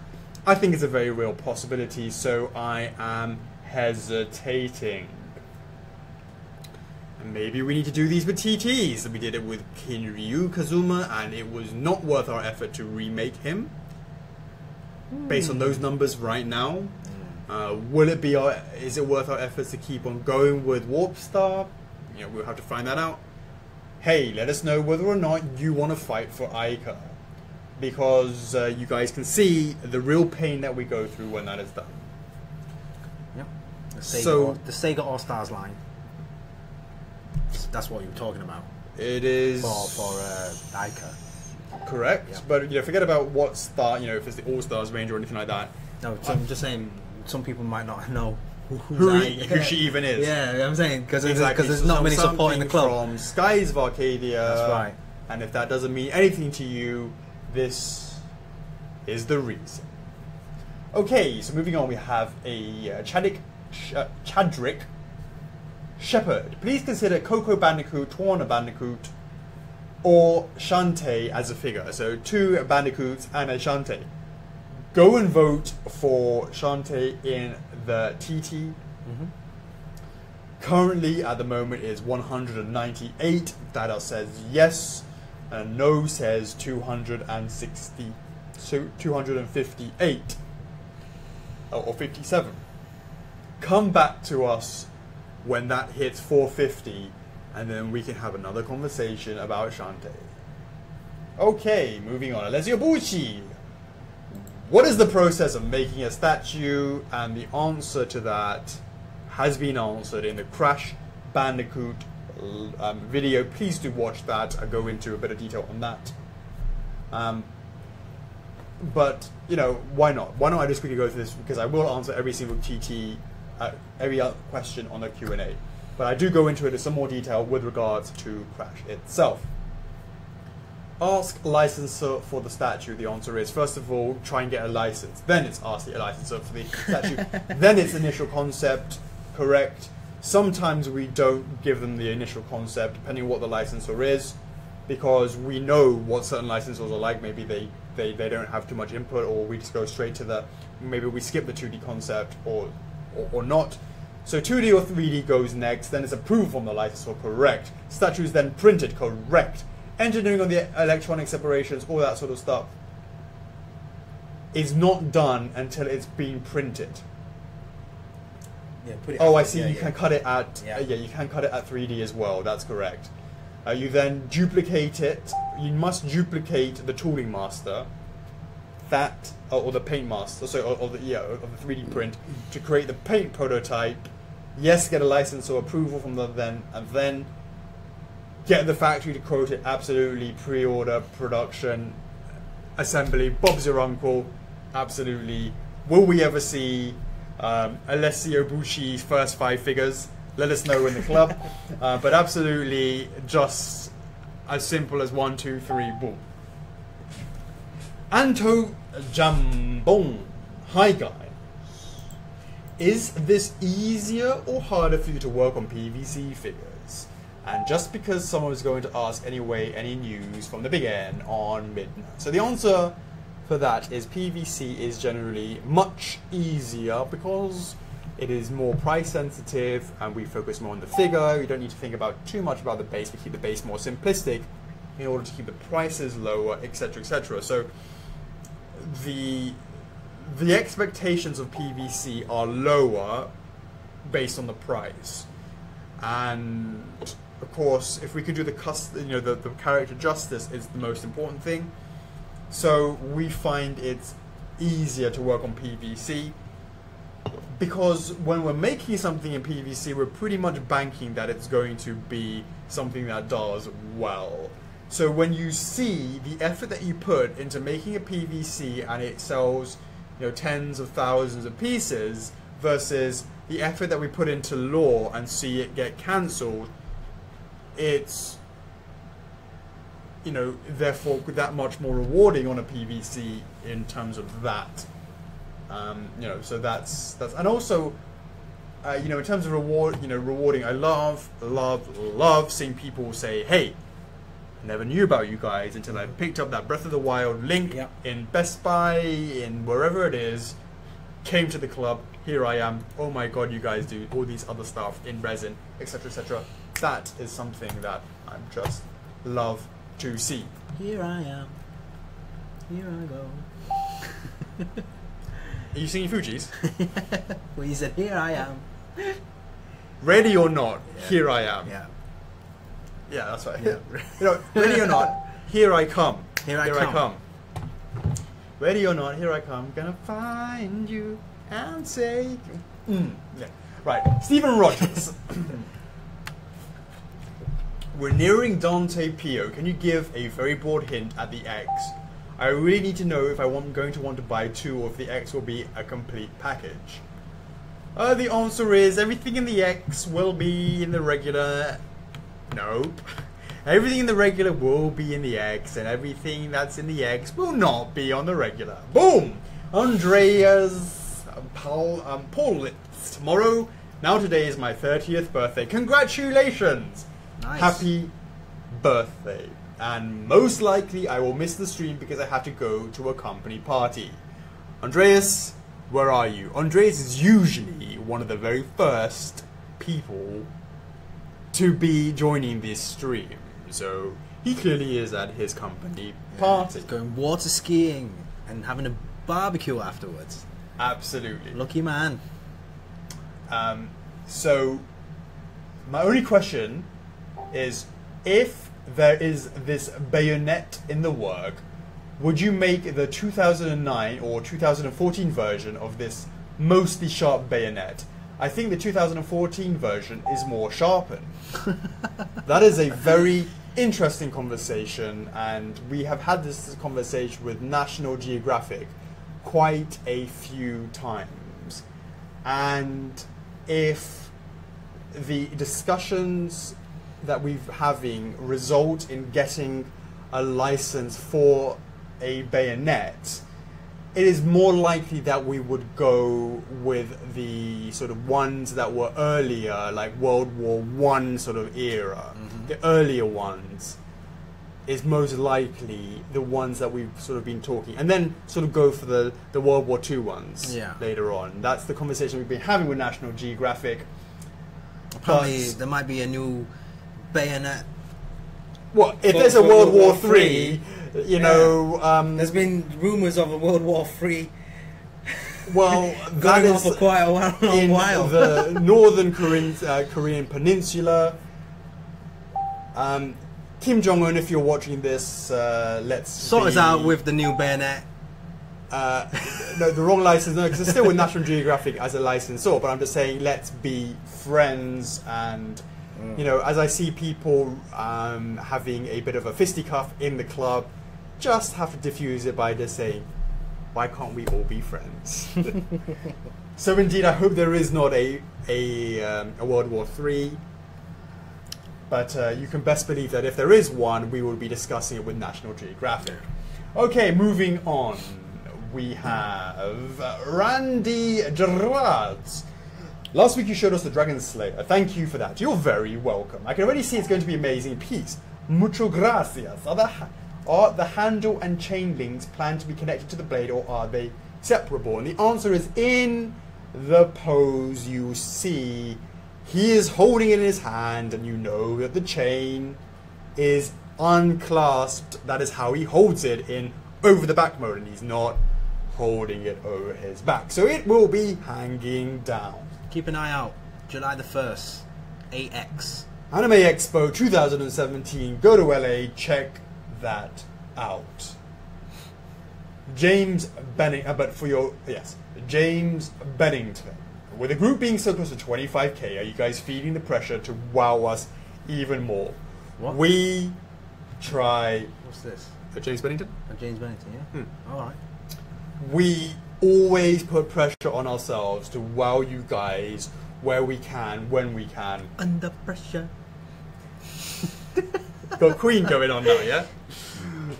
I think it's a very real possibility. So I am hesitating. And maybe we need to do these with TTs. We did it with Kiryu Kazuma, and it was not worth our effort to remake him. Based on those numbers right now, uh, will it be our? Is it worth our efforts to keep on going with Warp Star? You know, we'll have to find that out. Hey, let us know whether or not you want to fight for Aika, because uh, you guys can see the real pain that we go through when that is done. Yep. The Sega, So- the Sega All Stars line. That's what you were talking about It is for for uh, Aika. correct, Yeah. but you know, forget about Warp Star. You know, if it's the All Stars range or anything like that. No, so I'm just saying. Some people might not know who, who's Who, she even is? Yeah, I'm saying because Exactly. there's So not many support in the club. From Skies of Arcadia. That's right. And if that doesn't mean anything to you, this is the reason. Okay, so moving on, we have a uh, Chadwick, Ch- uh, Chadrick Shepherd. Please consider Coco Bandicoot, Tawna Bandicoot, or Shantae as a figure. So two Bandicoots and a Shantae. Go and vote for Shantae in the TT Mhm. currently at the moment is 198 data says yes and no says 260 so 258 oh, or 57 come back to us when that hits 450 and then we can have another conversation about Shantae okay moving on. Alessio Bucci what is the process of making a statue? And the answer to that has been answered in the Crash Bandicoot um, video. Please do watch that. I go into a bit of detail on that. Um, but you know, why not? Why not I just quickly go through this because I will answer every single TT, uh, every other question on the Q and A. But I do go into it in some more detail with regards to Crash itself. Ask licensor for the statue. The answer is first of all, try and get a license. Then it's ask the licensor for the statue. then it's initial concept. Correct. Sometimes we don't give them the initial concept, depending on what the licensor is, because we know what certain licensors are like. Maybe they, they, they don't have too much input, or we just go straight to the. Maybe we skip the 2D concept, or, or, or not. So 2D or 3D goes next, then it's approved from the licensor, correct. Statue is then printed, correct. Engineering on the electronic separations, all that sort of stuff, is not done until it's been printed. Yeah, put it Oh, out. I see. Yeah, you yeah. can cut it at Yeah. yeah. yeah, you can cut it at 3D as well. That's correct. Uh, you then duplicate it. You must duplicate the tooling master, that uh, or the paint master. So or, or the yeah, of the 3D print to create the paint prototype. Yes, get a license or approval from them then, and then get the factory to quote it. Absolutely, pre-order, production, assembly. Bob's your uncle. Absolutely. Will we ever see um, Alessio Bushi's first five figures? Let us know in the club. uh, but absolutely, just as simple as one, two, three, boom. Anto Jambon. Hi, guys. Is this easier or harder for you to work on PVC figures? And just because someone was going to ask anyway, any news from the big N on Midna. So the answer for that is PVC is generally much easier because it is more price sensitive and we focus more on the figure. You don't need to think about too much about the base. We keep the base more simplistic in order to keep the prices lower, etc., etc. So the the expectations of PVC are lower based on the price, and of course, if we could do the cust- you know the, the character justice is the most important thing. So we find it's easier to work on PVC because when we're making something in PVC, we're pretty much banking that it's going to be something that does well. So when you see the effort that you put into making a PVC and it sells, you know, tens of thousands of pieces versus the effort that we put into law and see it get cancelled, it's you know, therefore that much more rewarding on a PVC in terms of that. Um, you know, so that's that's and also, uh, you know, in terms of reward, you know, rewarding. I love, love, love seeing people say, "Hey, never knew about you guys until I picked up that Breath of the Wild link Yeah. in Best Buy, in wherever it is." Came to the club. Here I am. Oh my god, you guys do all these other stuff in resin, etc., etc. That is something that I'm just love see. Here I am. Here I go. Are you singing Fugees? well, you said, "Here I am." Ready or not, Yeah. here I am. Yeah. Yeah, that's right. Yeah. you know, ready or not, here I come. Here I I come. come. Ready or not, here I come. Gonna find you and say. Mm. Yeah. Right, Stephen Rogers. We're nearing Dante Pio. Can you give a very broad hint at the X? I really need to know if I am going to want to buy two or if the X will be a complete package. Uh, the answer is everything in the X will be in the regular. Nope. Everything in the regular will be in the X, and everything that's in the X will not be on the regular. Boom! Andreas um, Paul um, Paulitz tomorrow. Now today is my 30th birthday. Congratulations! Nice. Happy birthday. And most likely I will miss the stream because I have to go to a company party. Andreas, where are you? Andreas is usually one of the very first people to be joining this stream. So he clearly is at his company party. Going water skiing and having a barbecue afterwards. Absolutely. Lucky man. Um, so, my only question is if there is this bayonet in the work, would you make the 2009 or 2014 version of this mostly sharp bayonet? I think the 2014 version is more sharpened. that is a very interesting conversation, and we have had this conversation with National Geographic quite a few times. And if the discussions that we're having result in getting a license for a bayonet, it is more likely that we would go with the sort of ones that were earlier, like World War One sort of era, mm-hmm. the earlier ones. Is most likely the ones that we've sort of been talking, and then sort of go for the, the World War Two ones Yeah. later on. That's the conversation we've been having with National Geographic. Apparently, But- there might be a new bayonet. What if For- there's a World World War War Three? You know, um, There's been rumours of a World War Three well, that on is for quite a while. long in while. the northern Korean, uh, Korean peninsula. Um, Kim Jong Un, if you're watching this, uh, let's sort us out with the new bayonet. Uh, no, the wrong license. No, because it's still with National Geographic as a licensor. But I'm just saying, let's be friends. And you know, as I see people um, having a bit of a fisticuff in the club, just have to diffuse it by just saying, "Why can't we all be friends?" so indeed, I hope there is not a a, um, a World War Three. But uh, you can best believe that if there is one, we will be discussing it with National Geographic. Okay, moving on. We have Randy Gerard. Last week you showed us the Dragon Slayer. Thank you for that. You're very welcome. I can already see it's going to be amazing piece. Mucho gracias. Are the, are the handle and chain links planned to be connected to the blade or are they separable? And the answer is in the pose you see. He is holding it in his hand and you know that the chain is unclasped. That is how he holds it in over the back mode, and he's not holding it over his back. So it will be hanging down. Keep an eye out. July the first, AX. Anime Expo 2017. Go to LA, check that out. James Benning, uh, but for your yes, James Bennington. With the group being so close to 25k, are you guys feeling the pressure to wow us even more? What? We try. What's this? Uh, James Bennington. Oh, James Bennington, yeah. Hmm. All right. we always put pressure on ourselves to wow you guys where we can, when we can. Under pressure. Got Queen going on now, yeah?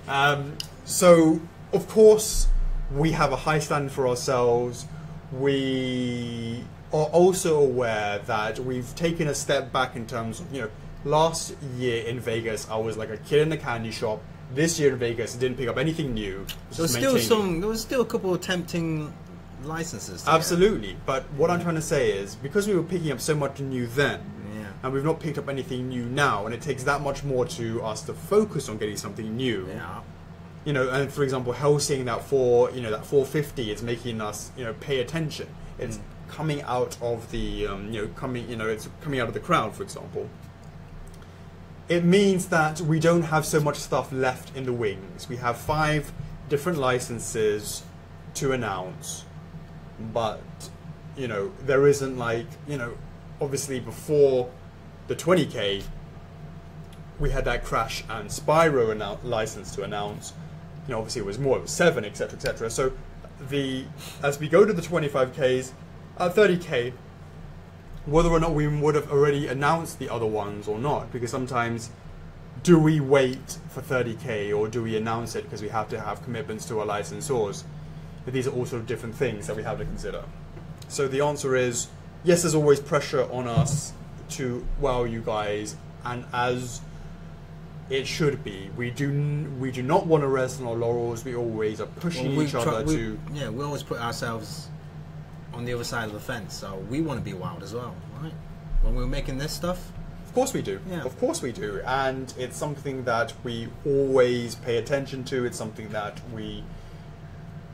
Um, so, of course, we have a high standard for ourselves. We are also aware that we've taken a step back in terms of, you know, last year in Vegas, I was like a kid in a candy shop. This year in Vegas, I didn't pick up anything new. There was still some. There was still a couple of tempting licenses. get. Absolutely, but what I'm trying to say is because we were picking up so much new then, Yeah. and we've not picked up anything new now, and it takes that much more to us to focus on getting something new. Yeah. You know, and for example, Helsing that four, you know, that 450 is making us, you know, pay attention. It's coming out of the, um, you know, coming, you know, it's coming out of the crowd, for example. It means that we don't have so much stuff left in the wings. We have five different licenses to announce, but you know, there isn't like, you know, obviously before the 20k, we had that Crash and Spyro license to announce. You know, obviously it was more, it was seven, etc., etc. So, the as we go to the 25ks, at 30k, whether or not we would have already announced the other ones or not, because sometimes do we wait for 30k or do we announce it because we have to have commitments to our licensors? But these are also different things that we have to consider. So the answer is yes, there's always pressure on us to wow you guys, and as it should be, we do n- we do not want to rest on our laurels. We always are pushing Well, we each try- other we- to. Yeah, we always put ourselves on the other side of the fence, so we want to be wild as well, right? When we were making this stuff, Of course we do. Yeah. Of course we do. And it's something that we always pay attention to. It's something that we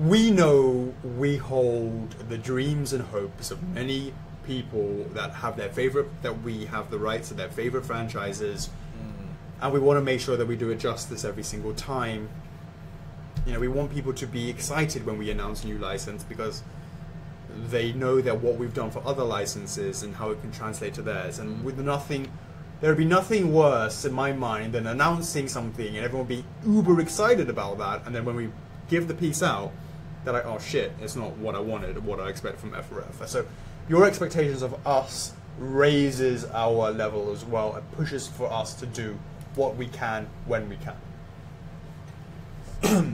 we know we hold the dreams and hopes of many people that have their favorite that we have the rights to their favorite franchises mm. and we want to make sure that we do it justice every single time. You know, we want people to be excited when we announce a new license because they know that what we've done for other licenses and how it can translate to theirs. And with nothing there would be nothing worse in my mind than announcing something and everyone would be uber excited about that, and then when we give the piece out, they're like, oh shit, it's not what I wanted, what I expect from F4F. So your expectations of us raises our level as well and pushes for us to do what we can when we can.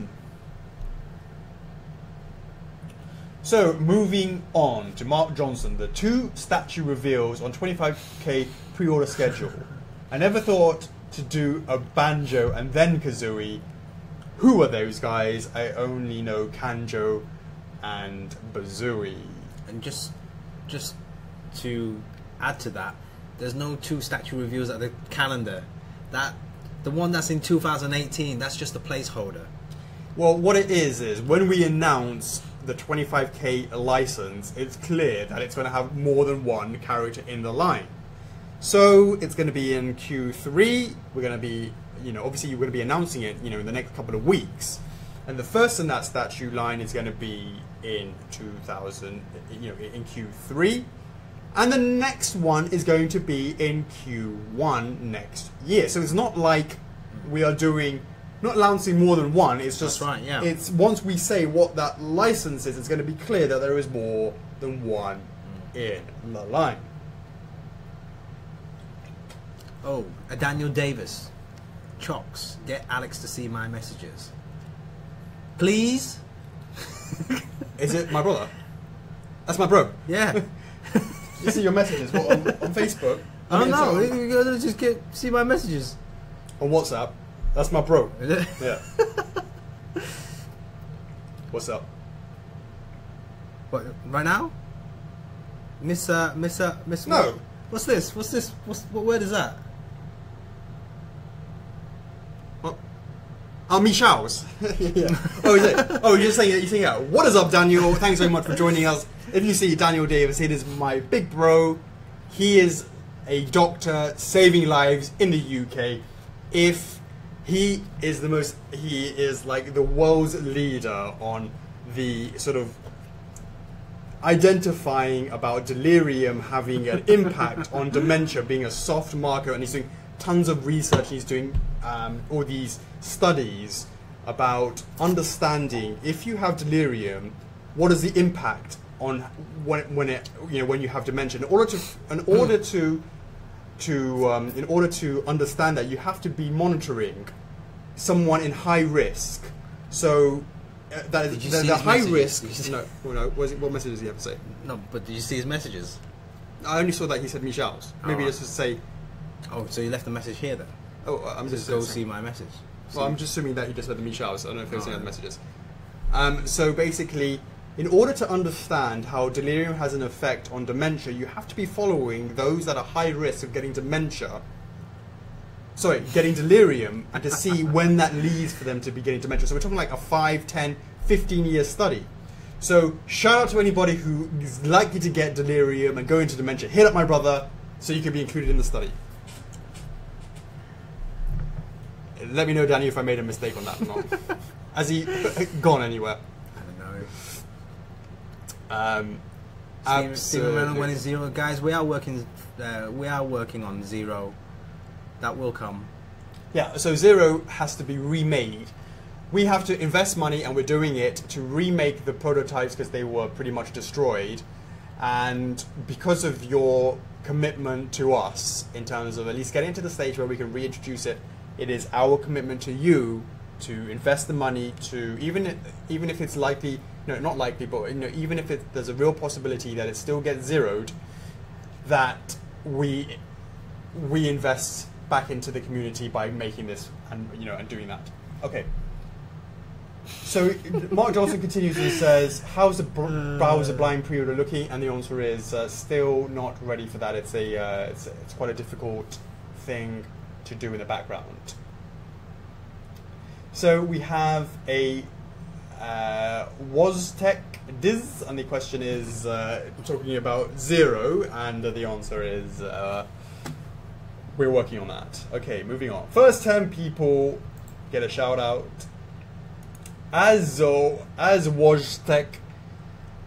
So, moving on to Mark Johnson, the two statue reveals on 25k pre order schedule. I never thought to do a banjo and then Kazooie. Who are those guys? I only know Kanjo and Bazooie. And just, just to add to that, there's no two statue reveals at the calendar. That the one that's in 2018, that's just a placeholder. Well, what it is is when we announce the 25k license, it's clear that it's going to have more than one character in the line. So it's going to be in Q3. We're going to be, you know, obviously you're going to be announcing it, you know, in the next couple of weeks. And the first in that statue line is going to be in 2000, you know, in Q3. And the next one is going to be in Q1 next year. So it's not like we are doing not announcing more than one. It's just That's right, yeah. It's once we say what that license is, it's going to be clear that there is more than one mm. in the line. Oh, a Daniel Davis. Chocks, get Alex to see my messages. Please? Is it my brother? That's my bro. Yeah. You see your messages what, on, on Facebook. I don't know. Just get see my messages. On WhatsApp. That's my bro. Yeah. What's up? What, right now? Miss, uh, Miss, uh, Miss. No. what- What's this? What's this? What's, what word is that? What? Oh, Michelle's. yeah. Oh, is it? Oh, you're saying you're saying yeah. What is up, Daniel? Thanks so much for joining us. If you see Daniel Davis, it is my big bro. He is a doctor saving lives in the UK. If he is the most, he is like the world's leader on the sort of identifying about delirium having an impact on dementia being a soft marker and he's doing tons of research he's doing um, all these studies about understanding if you have delirium what is the impact on when, when it you know when you have dementia? In order to in order to to um, in order to understand that you have to be monitoring someone in high risk so uh, that is the, the high messages? risk Did you see- no well, no what, it, what message does he have to say No, but did you see his messages? I only saw that he said Michelle's. Maybe Oh, just to say, Oh, so you left a message here then? oh, I'm Just just go see my message. Well, I'm just assuming that you just read the Michelle's. I don't know if there's Oh, any other messages. Um, so basically, in order to understand how delirium has an effect on dementia, you have to be following those that are high risk of getting dementia. Sorry, getting delirium, and to see when that leads for them to be getting dementia. So we're talking like a 5, 10, 15 year study. So shout out to anybody who is likely to get delirium and go into dementia. Hit up my brother so you can be included in the study. Let me know, Danny, if I made a mistake on that or not. Has he gone anywhere? I don't know. Um, Steven- Steven Reynolds absolutely. zero, guys. We are working. Uh, we are working on zero. That will come. Yeah, so Zero has to be remade. We have to invest money, and we're doing it to remake the prototypes because they were pretty much destroyed. And because of your commitment to us, in terms of at least getting to the stage where we can reintroduce it, it is our commitment to you to invest the money to even even if it's likely, no, not likely, but you know, even if it, there's a real possibility that it still gets zeroed, that we we invest back into the community by making this and you know and doing that. Okay. So Mark Johnson continues and says, "How's the br- browser blind pre-order looking?" And the answer is uh, still not ready for that. It's a uh, it's, it's quite a difficult thing to do in the background. So we have a uh, WazTech Diz, and the question is uh, talking about zero, and the answer is uh, we're working on that. Okay, moving on. First 10 people get a shout out. As as WazTech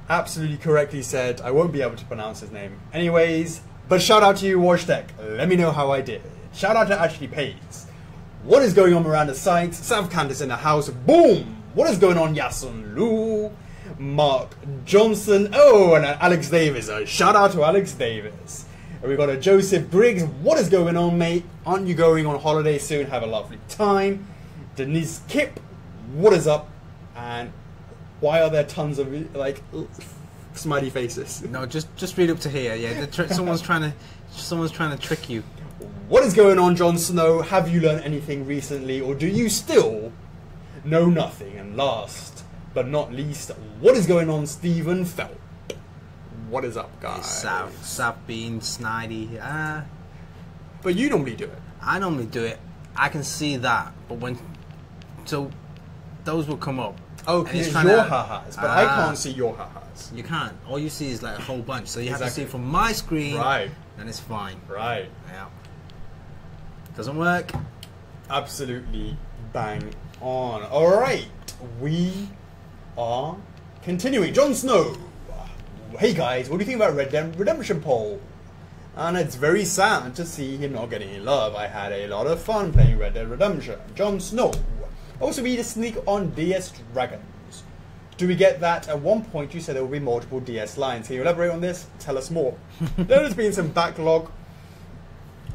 absolutely correctly said, I won't be able to pronounce his name. Anyways, But shout out to you, WatchTech. Let me know how I did. Shout out to Ashley Pays. What is going on around the site? South Candace in the house. Boom! What is going on, Yasun Lu? Mark Johnson. Oh, and Alex Davis. A shout out to Alex Davis. And we got a Joseph Briggs. What is going on, mate? Aren't you going on holiday soon? Have a lovely time. Denise Kip. What is up? And why are there tons of like smiley faces? No, just just read up to here. Yeah, someone's trying to someone's trying to trick you. What is going on, Jon Snow? Have you learned anything recently, or do you still know nothing? And last but not least, what is going on, Stephen Felt? What is up, guys? South, South being snidey. Ah, But you normally do it. I normally do it. I can see that, but when so those will come up. Oh, because it's your ha-has, but I Ah. can't see your ha-has. You can't. All you see is like a whole bunch. So you have to see from my screen, Right, and it's fine. right. Yeah. Doesn't work. Absolutely bang on. Alright, we are continuing. Jon Snow. Hey guys, what do you think about Red Dead Redemption poll? And it's very sad to see him not getting any love. I had a lot of fun playing Red Dead Redemption. Jon Snow. Also, we need to sneak on DS Dragons. Do we get that? At one point, you said there will be multiple DS lines. Can you elaborate on this? Tell us more. there has been some backlog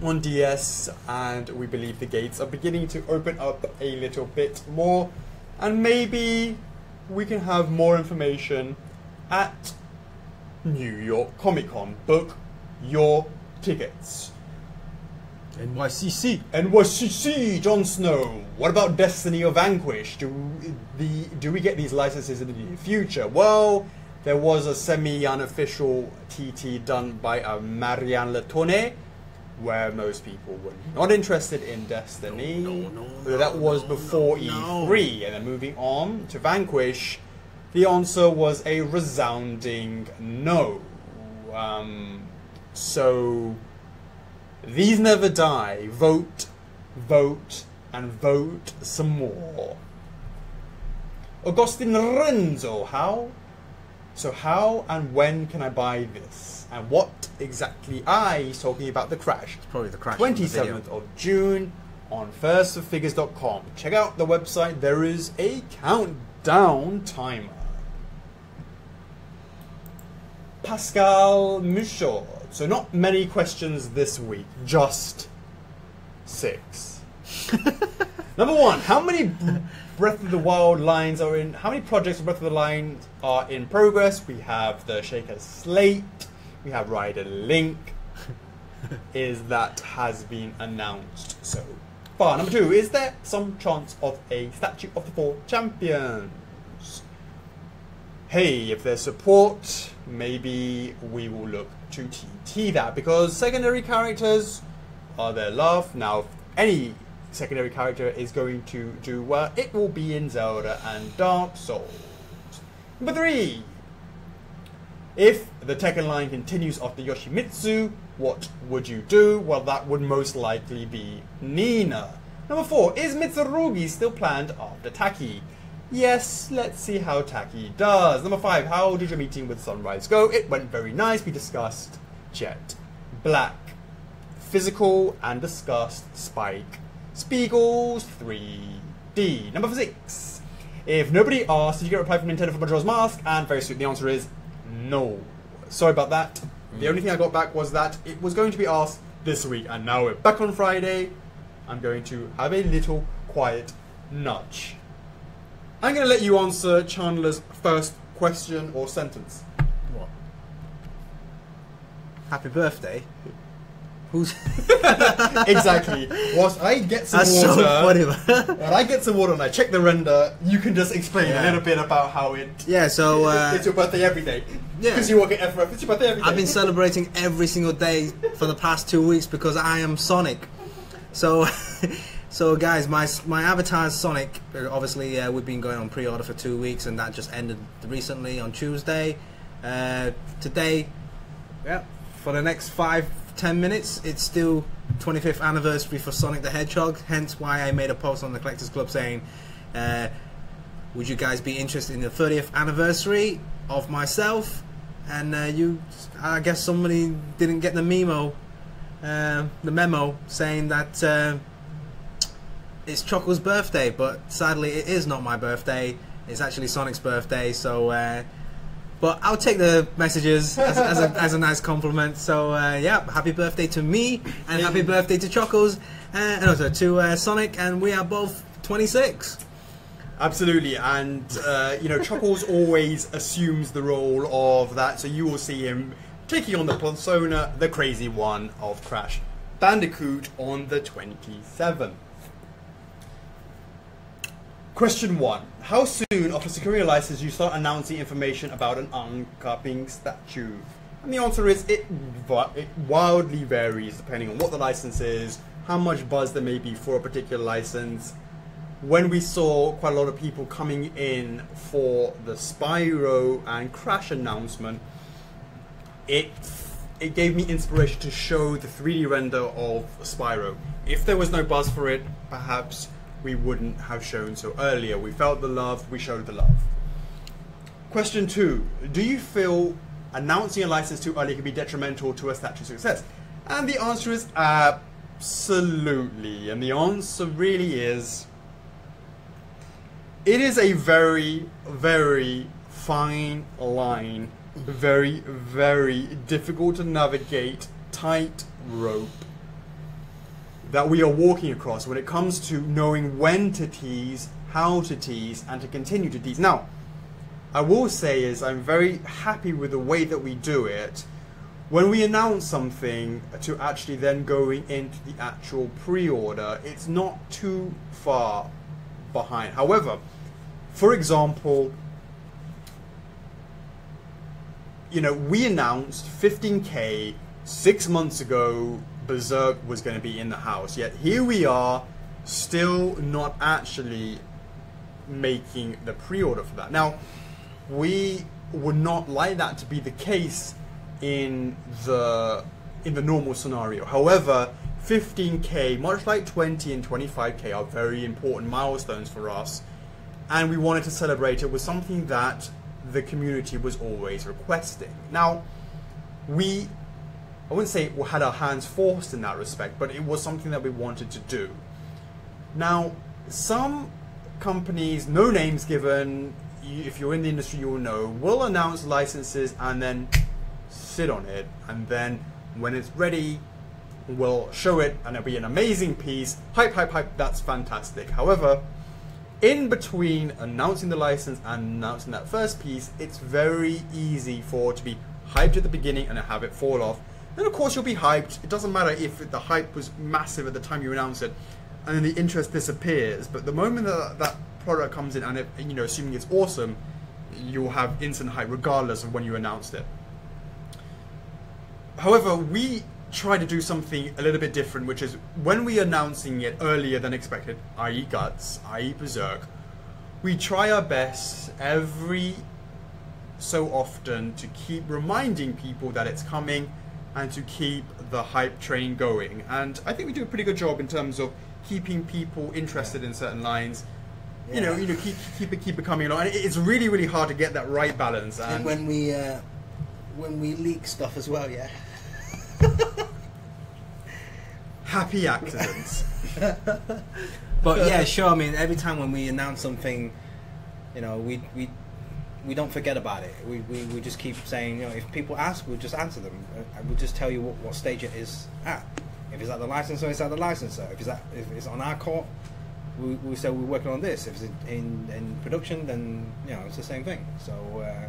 on DS, and we believe the gates are beginning to open up a little bit more, and maybe we can have more information at New York Comic Con. Book your tickets. NYCC. NYCC, Jon Snow. What about Destiny or Vanquish? Do the do we get these licenses in the near future? Well, there was a semi-unofficial TT done by uh, Marianne Letone, where most people were not interested in Destiny. No, no, no, that was before no, E3, and then moving on to Vanquish, the answer was a resounding no. Um, so these never die. Vote, vote, and vote some more. Augustin Renzo, how? So how and when can I buy this? And what exactly? Ah, he's talking about the crash. It's probably the crash. of the 27th of June on first4figures.com. Check out the website. There is a countdown timer. Pascal Michaud. So not many questions this week, just six. Number one, how many Breath of the Wild lines are in? How many projects of Breath of the Line are in progress? We have the Sheikah Slate. We have Rider Link. is that has been announced so far. Number two, is there some chance of a statue of the four champions? Hey, if there's support, maybe we will look to TT that because secondary characters are their love. Now, any secondary character is going to do well, it will be in Zelda and Dark Souls. Number three, if the Tekken line continues after Yoshimitsu, what would you do? Well, that would most likely be Nina. Number four, is Mitsurugi still planned after Taki? Yes, let's see how Taki does. Number five, how did your meeting with Sunrise go? It went very nice. We discussed Jet Black. Physical and discussed Spike. Spiegels 3D. Number six, if nobody asked, did you get a reply from Nintendo for Majora's Mask? And very soon the answer is no. Sorry about that. The only thing I got back was that it was going to be asked this week, and now we're back on Friday. I'm going to have a little quiet nudge. I'm going to let you answer Chandler's first question or sentence. What? Happy birthday. Who's exactly. Whilst I get some that's water, so funny? when I get some water and I check the render, you can just explain Yeah. a little bit about how it. yeah. So uh, it's your birthday every day. yeah. Because you work at F4F, it's your birthday every day. I've been celebrating every single day for the past two weeks because I am Sonic. So, so guys, my my avatar is Sonic. Obviously, uh, we've been going on pre-order for two weeks, and that just ended recently on Tuesday. Uh, today, yeah, for the next five ten minutes, it's still 25th anniversary for Sonic the Hedgehog. Hence, why I made a post on the Collectors Club saying. Uh, would you guys be interested in the 30th anniversary of myself? and uh, you, I guess somebody didn't get the memo, uh, the memo saying that uh, it's Chuckle's birthday, but sadly it is not my birthday. It's actually Sonic's birthday, so. But I'll take the messages as, as, a, as a nice compliment. So uh, yeah, happy birthday to me and happy birthday to Chuckles, uh, and also to uh, Sonic, and we are both 26. Absolutely, and uh, you know, Chuckles always assumes the role of that, so you will see him taking on the persona, the crazy one of Crash Bandicoot on the 27th. Question one: How soon after securing a license you start announcing information about an uncapping statue? And the answer is it, it wildly varies depending on what the license is, how much buzz there may be for a particular license, when we saw quite a lot of people coming in for the Spyro and Crash announcement, it it gave me inspiration to show the 3D render of Spyro. If there was no buzz for it, perhaps we wouldn't have shown so earlier. We felt the love, we showed the love. Question two: Do you feel announcing a license too early can be detrimental to a statue's success? And the answer is absolutely. And the answer really is it is a very, very fine line, very, very difficult to navigate tight rope that we are walking across when it comes to knowing when to tease, how to tease, and to continue to tease. Now, I will say is I'm very happy with the way that we do it. When we announce something to actually then going into the actual pre-order, it's not too far behind. However, for example, you know, we announced 15k six months ago. Berserk was going to be in the house, yet here we are, still not actually making the pre-order for that. Now, we would not like that to be the case in the in the normal scenario. However, 15k, much like 20 and 25k, are very important milestones for us and we wanted to celebrate it with something that the community was always requesting. Now, we, I wouldn't say we had our hands forced in that respect, but it was something that we wanted to do. Now, some companies, no names given, if you're in the industry, you'll know, will announce licenses and then sit on it, and then when it's ready, we'll show it, and it'll be an amazing piece. Hype, hype, hype, that's fantastic. However, in between announcing the license and announcing that first piece, it's very easy for it to be hyped at the beginning and have it fall off. Then of course you'll be hyped. It doesn't matter if the hype was massive at the time you announce it, and then the interest disappears. But the moment that that product comes in, and it, you know, assuming it's awesome, you'll have instant hype regardless of when you announced it. However, we try to do something a little bit different, which is when we're announcing it earlier than expected, i.e. Guts, i.e. Berserk, we try our best every so often to keep reminding people that it's coming and to keep the hype train going. And I think we do a pretty good job in terms of keeping people interested in certain lines. You know, you know, keep keep it keep it coming along. And it's really, really hard to get that right balance. And And when we uh, when we leak stuff as well, yeah. happy accidents. But yeah, sure. I mean, every time when we announce something, you know, we we we don't forget about it. We, we, we just keep saying, you know, if people ask, we'll just answer them. Uh, and we'll just tell you what, what stage it is at. If it's at the licensor, it's at the licensor. If it's at, if it's on our court, we we say we're working on this. If it's in, in, production, then you know it's the same thing. So uh,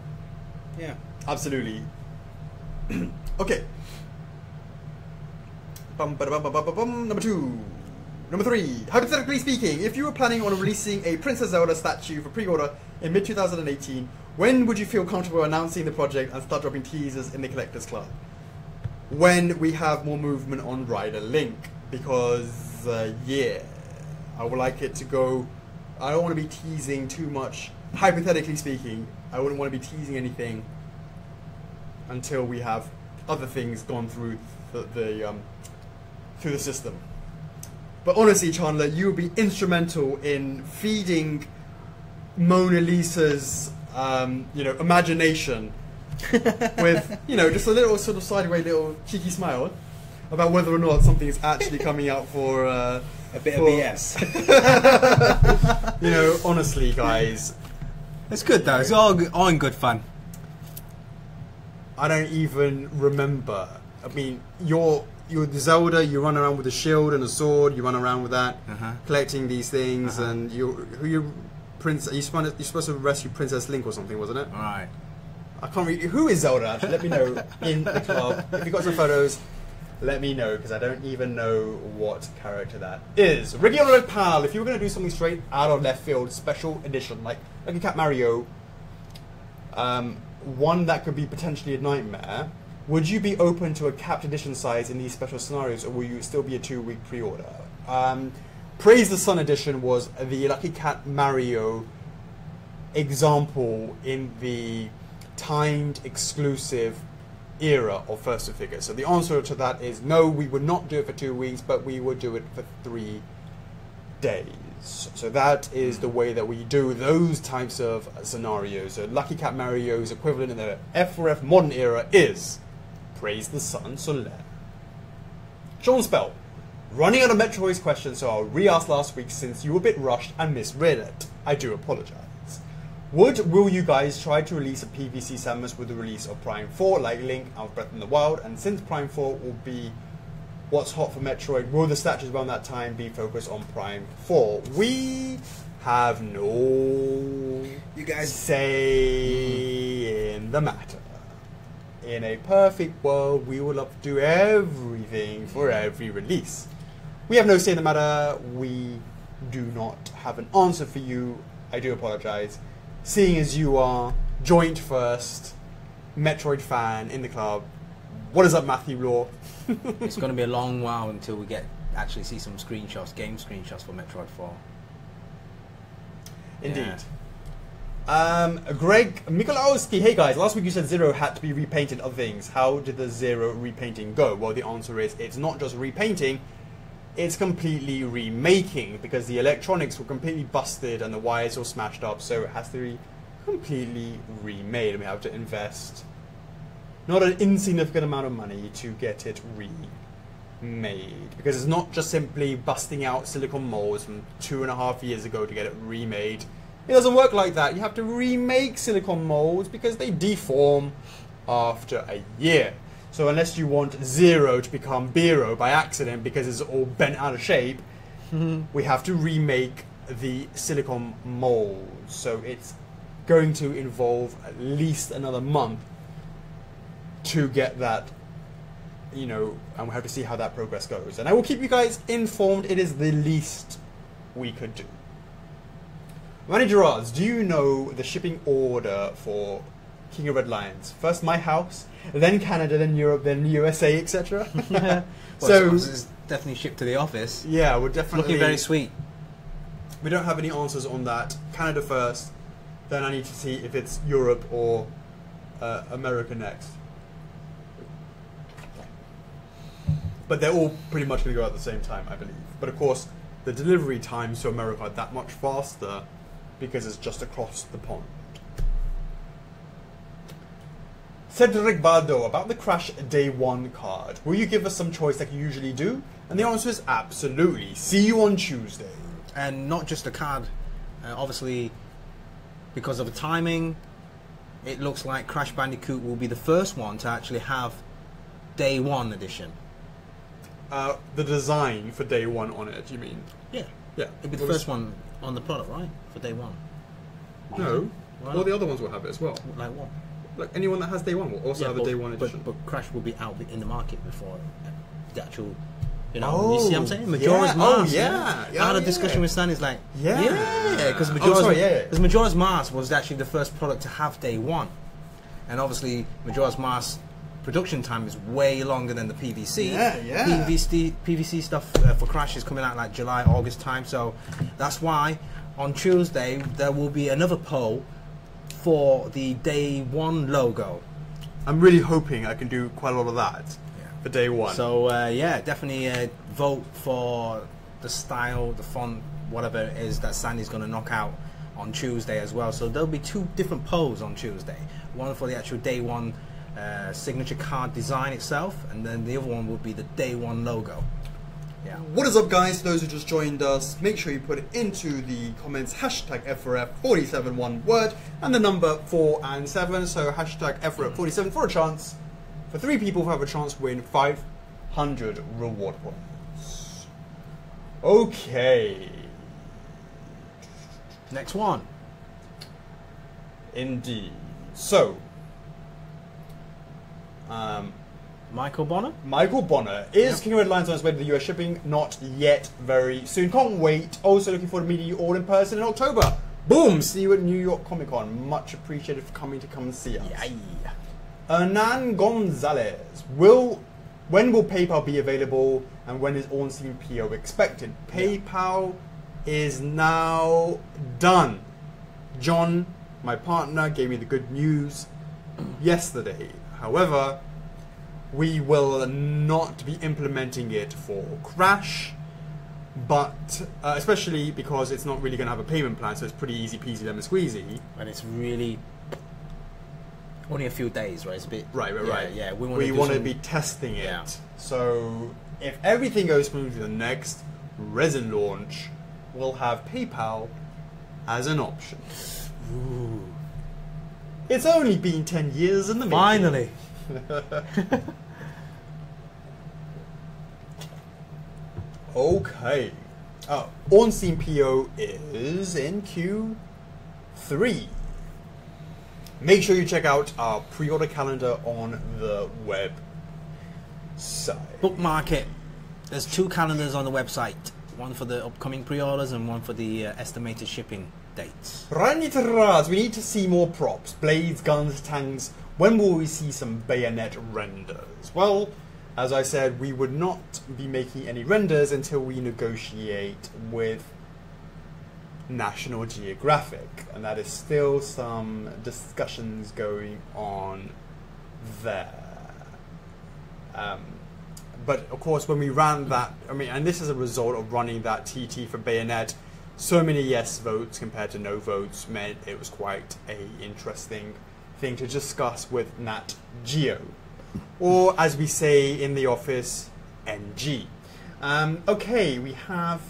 yeah. Absolutely. okay. Bum, ba, bum, bum, bum, Number two. Number three. Hypothetically speaking, if you were planning on releasing a Princess Zelda statue for pre-order in mid 2018, when would you feel comfortable announcing the project and start dropping teasers in the collectors club? When we have more movement on Rider Link, because uh, yeah, I would like it to go. I don't want to be teasing too much. Hypothetically speaking, I wouldn't want to be teasing anything until we have other things gone through the, the um, through the system. But honestly, Chandler, you would be instrumental in feeding Mona Lisa's um, you know imagination with you know just a little sort of sideways little cheeky smile about whether or not something is actually coming out for. Uh, A bit for- of BS. You know, honestly, guys, it's good though. It's all all in good fun. I don't even remember. I mean, you're you're the Zelda. You run around with a shield and a sword. You run around with that, Uh-huh. collecting these things, Uh-huh. and you who you prince. You supposed you're supposed to rescue Princess Link or something, wasn't it? All right. I can't read. Who is Zelda? Let me know in the club. If you got some photos, let me know because I don't even know what character that is. Regular pal. If you were going to do something straight out of left field, special edition like like a Cat Mario, um, one that could be potentially a nightmare. Would you be open to a capped edition size in these special scenarios, or will you still be a two-week pre-order? Um, Praise the Sun edition was the Lucky Cat Mario example in the timed exclusive era of first to figure. So the answer to that is no, we would not do it for two weeks, but we would do it for three days. So that is the way that we do those types of scenarios. So Lucky Cat Mario's equivalent in the F4F modern era is Praise the Sun Solaire. Sean Spell. Running out of Metroid's questions, so I'll re-ask last week since you were a bit rushed and misread it. I do apologise. Would will you guys try to release a PVC Samus with the release of Prime 4 like Link out of Breath in the Wild? And since Prime 4 will be what's hot for Metroid, will the statues around that time be focused on Prime 4? We have no You guys- say in the matter. In a perfect world, we will love to do everything for every release. We have no say in the matter. We do not have an answer for you. I do apologize. Seeing as you are joint first Metroid fan in the club, what is up, Matthew Law? it's going to be a long while until we get actually see some screenshots, game screenshots for Metroid 4. Indeed. Um, Greg Mikolowski, hey guys, last week you said Zero had to be repainted of things. How did the Zero repainting go? Well, the answer is it's not just repainting, it's completely remaking because the electronics were completely busted and the wires were smashed up, so it has to be completely remade and we have to invest not an insignificant amount of money to get it remade because it's not just simply busting out silicon molds from two and a half years ago to get it remade. It doesn't work like that. You have to remake silicon molds because they deform after a year. So unless you want zero to become Biro by accident because it's all bent out of shape, we have to remake the silicon mold. So it's going to involve at least another month to get that, you know, and we'll have to see how that progress goes. And I will keep you guys informed. It is the least we could do. Manny Gerards, do you know the shipping order for King of Red Lions? First my house, then Canada, then Europe, then USA, etc. Well, so it's, definitely shipped to the office. yeah, we're definitely Looking very sweet. We don't have any answers on that. Canada first, then I need to see if it's Europe or uh, America next. But they're all pretty much going to go at the same time, I believe. But of course, the delivery times to America are that much faster because it's just across the pond. Cedric Bardo, about the Crash Day 1 card. Will you give us some choice like you usually do? And the answer is absolutely. See you on Tuesday. and not just a card. Uh, obviously, because of the timing, it looks like Crash Bandicoot will be the first one to actually have Day One edition. Uh, the design for day one on it, you mean? Yeah, Yeah. it'll be the first one on the product, right? For Day One. No. Why All the other ones will have it as well. Like what? Like anyone that has day one will also have the but, day one but- edition. But, Crash will be out in the market before the actual. You know, Oh, you see what I'm saying? Majora's yeah. Oh, yeah. Yeah, I had a yeah. discussion with Stan. He's like, Yeah. yeah, because Oh, Majora's, sorry, yeah, yeah. Majora's Mask was actually the first product to have day one, and obviously Majora's Mask production time is way longer than the PVC. Yeah, yeah. PVC PVC stuff uh, for Crash is coming out like July, August time. So that's why on Tuesday there will be another poll for the day one logo. I'm really hoping I can do quite a lot of that Yeah. for day one. So uh, yeah, definitely uh, vote for the style, the font, whatever it is that Sandy's going to knock out on Tuesday as well. So there'll be two different polls on Tuesday. One for the actual day one uh, signature card design itself, and then the other one will be the day one logo. Yeah. What is up, guys? Those who just joined us, make sure you put it into the comments hashtag F4F47 one word and the number 4 and 7. So hashtag F4F47 for a chance, for three people who have a chance win 500 reward points. Okay. Next one. Indeed. So, um, Michael Bonner. Michael Bonner is Yep. King of Red Lions on his way to the US shipping. Not yet, very soon. Can't wait. Also looking forward to meeting you all in person in October. Boom! See you at New York Comic Con. Much appreciated for coming to come and see us. Yeah. Hernan Gonzalez. Will when will PayPal be available and when is on-scene PO expected? PayPal is now done. John, my partner, gave me the good news yesterday. However, we will not be implementing it for Crash, but uh, especially because it's not really going to have a payment plan, so it's pretty easy peasy lemon squeezy. And it's really only a few days, right? It's a bit Right, right, yeah, right. Yeah, we want we to want to some- be testing it. Yeah. So if everything goes smoothly, the next resin launch will have PayPal as an option. Ooh. It's only been ten years in the making. Finally. Okay. Uh, on-scene PO is in Q3. Make sure you check out our pre-order calendar on the web site. Bookmark it. There's two calendars on the website. One for the upcoming pre-orders and one for the uh, estimated shipping dates. Right, Raz, we need to see more props. Blades, guns, tanks. When will we see some Bayonetta renders? Well, as I said, we would not be making any renders until we negotiate with National Geographic. And that is still some discussions going on there. Um, but of course, when we ran that, I mean, and this is a result of running that TT for Bayonetta, so many yes votes compared to no votes meant it was quite a interesting thing to discuss with Nat Geo, or as we say in the office, NG. Um, okay, we have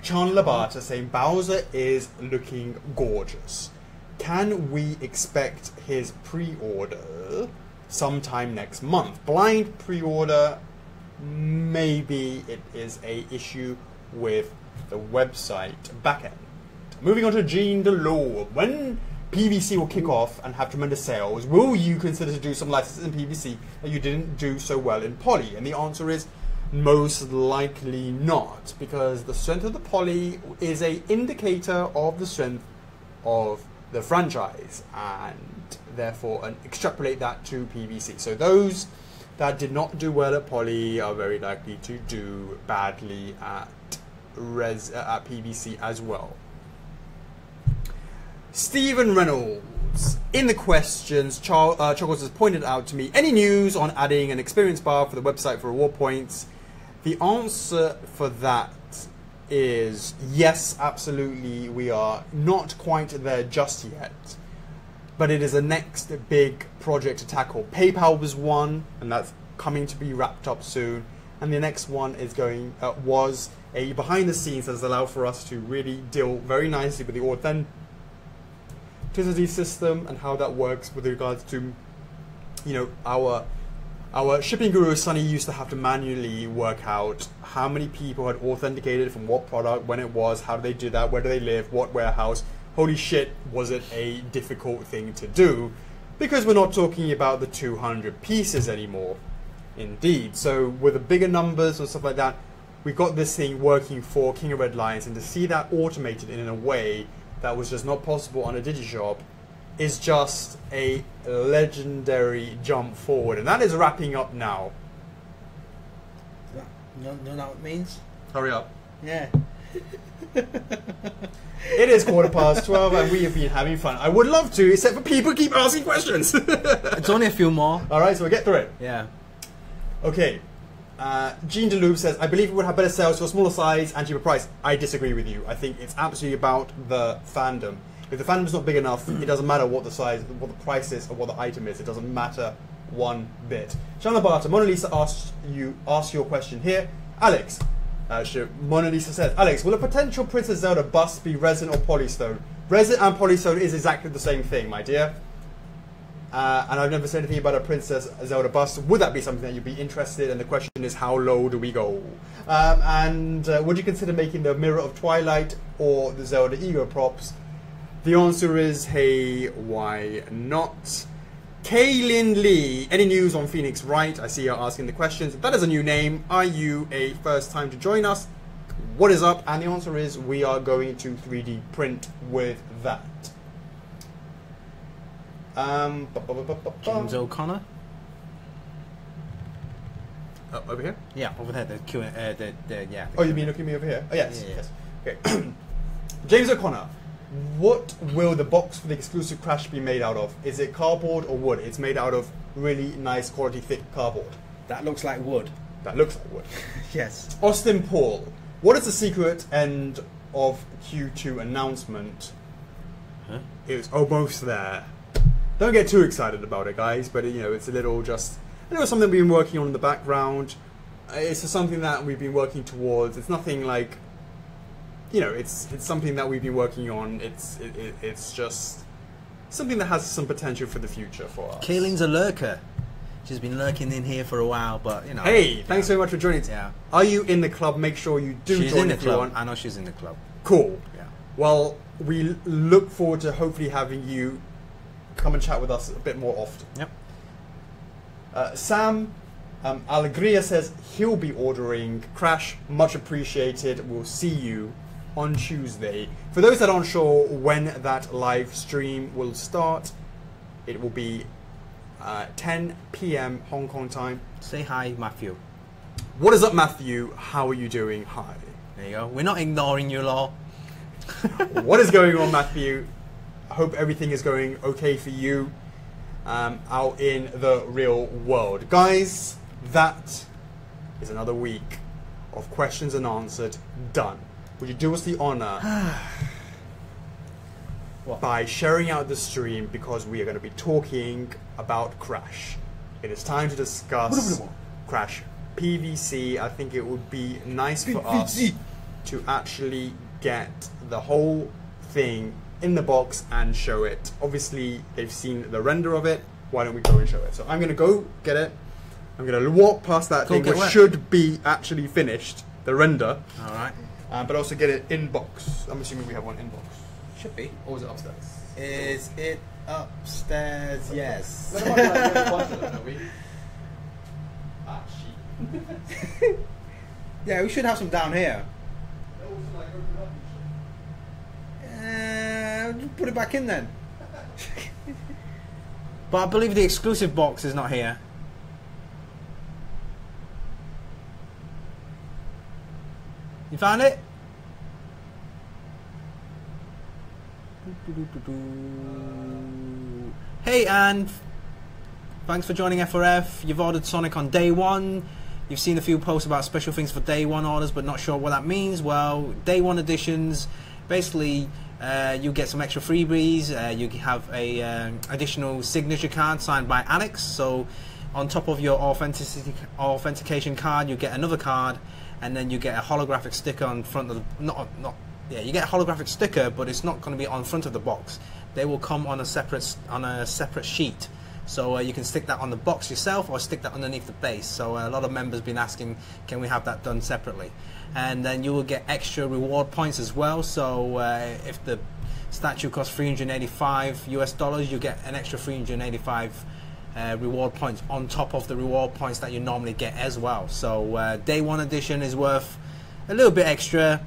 Chandler Barter saying Bowser is looking gorgeous. Can we expect his pre-order sometime next month? Blind pre-order, maybe it is a issue with the website backend. Moving on to Jean Delore. When PVC will kick off and have tremendous sales, will you consider to do some licenses in PVC that you didn't do so well in Poly? And the answer is most likely not, because the strength of the Poly is a indicator of the strength of the franchise, and therefore and extrapolate that to PVC. So those that did not do well at Poly are very likely to do badly at res uh, at PVC as well. Stephen Reynolds. In the questions, Charles, uh, Chuckles has pointed out to me any news on adding an experience bar for the website for reward points. The answer for that is yes, absolutely. We are not quite there just yet, but it is a next big project to tackle. PayPal was one, and that's coming to be wrapped up soon. And the next one is going uh, was a behind the scenes that has allowed for us to really deal very nicely with the authenticity system and how that works with regards to you know our our shipping guru Sunny used to have to manually work out how many people had authenticated from what product, when it was, how do they do that, where do they live, what warehouse. Holy shit, was it a difficult thing to do? Because we're not talking about the 200 pieces anymore. Indeed. So with the bigger numbers and stuff like that, we got this thing working for King of Red Lions, and to see that automated in a way that was just not possible on a DigiShop is just a legendary jump forward, and that is wrapping up now. You know, you know what it means? Hurry up. Yeah. It is quarter past 12, and we have been having fun. I would love to, except for people keep asking questions. It's only a few more. Alright, so we'll get through it. Yeah. Okay. Uh, Jean DeLube says, I believe it would have better sales for a smaller size and cheaper price. I disagree with you. I think it's absolutely about the fandom. If the fandom's not big enough, it doesn't matter what the size, what the price is, or what the item is. It doesn't matter one bit. Shana Barter, Mona Lisa asks you ask your question here. Alex, uh, Mona Lisa says, Alex, will a potential Princess Zelda bust be resin or polystone? Resin and polystone is exactly the same thing, my dear. Uh, and I've never said anything about a Princess Zelda bust. Would that be something that you'd be interested? And the question is, how low do we go? Um, and uh, would you consider making the Mirror of Twilight or the Zelda Ego props? The answer is, hey, why not? Kaylin Lee, any news on Phoenix Wright? I see you're asking the questions. That is a new name. Are you a first time to join us? What is up? And the answer is, we are going to 3D print with that. Um, bu- bu- bu- bu- bu- James O'Connor. Oh, over here? Yeah, over there. The Q. Uh, the, the yeah. the Oh, you Q&A. mean looking at me over here? Oh, yes. Yeah, yes. Okay. James O'Connor, what will the box for the exclusive Crash be made out of? Is it cardboard or wood? It's made out of really nice quality thick cardboard. That looks like wood. That looks like wood. Yes. Austin Paul, what is the secret end of Q2 announcement? Huh? It was almost there. Don't get too excited about it, guys. But you know, it's a little just. I know something we've been working on in the background. It's just something that we've been working towards. It's nothing like. You know, it's it's something that we've been working on. It's it, it, it's just something that has some potential for the future for us. Kaylin's a lurker. She's been lurking in here for a while, but you know. Hey, thanks yeah. very much for joining. Yeah. Are you in the club? Make sure you do She's join in the club. I know she's in the club. Cool. Yeah. Well, we look forward to hopefully having you come and chat with us a bit more often. Yep. Uh, Sam um, Alegria says he'll be ordering Crash. Much appreciated. We'll see you on Tuesday. For those that aren't sure when that live stream will start, it will be uh, 10 p.m. Hong Kong time. Say hi, Matthew. What is up, Matthew? How are you doing? Hi. There you go. We're not ignoring you, law. what is going on, Matthew? I hope everything is going okay for you um, out in the real world. Guys, that is another week of questions and answered done. Would you do us the honor by sharing out the stream because we are going to be talking about Crash? It is time to discuss Crash PVC. I think it would be nice for us to actually get the whole thing in the box and show it. Obviously, they've seen the render of it. Why don't we go and show it? So I'm going to go get it. I'm going to walk past that Go thing, which wet. should be actually finished, the render, All right. uh, but also get it in box. I'm assuming we have one in box. Should be. Or is it upstairs? Is it upstairs? Yes. Ah, shit. yeah, we should have some down here. Uh, put it back in then. but I believe the exclusive box is not here. You found it? Hey, and thanks for joining F4F. You've ordered Sonic on day one. You've seen a few posts about special things for day one orders, but not sure what that means. Well, day one editions, basically, uh, you get some extra freebies. Uh, you have a um, additional signature card signed by Alex. So, on top of your authenticity authentication card, you get another card, and then you get a holographic sticker on front of the not not yeah you get a holographic sticker, but it's not going to be on front of the box. They will come on a separate on a separate sheet. So uh, you can stick that on the box yourself or stick that underneath the base. So uh, a lot of members been asking, can we have that done separately? And then you will get extra reward points as well. So uh, if the statue costs 385 US dollars, you get an extra 385 uh, reward points on top of the reward points that you normally get as well. So uh, day one edition is worth a little bit extra.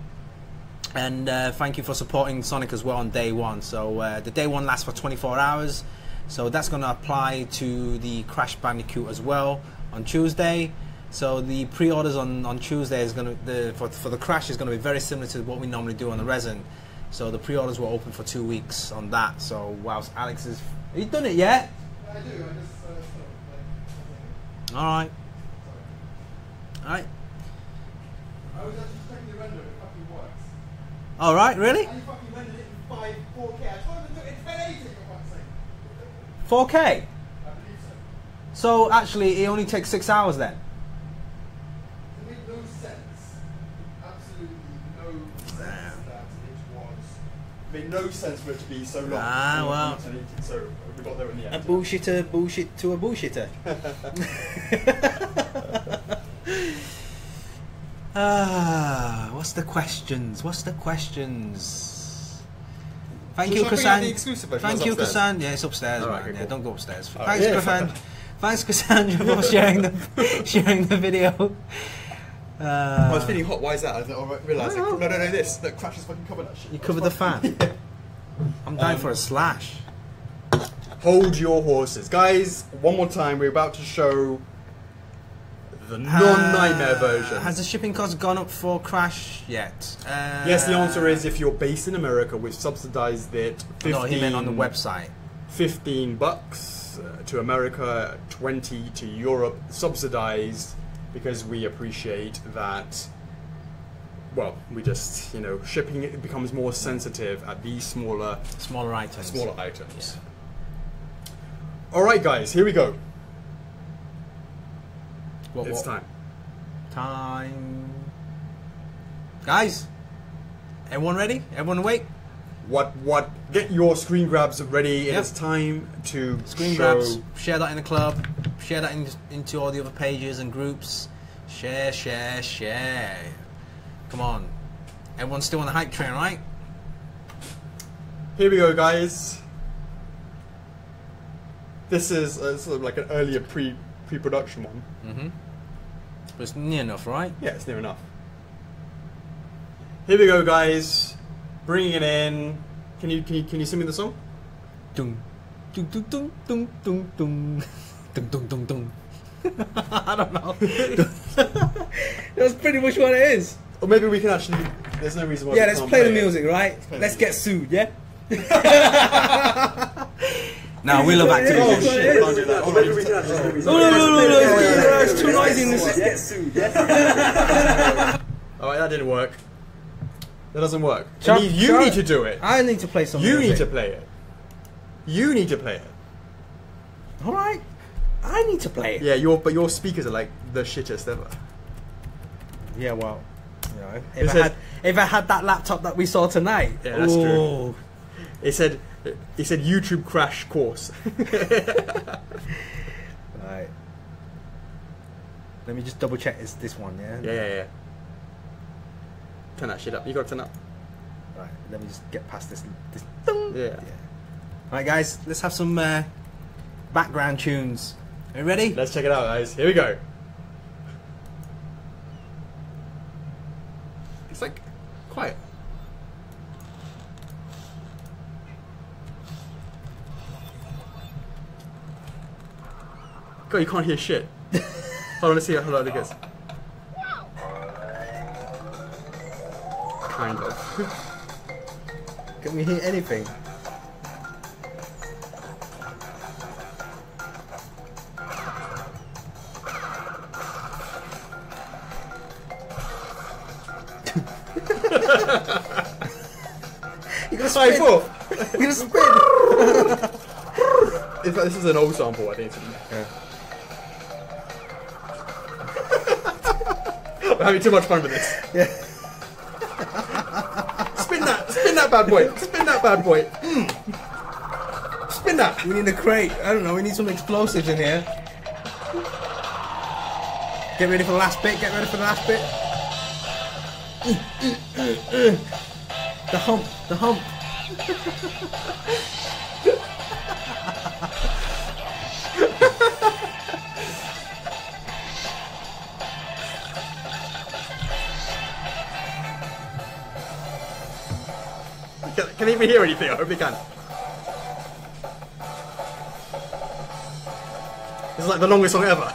And uh, thank you for supporting Sonic as well on day one. So uh, the day one lasts for 24 hours. So that's going to apply to the Crash Bandicoot as well on Tuesday. So the pre-orders on, on Tuesday is going to the for, for the Crash is going to be very similar to what we normally do on the resin. So the pre-orders were open for two weeks on that. So whilst Alex is, have you done it yet? I do. I just. Uh, All right. Alright. I was actually checking the render, it fucking works. Alright, really? And you fucking rendered it in 5 4K. I told to do it in 1080 for fuck's sake. 4K. I believe so. So actually, it only takes six hours then. It made no sense. Absolutely no sense Damn. that it was. Made no sense for it to be so long. Ah, And well. So we got there in the A bullshitter, bullshit to a bullshitter. ah, what's the questions? What's the questions? Thank Shall you, I bring out Cassandra. the exclusive version? Thank you, upstairs? Cassandra. Yeah, it's upstairs, All man. right, okay, yeah, don't go upstairs. All right, Thanks, yeah, Cassandra. Thanks, Cassandra, for sharing the sharing the video. Uh, I was feeling hot. Why is that? I I realised. No. No, no, no. This. That Crash has fucking covered that shit. you covered the fan. I'm dying Um, for a slash. Hold your horses, guys. One more time. We're about to show the non-nightmare Uh, version. Has the shipping cost gone up for Crash yet? Uh, yes, the answer is if you're based in America, we've subsidized it. 15, No, he meant on the website. 15 bucks uh, to America, 20 to Europe, subsidized because we appreciate that. Well, we just, you know, shipping it becomes more sensitive at these smaller, Smaller items. smaller items. All right, guys, here we go. What, it's what? time. Time. Guys, everyone ready? Everyone awake? What? What? Get your screen grabs ready. Yep. It is time to Screen show. grabs. Share that in the club. Share that in, into all the other pages and groups. Share, share, share. Come on. Everyone's still on the hype train, right? Here we go, guys. This is uh, sort of like an earlier pre pre-production one. Mm-hmm. But it's near enough, right? Yeah, it's near enough. Here we go, guys. Bringing it in. Can you can you, can you sing me the song? Dung. Dung, dung, dung, dung, dung, dung. Dung, dung, dung, dung. I don't know. That's pretty much what it is. Or maybe we can actually. There's no reason why. Yeah, we let's can't play the music, right? play the Let's get sued, yeah? now, we love Oh activities. shit! Can't do that. Hold on. No, no, no, no, no, it's too noisy in this. All right, that didn't work. That doesn't work. Chuck, need- you Chuck, need to do it. I need to play some You need to play it. You need to play it. All right. I need to play it. Yeah, your but your speakers are like the shittest ever. Yeah, well, you know, if I says- had if I had that laptop that we saw tonight. Yeah, that's true. ooh. It said it said YouTube crash course. Alright. Let me just double check. It's this one, yeah. yeah, yeah, yeah. Turn that shit up. You gotta turn up. Right. Let me just get past this. this Yeah. All right, guys. Let's have some uh, background tunes. Are you ready? Let's check it out, guys. Here we go. It's like quiet. God, you can't hear shit. hold on, let's see how loud it gets. Kind of. Can we hear anything? you gonna Five spin? four. You gonna spin? In fact, this is an old sample, I think. it's. Yeah. We're having too much fun with this. Yeah. That, spin that bad boy, spin that bad boy. Mm. Spin that. We need a crate. I don't know. We need some explosives in here. Get ready for the last bit. Get ready for the last bit. The hump. The hump. Can, even hear anything? I hope they can. This is like the longest song ever.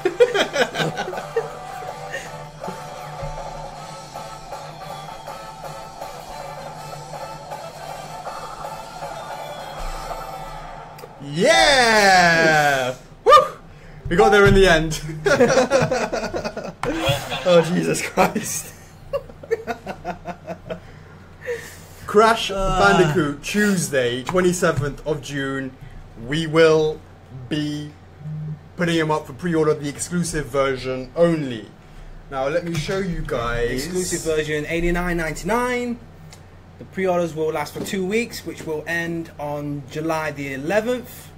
yeah! Woo! We got there in the end. Oh Jesus Christ! Crash Ah. Bandicoot Tuesday, twenty seventh of June. We will be putting him up for pre-order, the exclusive version only. Now let me show you guys. Exclusive version, eighty nine ninety nine. The pre-orders will last for two weeks, which will end on July the 11th.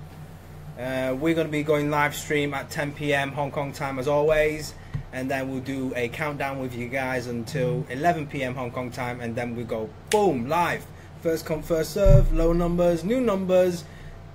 Uh, we're going to be going live stream at 10 p.m. Hong Kong time as always, and then we'll do a countdown with you guys until 11 p.m. Hong Kong time, and then we go boom live. First come, first serve. Low numbers, new numbers,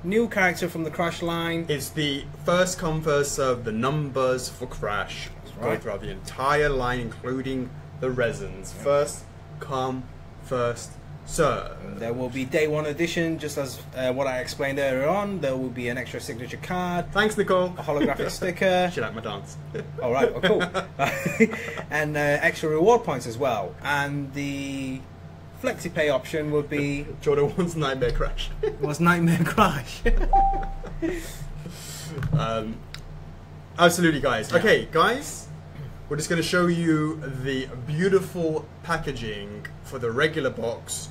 new character from the Crash line. It's the first come first serve the numbers for Crash. Go right. throughout the entire line, including the resins. First come first serve. There will be day one edition, just as uh, what I explained earlier on. There will be an extra signature card, Thanks, Nicole. a holographic sticker. She liked my dance. All right, well, cool. and uh, extra reward points as well. And the FlexiPay option would be Jordan wants Nightmare Crash. was Nightmare Crash. Um, absolutely, guys. Yeah. Okay, guys, we're just going to show you the beautiful packaging for the regular box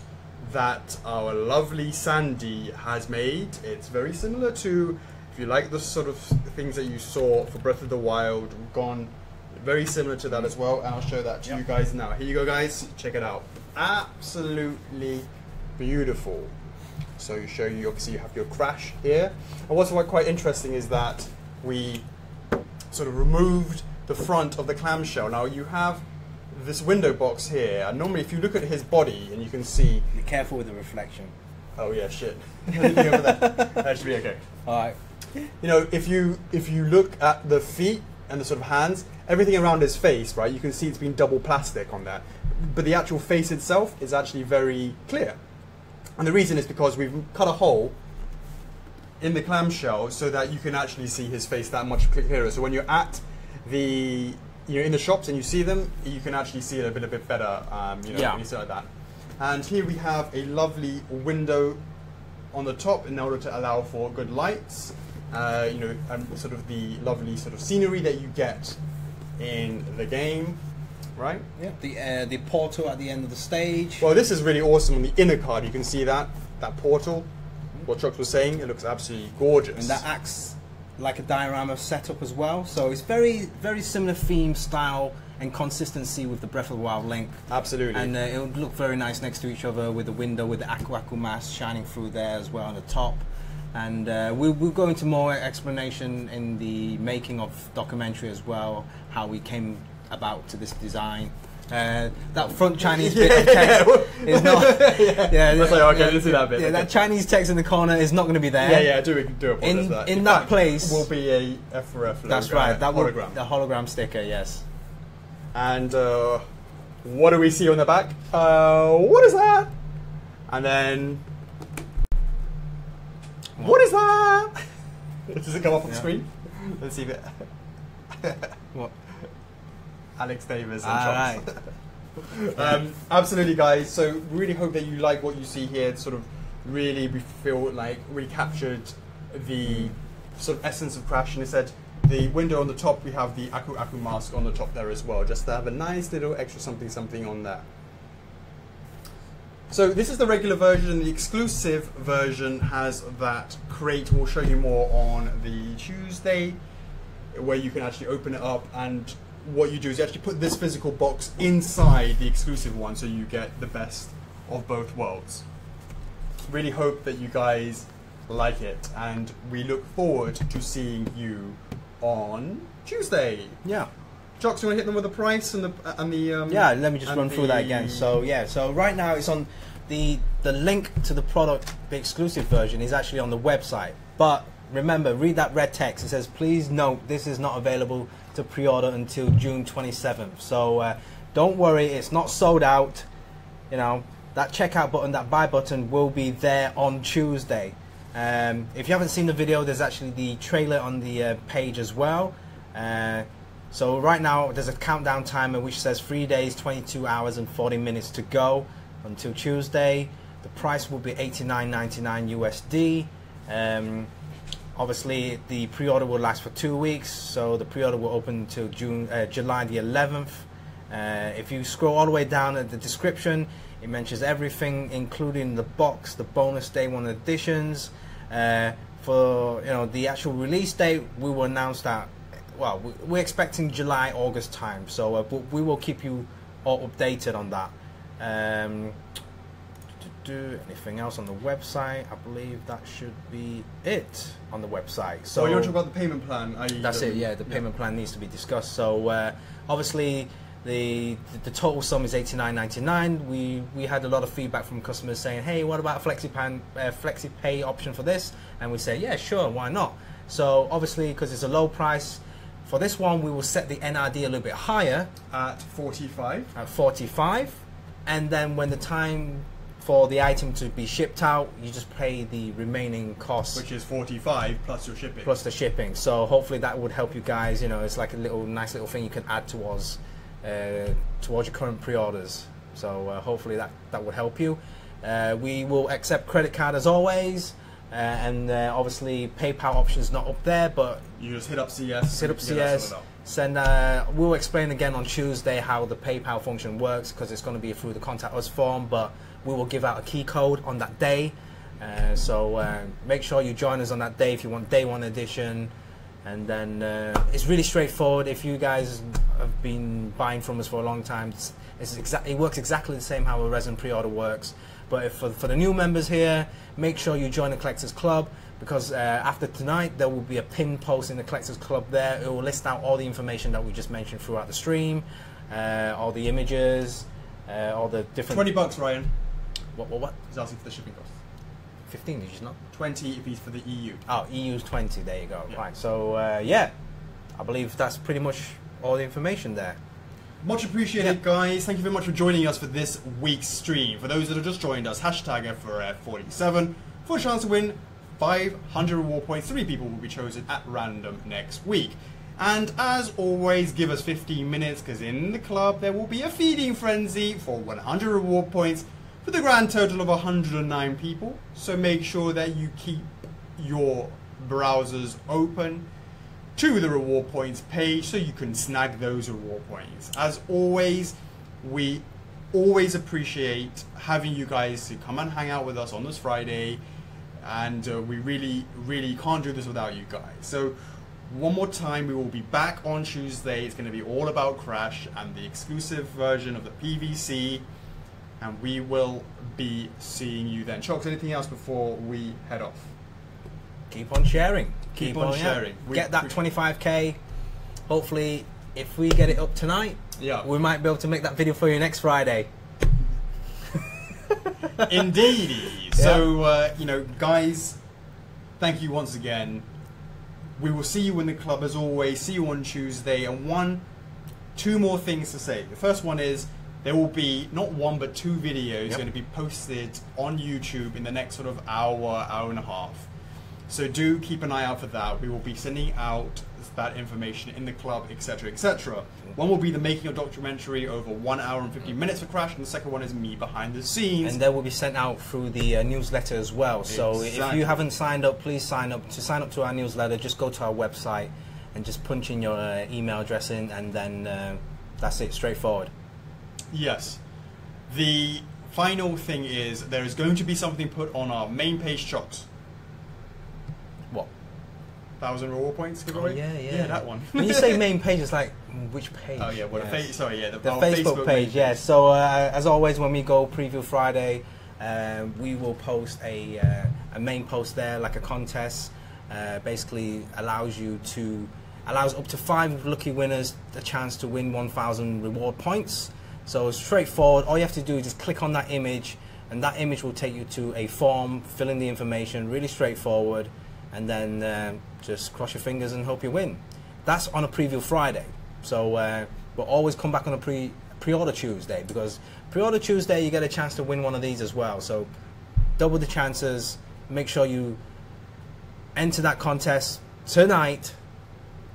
that our lovely Sandy has made. It's very similar to, if you like the sort of things that you saw for Breath of the Wild, gone very similar to that as well. And I'll show that to Yep. you guys now. Here you go, guys. Check it out. Absolutely beautiful. So you show you obviously you have your crash here. And what's quite quite interesting is that we sort of removed the front of the clamshell. Now you have this window box here, and normally if you look at his body and you can see, Be careful with the reflection. oh yeah, shit, Anything over there? that should be okay. All right. You know, if you if you look at the feet and the sort of hands, everything around his face, right? You can see it's been double plastic on that, but the actual face itself is actually very clear. And the reason is because we've cut a hole in the clamshell so that you can actually see his face that much clearer. So when you're at the you know in the shops and you see them, you can actually see it a bit a bit better. Um, you know, Yeah. when you see it like that. And here we have a lovely window on the top in order to allow for good lights. Uh, you know, and sort of the lovely sort of scenery that you get in the game, right? Yeah. The uh, the portal at the end of the stage. Well, this is really awesome on the inner card. You can see that that portal. What Chuck was saying, it looks absolutely gorgeous. and that acts like a diorama setup as well. So it's very very similar theme style and consistency with the Breath of the Wild link. absolutely. And uh, it would look very nice next to each other with the window with the Aku Aku mask shining through there as well on the top. And uh, we'll, we'll go into more explanation in the making of documentary as well, how we came about to this design. Uh, that front Chinese bit of text is not. yeah, That's like, okay, I didn't see that bit, Yeah, okay. that Chinese text in the corner is not going to be there. yeah, yeah, do do apologize In- that. in that place- will be a F4F That's right. That will hologram. the hologram sticker. Yes. And uh, what do we see on the back? Uh, what is that? And then what is that? Does it come up on the screen? Let's see if it. What? Alex Davis and All right. um, absolutely, guys. So really hope that you like what you see here. It's sort of really we feel like we captured the sort of essence of Crash. And it said the window on the top. We have the Aku Aku mask on the top there as well, just to have a nice little extra something something on there. So this is the regular version. The exclusive version has that crate. We'll show you more on the Tuesday, where you can actually open it up and what you do is you actually put this physical box inside the exclusive one, so you get the best of both worlds. Really hope that you guys like it, and we look forward to seeing you on Tuesday. Yeah. Chocks, you want to hit them with the price and the and the um, Yeah, let me just run through that again. So yeah, so right now it's on the the link to the product, the exclusive version is actually on the website. But remember, read that red text. It says, "Please note this is not available to pre-order until June 27th." So uh, don't worry, it's not sold out. You know that checkout button, that buy button, will be there on Tuesday. Um, if you haven't seen the video, there's actually the trailer on the uh, page as well. Uh, so right now there's a countdown timer which says three days, 22 hours and 40 minutes to go until Tuesday. The price will be 89.99 USD. Um, obviously the pre-order will last for two weeks, so the pre-order will open until June, uh, July the 11th. Uh, if you scroll all the way down at the description, it mentions everything, including the box, the bonus day one editions. Uh, for you know the actual release date, we will announce that. Well, we- we're expecting July, August time, so uh, we will keep you all updated on that. Um, do anything else on the website? I believe that should be it on the website. So, you want to talk about the payment plan? that's the- it. Yeah, the payment plan needs to be discussed. So uh, obviously, the the total sum is eighty nine ninety nine. We we had a lot of feedback from customers saying, "Hey, what about a flexi pan, uh, flexi pay option for this?" And we say, "Yeah, sure, why not?" So obviously, because it's a low price. For this one, we will set the NRD a little bit higher At 45. at 45 and then when the time for the item to be shipped out you just pay the remaining costs Which is 45 plus your shipping. plus the shipping so hopefully that would help you guys you know it's like a little nice little thing you can add towards uh, towards your current pre-orders so uh, hopefully that that would help you uh, we will accept credit card as always uh, and uh, obviously PayPal option is not up there but You just hit up CS. Hit up you get that CS. Send. Uh, we'll explain again on Tuesday how the PayPal function works because it's going to be through the contact us form, but we will give out a key code on that day. Uh, so uh, make sure you join us on that day if you want day one edition. And then uh, it's really straightforward. If you guys have been buying from us for a long time, it's, it's it works exactly the same how a resin pre-order works. But for, for the new members here, make sure you join the Collectors Club because uh, after tonight there will be a pin post in the Collectors Club there. It will list out all the information that we just mentioned throughout the stream, uh, all the images, uh, all the different. 20 bucks, Ryan. What, what, what? He's asking for the shipping cost. 15, did you not? 20 apiece for the EU. Oh, EU's 20, there you go. Yeah. Right, so uh, yeah, I believe that's pretty much all the information there. Much appreciated, Yeah. guys. Thank you very much for joining us for this week's stream. For those that have just joined us, hashtag F4F47 for a chance to win 500 reward points. Three people will be chosen at random next week. And as always, give us 15 minutes because in the club there will be a feeding frenzy for 100 reward points for the grand total of 109 people. So make sure that you keep your browsers open to the reward points page so you can snag those reward points. As always, we always appreciate having you guys to come and hang out with us on this Friday, and uh, we really, really can't do this without you guys. So, one more time, we will be back on Tuesday. It's going to be all about Crash and the exclusive version of the PVC, and we will be seeing you then. Chocks, anything else before we head off? Keep on sharing. Keep on yeah. sharing. We Get that 25k. Hopefully, if we get it up tonight, Yeah. we might be able to make that video for you next Friday. Indeed. So, uh, you know, guys, thank you once again. We will see you in the club as always. See you on Tuesday. And one, two more things to say. The first one is there will be not one but two videos Yep. going to be posted on YouTube in the next sort of hour, hour and a half. So do keep an eye out for that. We will be sending out that information in the club, etc., etc. One will be the making of documentary over one hour and 15 minutes for Crash, and the second one is me behind the scenes. And that will be sent out through the uh, newsletter as well. So if you haven't signed up, please sign up. To sign up to our newsletter, just go to our website and just punch in your uh, email address in, and then uh, that's it, straightforward. Yes. The final thing is there is going to be something put on our main page shots. What? Thousand reward points Oh, yeah, yeah. Yeah, that one. when you say main page, it's like mm, which page? oh yeah, well the Yes. fa- sorry, yeah, the, the our Facebook, main page, yeah. So uh, as always, when we go preview Friday, uh, we will post a uh, a main post there, like a contest. Uh, basically, allows you to allows up to five lucky winners the chance to win 1,000 reward points. So it's straightforward. All you have to do is just click on that image, and that image will take you to a form, fill in the information. Really straightforward, and then uh, just cross your fingers and hope you win. That's on a preview Friday. So uh, we'll always come back on a pre pre-order Tuesday because pre-order Tuesday you get a chance to win one of these as well. So double the chances. Make sure you enter that contest tonight,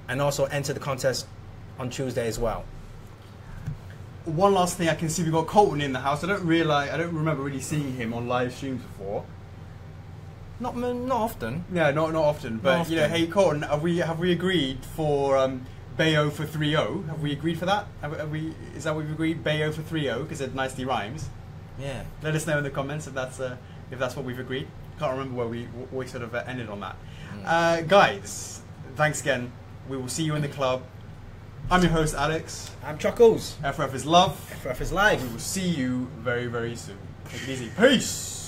and also enter the contest on Tuesday as well. One last thing, I can see we've got Colton in the house. I don't realize, I don't remember really seeing him on live streams before. Not not often. Yeah, not not often, but Not you know, hey Colton, have we have we agreed for um, Bayo for 3-0. Have we agreed for that? Have, have we? Is that what we've agreed? Bayo for 3-0 because it nicely rhymes. Yeah. Let us know in the comments if that's uh, if that's what we've agreed. Can't remember where we we sort of uh, ended on that. Uh, guys, thanks again. We will see you in the club. I'm your host Alex. I'm Chuckles. FF is love. FF is live. We will see you very very soon. Take it easy. Peace.